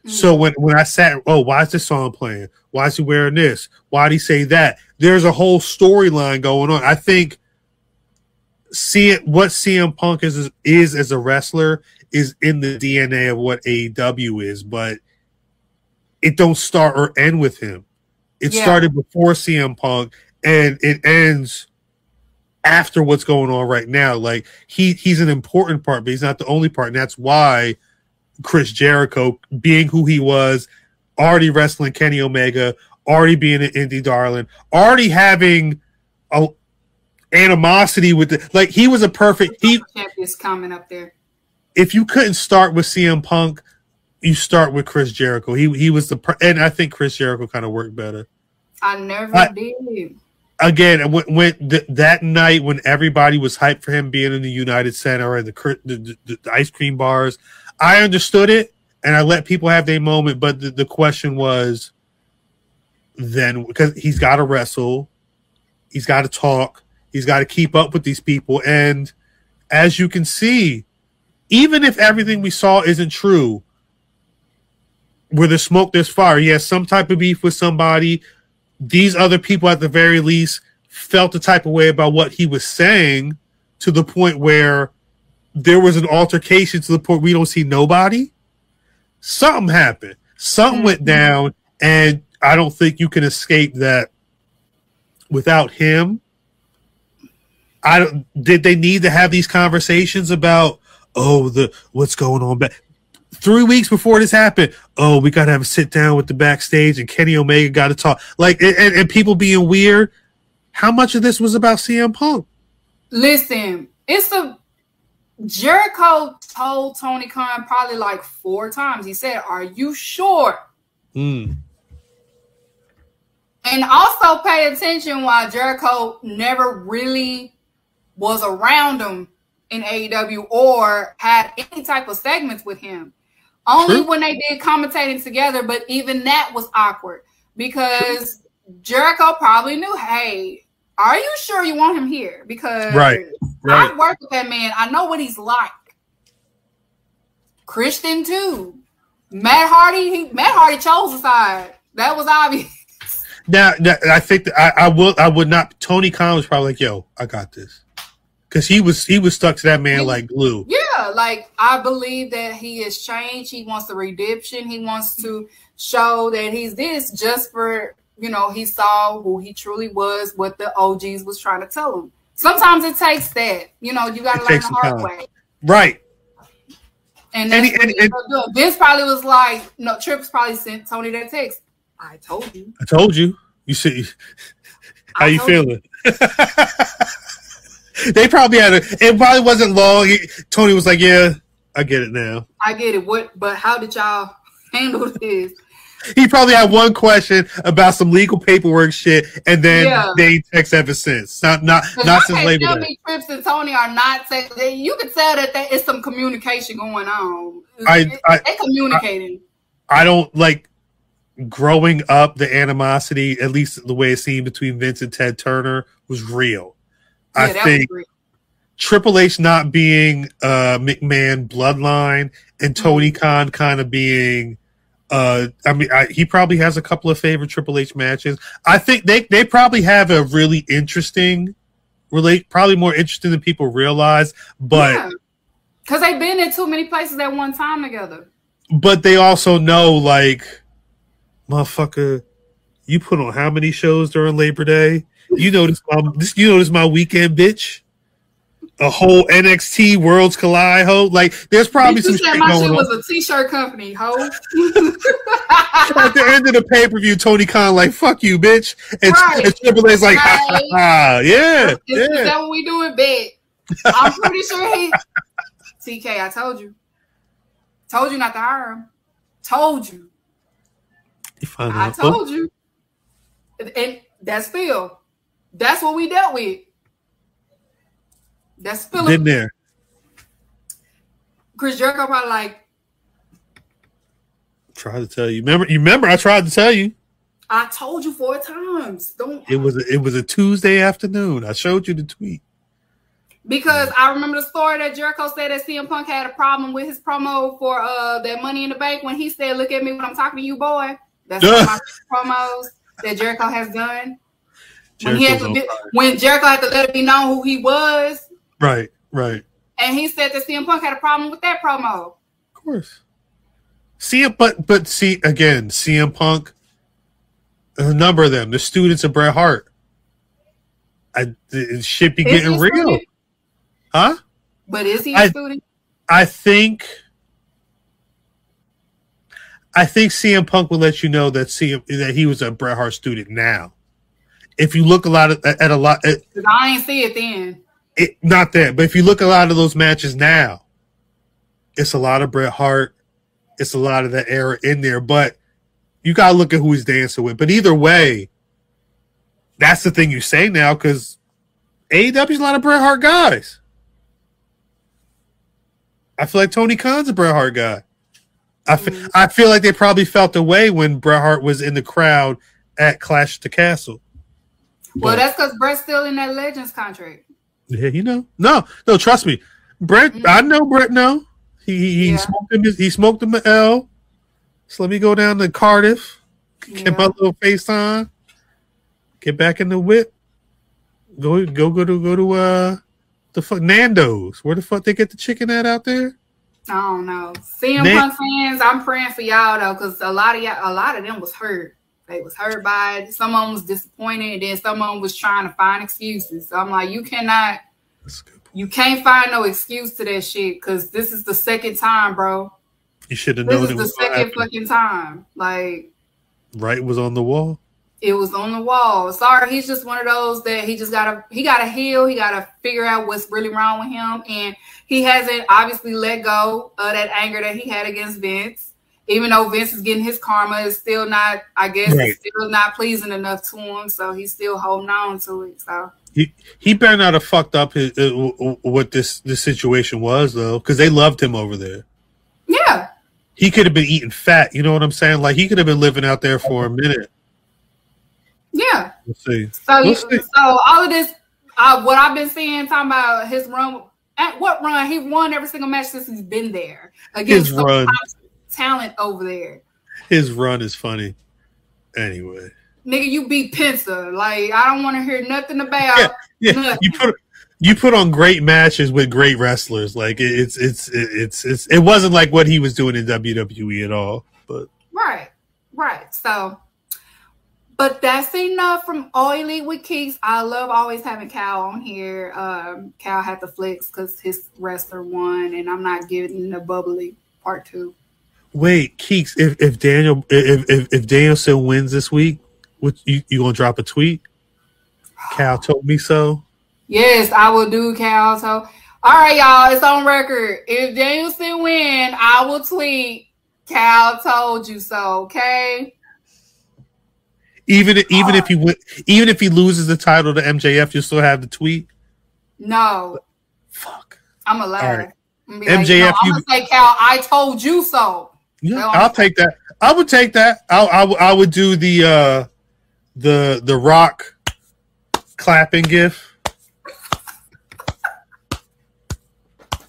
So mm. when, when I sat, oh, why is this song playing? Why is he wearing this? Why did he say that? There's a whole storyline going on. I think see it what CM Punk is is as a wrestler is in the DNA of what AEW is, but it don't start or end with him. It Yeah. started before CM Punk and it ends after what's going on right now. Like he he's an important part, but he's not the only part, and that's why Chris Jericho, being who he was, already wrestling Kenny Omega, already being an indie darling, already having a animosity with the like he was a perfect he champions coming up there. if you couldn't start with CM Punk, you start with Chris Jericho. He he was the per- and I think Chris Jericho kind of worked better. I never I- did. Again, when, when th- that night when everybody was hyped for him being in the United Center and the, the, the, the ice cream bars, I understood it and I let people have their moment. But the, the question was then because he's got to wrestle, he's got to talk, he's got to keep up with these people. And as you can see, even if everything we saw isn't true, where there's smoke, there's fire. He has some type of beef with somebody. These other people, at the very least, felt the type of way about what he was saying to the point where there was an altercation to the point we don't see nobody. Something happened. Something went mm-hmm. down, and I don't think you can escape that without him. I don't. Did they need to have these conversations about oh the what's going on back? Three weeks before this happened, oh, we got to have a sit down with the backstage, and Kenny Omega got to talk. Like, and, and, people being weird. How much of this was about CM Punk? Listen, it's a Jericho told Tony Khan probably like four times. He said, "Are you sure?" Mm. And also pay attention why Jericho never really was around him in AEW or had any type of segments with him. Only True. when they did commentating together, but even that was awkward because Jericho probably knew, hey, are you sure you want him here? Because Right, right. I've worked with that man. I know what he's like. Christian too. Matt Hardy, he, Matt Hardy chose a side. That was obvious. Now, now, I think that I, I will. I would not. Tony Khan was probably like, "Yo, I got this," because he was he was stuck to that man like glue. Yeah, like I believe that he has changed. He wants the redemption. He wants to show that he's this just for you know he saw who he truly was, what the OGs was trying to tell him. Sometimes it takes that. You know, you got to learn the hard time. way. Right. And And he- and- and- ended up doing. Vince probably was like, no, Trips probably sent Tony that text. I told you. I told you. You see, how I you feeling? they probably had a. It probably wasn't long. He- Tony was like, "Yeah, I get it now." I get it. What? But how did y'all handle this? He probably had one question about some legal paperwork shit, and then Yeah. they text ever since. Not not not since Labor Day. me Trips and Tony are not texting. You can tell that there is some communication going on. I- I- they communicating. I don't like growing up. The animosity, at least the way it seemed between Vince and Ted Turner, was real. yeah, I think. Triple H not being uh McMahon bloodline and Tony Mm-hmm. Khan kind of being uh I mean I, he probably has a couple of favorite Triple H matches. I think they they probably have a really interesting relate probably more interesting than people realize, but because they've been in too many places at one time together. but they also know like motherfucker you put on how many shows during Labor Day? You know this my this you know this my weekend bitch. A whole NXT Worlds Collide ho. Like there's probably Bitch, some you said shit my shit was a t-shirt company, ho. At the end of the pay per view, Tony Khan like "fuck you, bitch," and, Right. and Triple H's like, ha, ha, ha. "Yeah, is, is that what we do in bed? I'm pretty sure he. TK, I told you. Told you not to hire him. Told you. You find I told you. And, and that's Phil. That's what we dealt with. That's Phil. Been there. Chris Jericho probably like, Tried to tell you. Remember? You remember? I tried to tell you. I told you four times. Don't It was a, it was a Tuesday afternoon. I showed you the tweet. because I remember the story that Jericho said that CM Punk had a problem with his promo for uh that Money in the Bank when he said, "Look at me when I'm talking to you, boy." That's one of my promos that Jericho has done. When he had to be, when Jericho had to let it be known who he was, Right, right. and he said that CM Punk had a problem with that promo. Of course. CM, but but see again, CM Punk. A number of them, the students of Bret Hart. I it should be Is getting real, student? huh? But is he a I- student? I think I think CM Punk will let you know that CM that he was a Bret Hart student now. If you look a lot of, at a lot, I ain't see it then. it, not that, but if you look at a lot of those matches now, it's a lot of Bret Hart, it's a lot of that era in there. But you gotta look at who he's dancing with. But either way, that's the thing you say now because AEW's a lot of Bret Hart guys. I feel like Tony Khan's a Bret Hart guy. I I feel like they probably felt the way when Bret Hart was in the crowd at Clash at the Castle. Well, But- that's because Bret's still in that Legends contract. Yeah, you know. No, no, trust me. Bret, I know Bret know. He he, he Yeah. smoked him he smoked him an L. So let me go down to Cardiff, get my Yeah. little FaceTime, get back in the whip. Go go go to go to uh the fuck Nando's. Where the fuck they get the chicken at out there? I don't know. CM Punk fans, I'm praying for y'all though, because a lot of y'all, a lot of them was hurt. They was hurt by it. Some of them was disappointed, and then some of them was trying to find excuses. So I'm like, you cannot, you can't find no excuse to that shit, because this is the second time, bro. You should have known. This is it the second fucking time. Like right was on the wall. It was on the wall. Sorry, he's just one of those that he just gotta he gotta heal. He gotta figure out what's really wrong with him, and he hasn't obviously let go of that anger that he had against Vince. Even though Vince is getting his karma, is still not. I guess Right. still not pleasing enough to him, so he's still holding on to it. So He he better not have fucked up his, uh, what this this situation was though, because they loved him over there. yeah, He could have been eating fat. You know what I'm saying? Like he could have been living out there for a minute. Yeah. We'll see. So, We'll see. so all of this, uh, what I've been seeing, talking about his run. At what run he won every single match since he's been there against His run. talent over there. His run is funny. Anyway, Nigga, you beat Penta. Like I don't want to hear nothing about. Yeah, yeah, Nothing. you put you put on great matches with great wrestlers. Like it- it's it's it's it's it wasn't like what he was doing in WWE at all. But Right, right. So, But that's enough from Elite with Keeks. I love always having Khal on here. Um, Khal had to flex because his wrestler won, and I'm not giving the bubbly part two. Wait, Keeks, if, if Daniel if, if if Danielson wins this week, what you, you gonna drop a tweet? Khal told me so. Yes, I will do Khal. So, all right, y'all, it's on record. If Danielson win, I will tweet. Khal told you so. Okay. Even even if he win, even if he loses the title to MJF, you still have the tweet. No, Fuck. I'm a lie. All right. Be like, MJF, no, I'm you- gonna say Khal. I told you so. Yeah. I'll take that. I would take that. I I, would- I would do the uh the the rock clapping gif.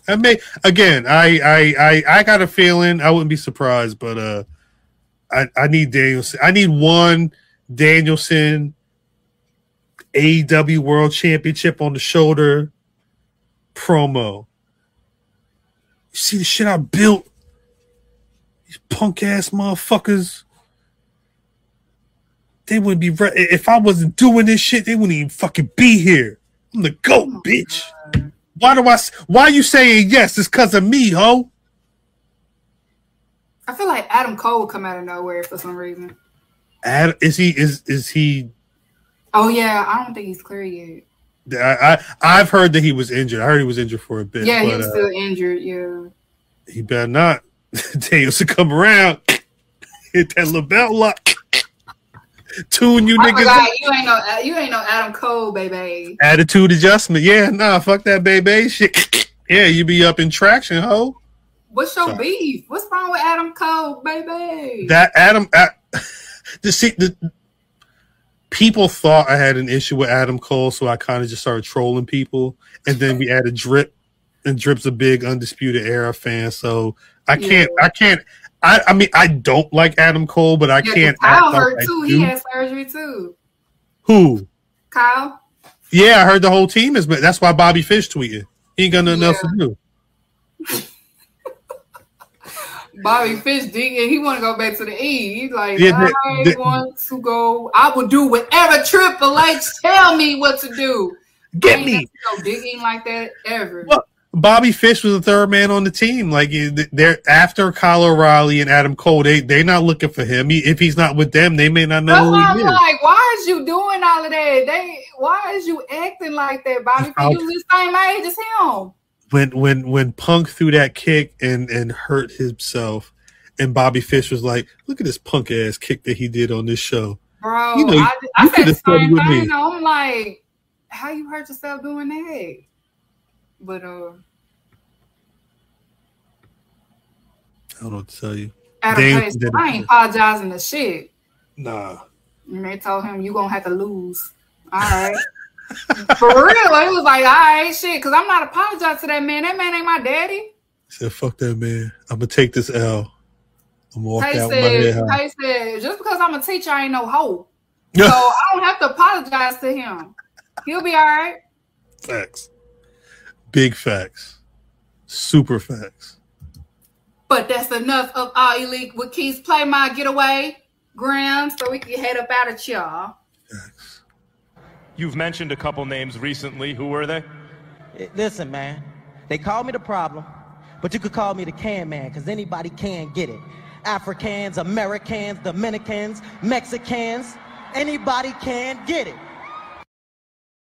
I may again. I I I I got a feeling. I wouldn't be surprised, but uh, I I need Daniel. I need one Danielson AEW World Championship on the shoulder promo. You see the shit I built these punk ass motherfuckers. They wouldn't be re- if I wasn't doing this shit. They wouldn't even fucking be here. I'm the goat, oh bitch. Why do I? Why you saying yes? It's because of me, ho. I feel like Adam Cole will come out of nowhere for some reason. Ad, is he? Is is he? Oh yeah, I don't think he's clear yet. I, I I've heard that he was injured. I heard he was injured for a bit. Yeah, but, he's uh, still injured. Yeah. he better not. Danielson come around, hit that little belt lock, tune you niggas. forgot you ain't no you ain't no Adam Cole, baby. Attitude adjustment. Yeah, nah, fuck that baby shit. Yeah, you be up in traction, ho. What's your Sorry. beef? What's wrong with Adam Cole, baby? That Adam, uh, the see the people thought I had an issue with Adam Cole, so I kind of just started trolling people, and then we added Drip, and Drip's a big Undisputed Era fan, so I can't, I can't. I, I mean, I don't like Adam Cole, but I yeah, can't. Kyle act like too. He had surgery too. Who? Kyle. Yeah, I heard the whole team is, but that's why Bobby Fish tweeted. He ain't got nothing else to do. Bobby Fish did, and he want to go back to the E. He's like, Yeah, I the- want to go. I will do whatever Triple H tell me what to do. Get me. No digging like that ever. Well, Bobby Fish was the third man on the team. Like they're after Kyle O'Reilly and Adam Cole. They they not looking for him. He, if he's not with them, they may not know who why I'm like, why is you doing all of that? They, why is you acting like that, Bobby? You the same age as him. When when when Punk threw that kick and and hurt himself, and Bobby Fish was like, "Look at this punk ass kick that he did on this show." Bro, You know, I, I you said could've the same me. thing. though. I'm like, how you hurt yourself doing that? But uh, I don't know what to tell you. Page, did it. I ain't apologizing to shit. Nah, And they told him you gonna have to lose. All right. For real, it was like, all right, shit, because I'm not apologizing to that man. That man ain't my daddy. he said, "Fuck that man. I'm gonna take this L. I'm gonna walk Tay out with my head said, high." Tay said, just because I'm a teacher, I ain't no hoe. So I don't have to apologize to him. He'll be all right. Facts. Big facts. Super facts. But that's enough of our elite with Keeks play my getaway, Gram, so we can head up out of y'all. You've mentioned a couple names recently. Who were they? Eh, Listen, man. They call me the problem, but you could call me the can man, because anybody can get it. Africans, Americans, Dominicans, Mexicans, anybody can get it.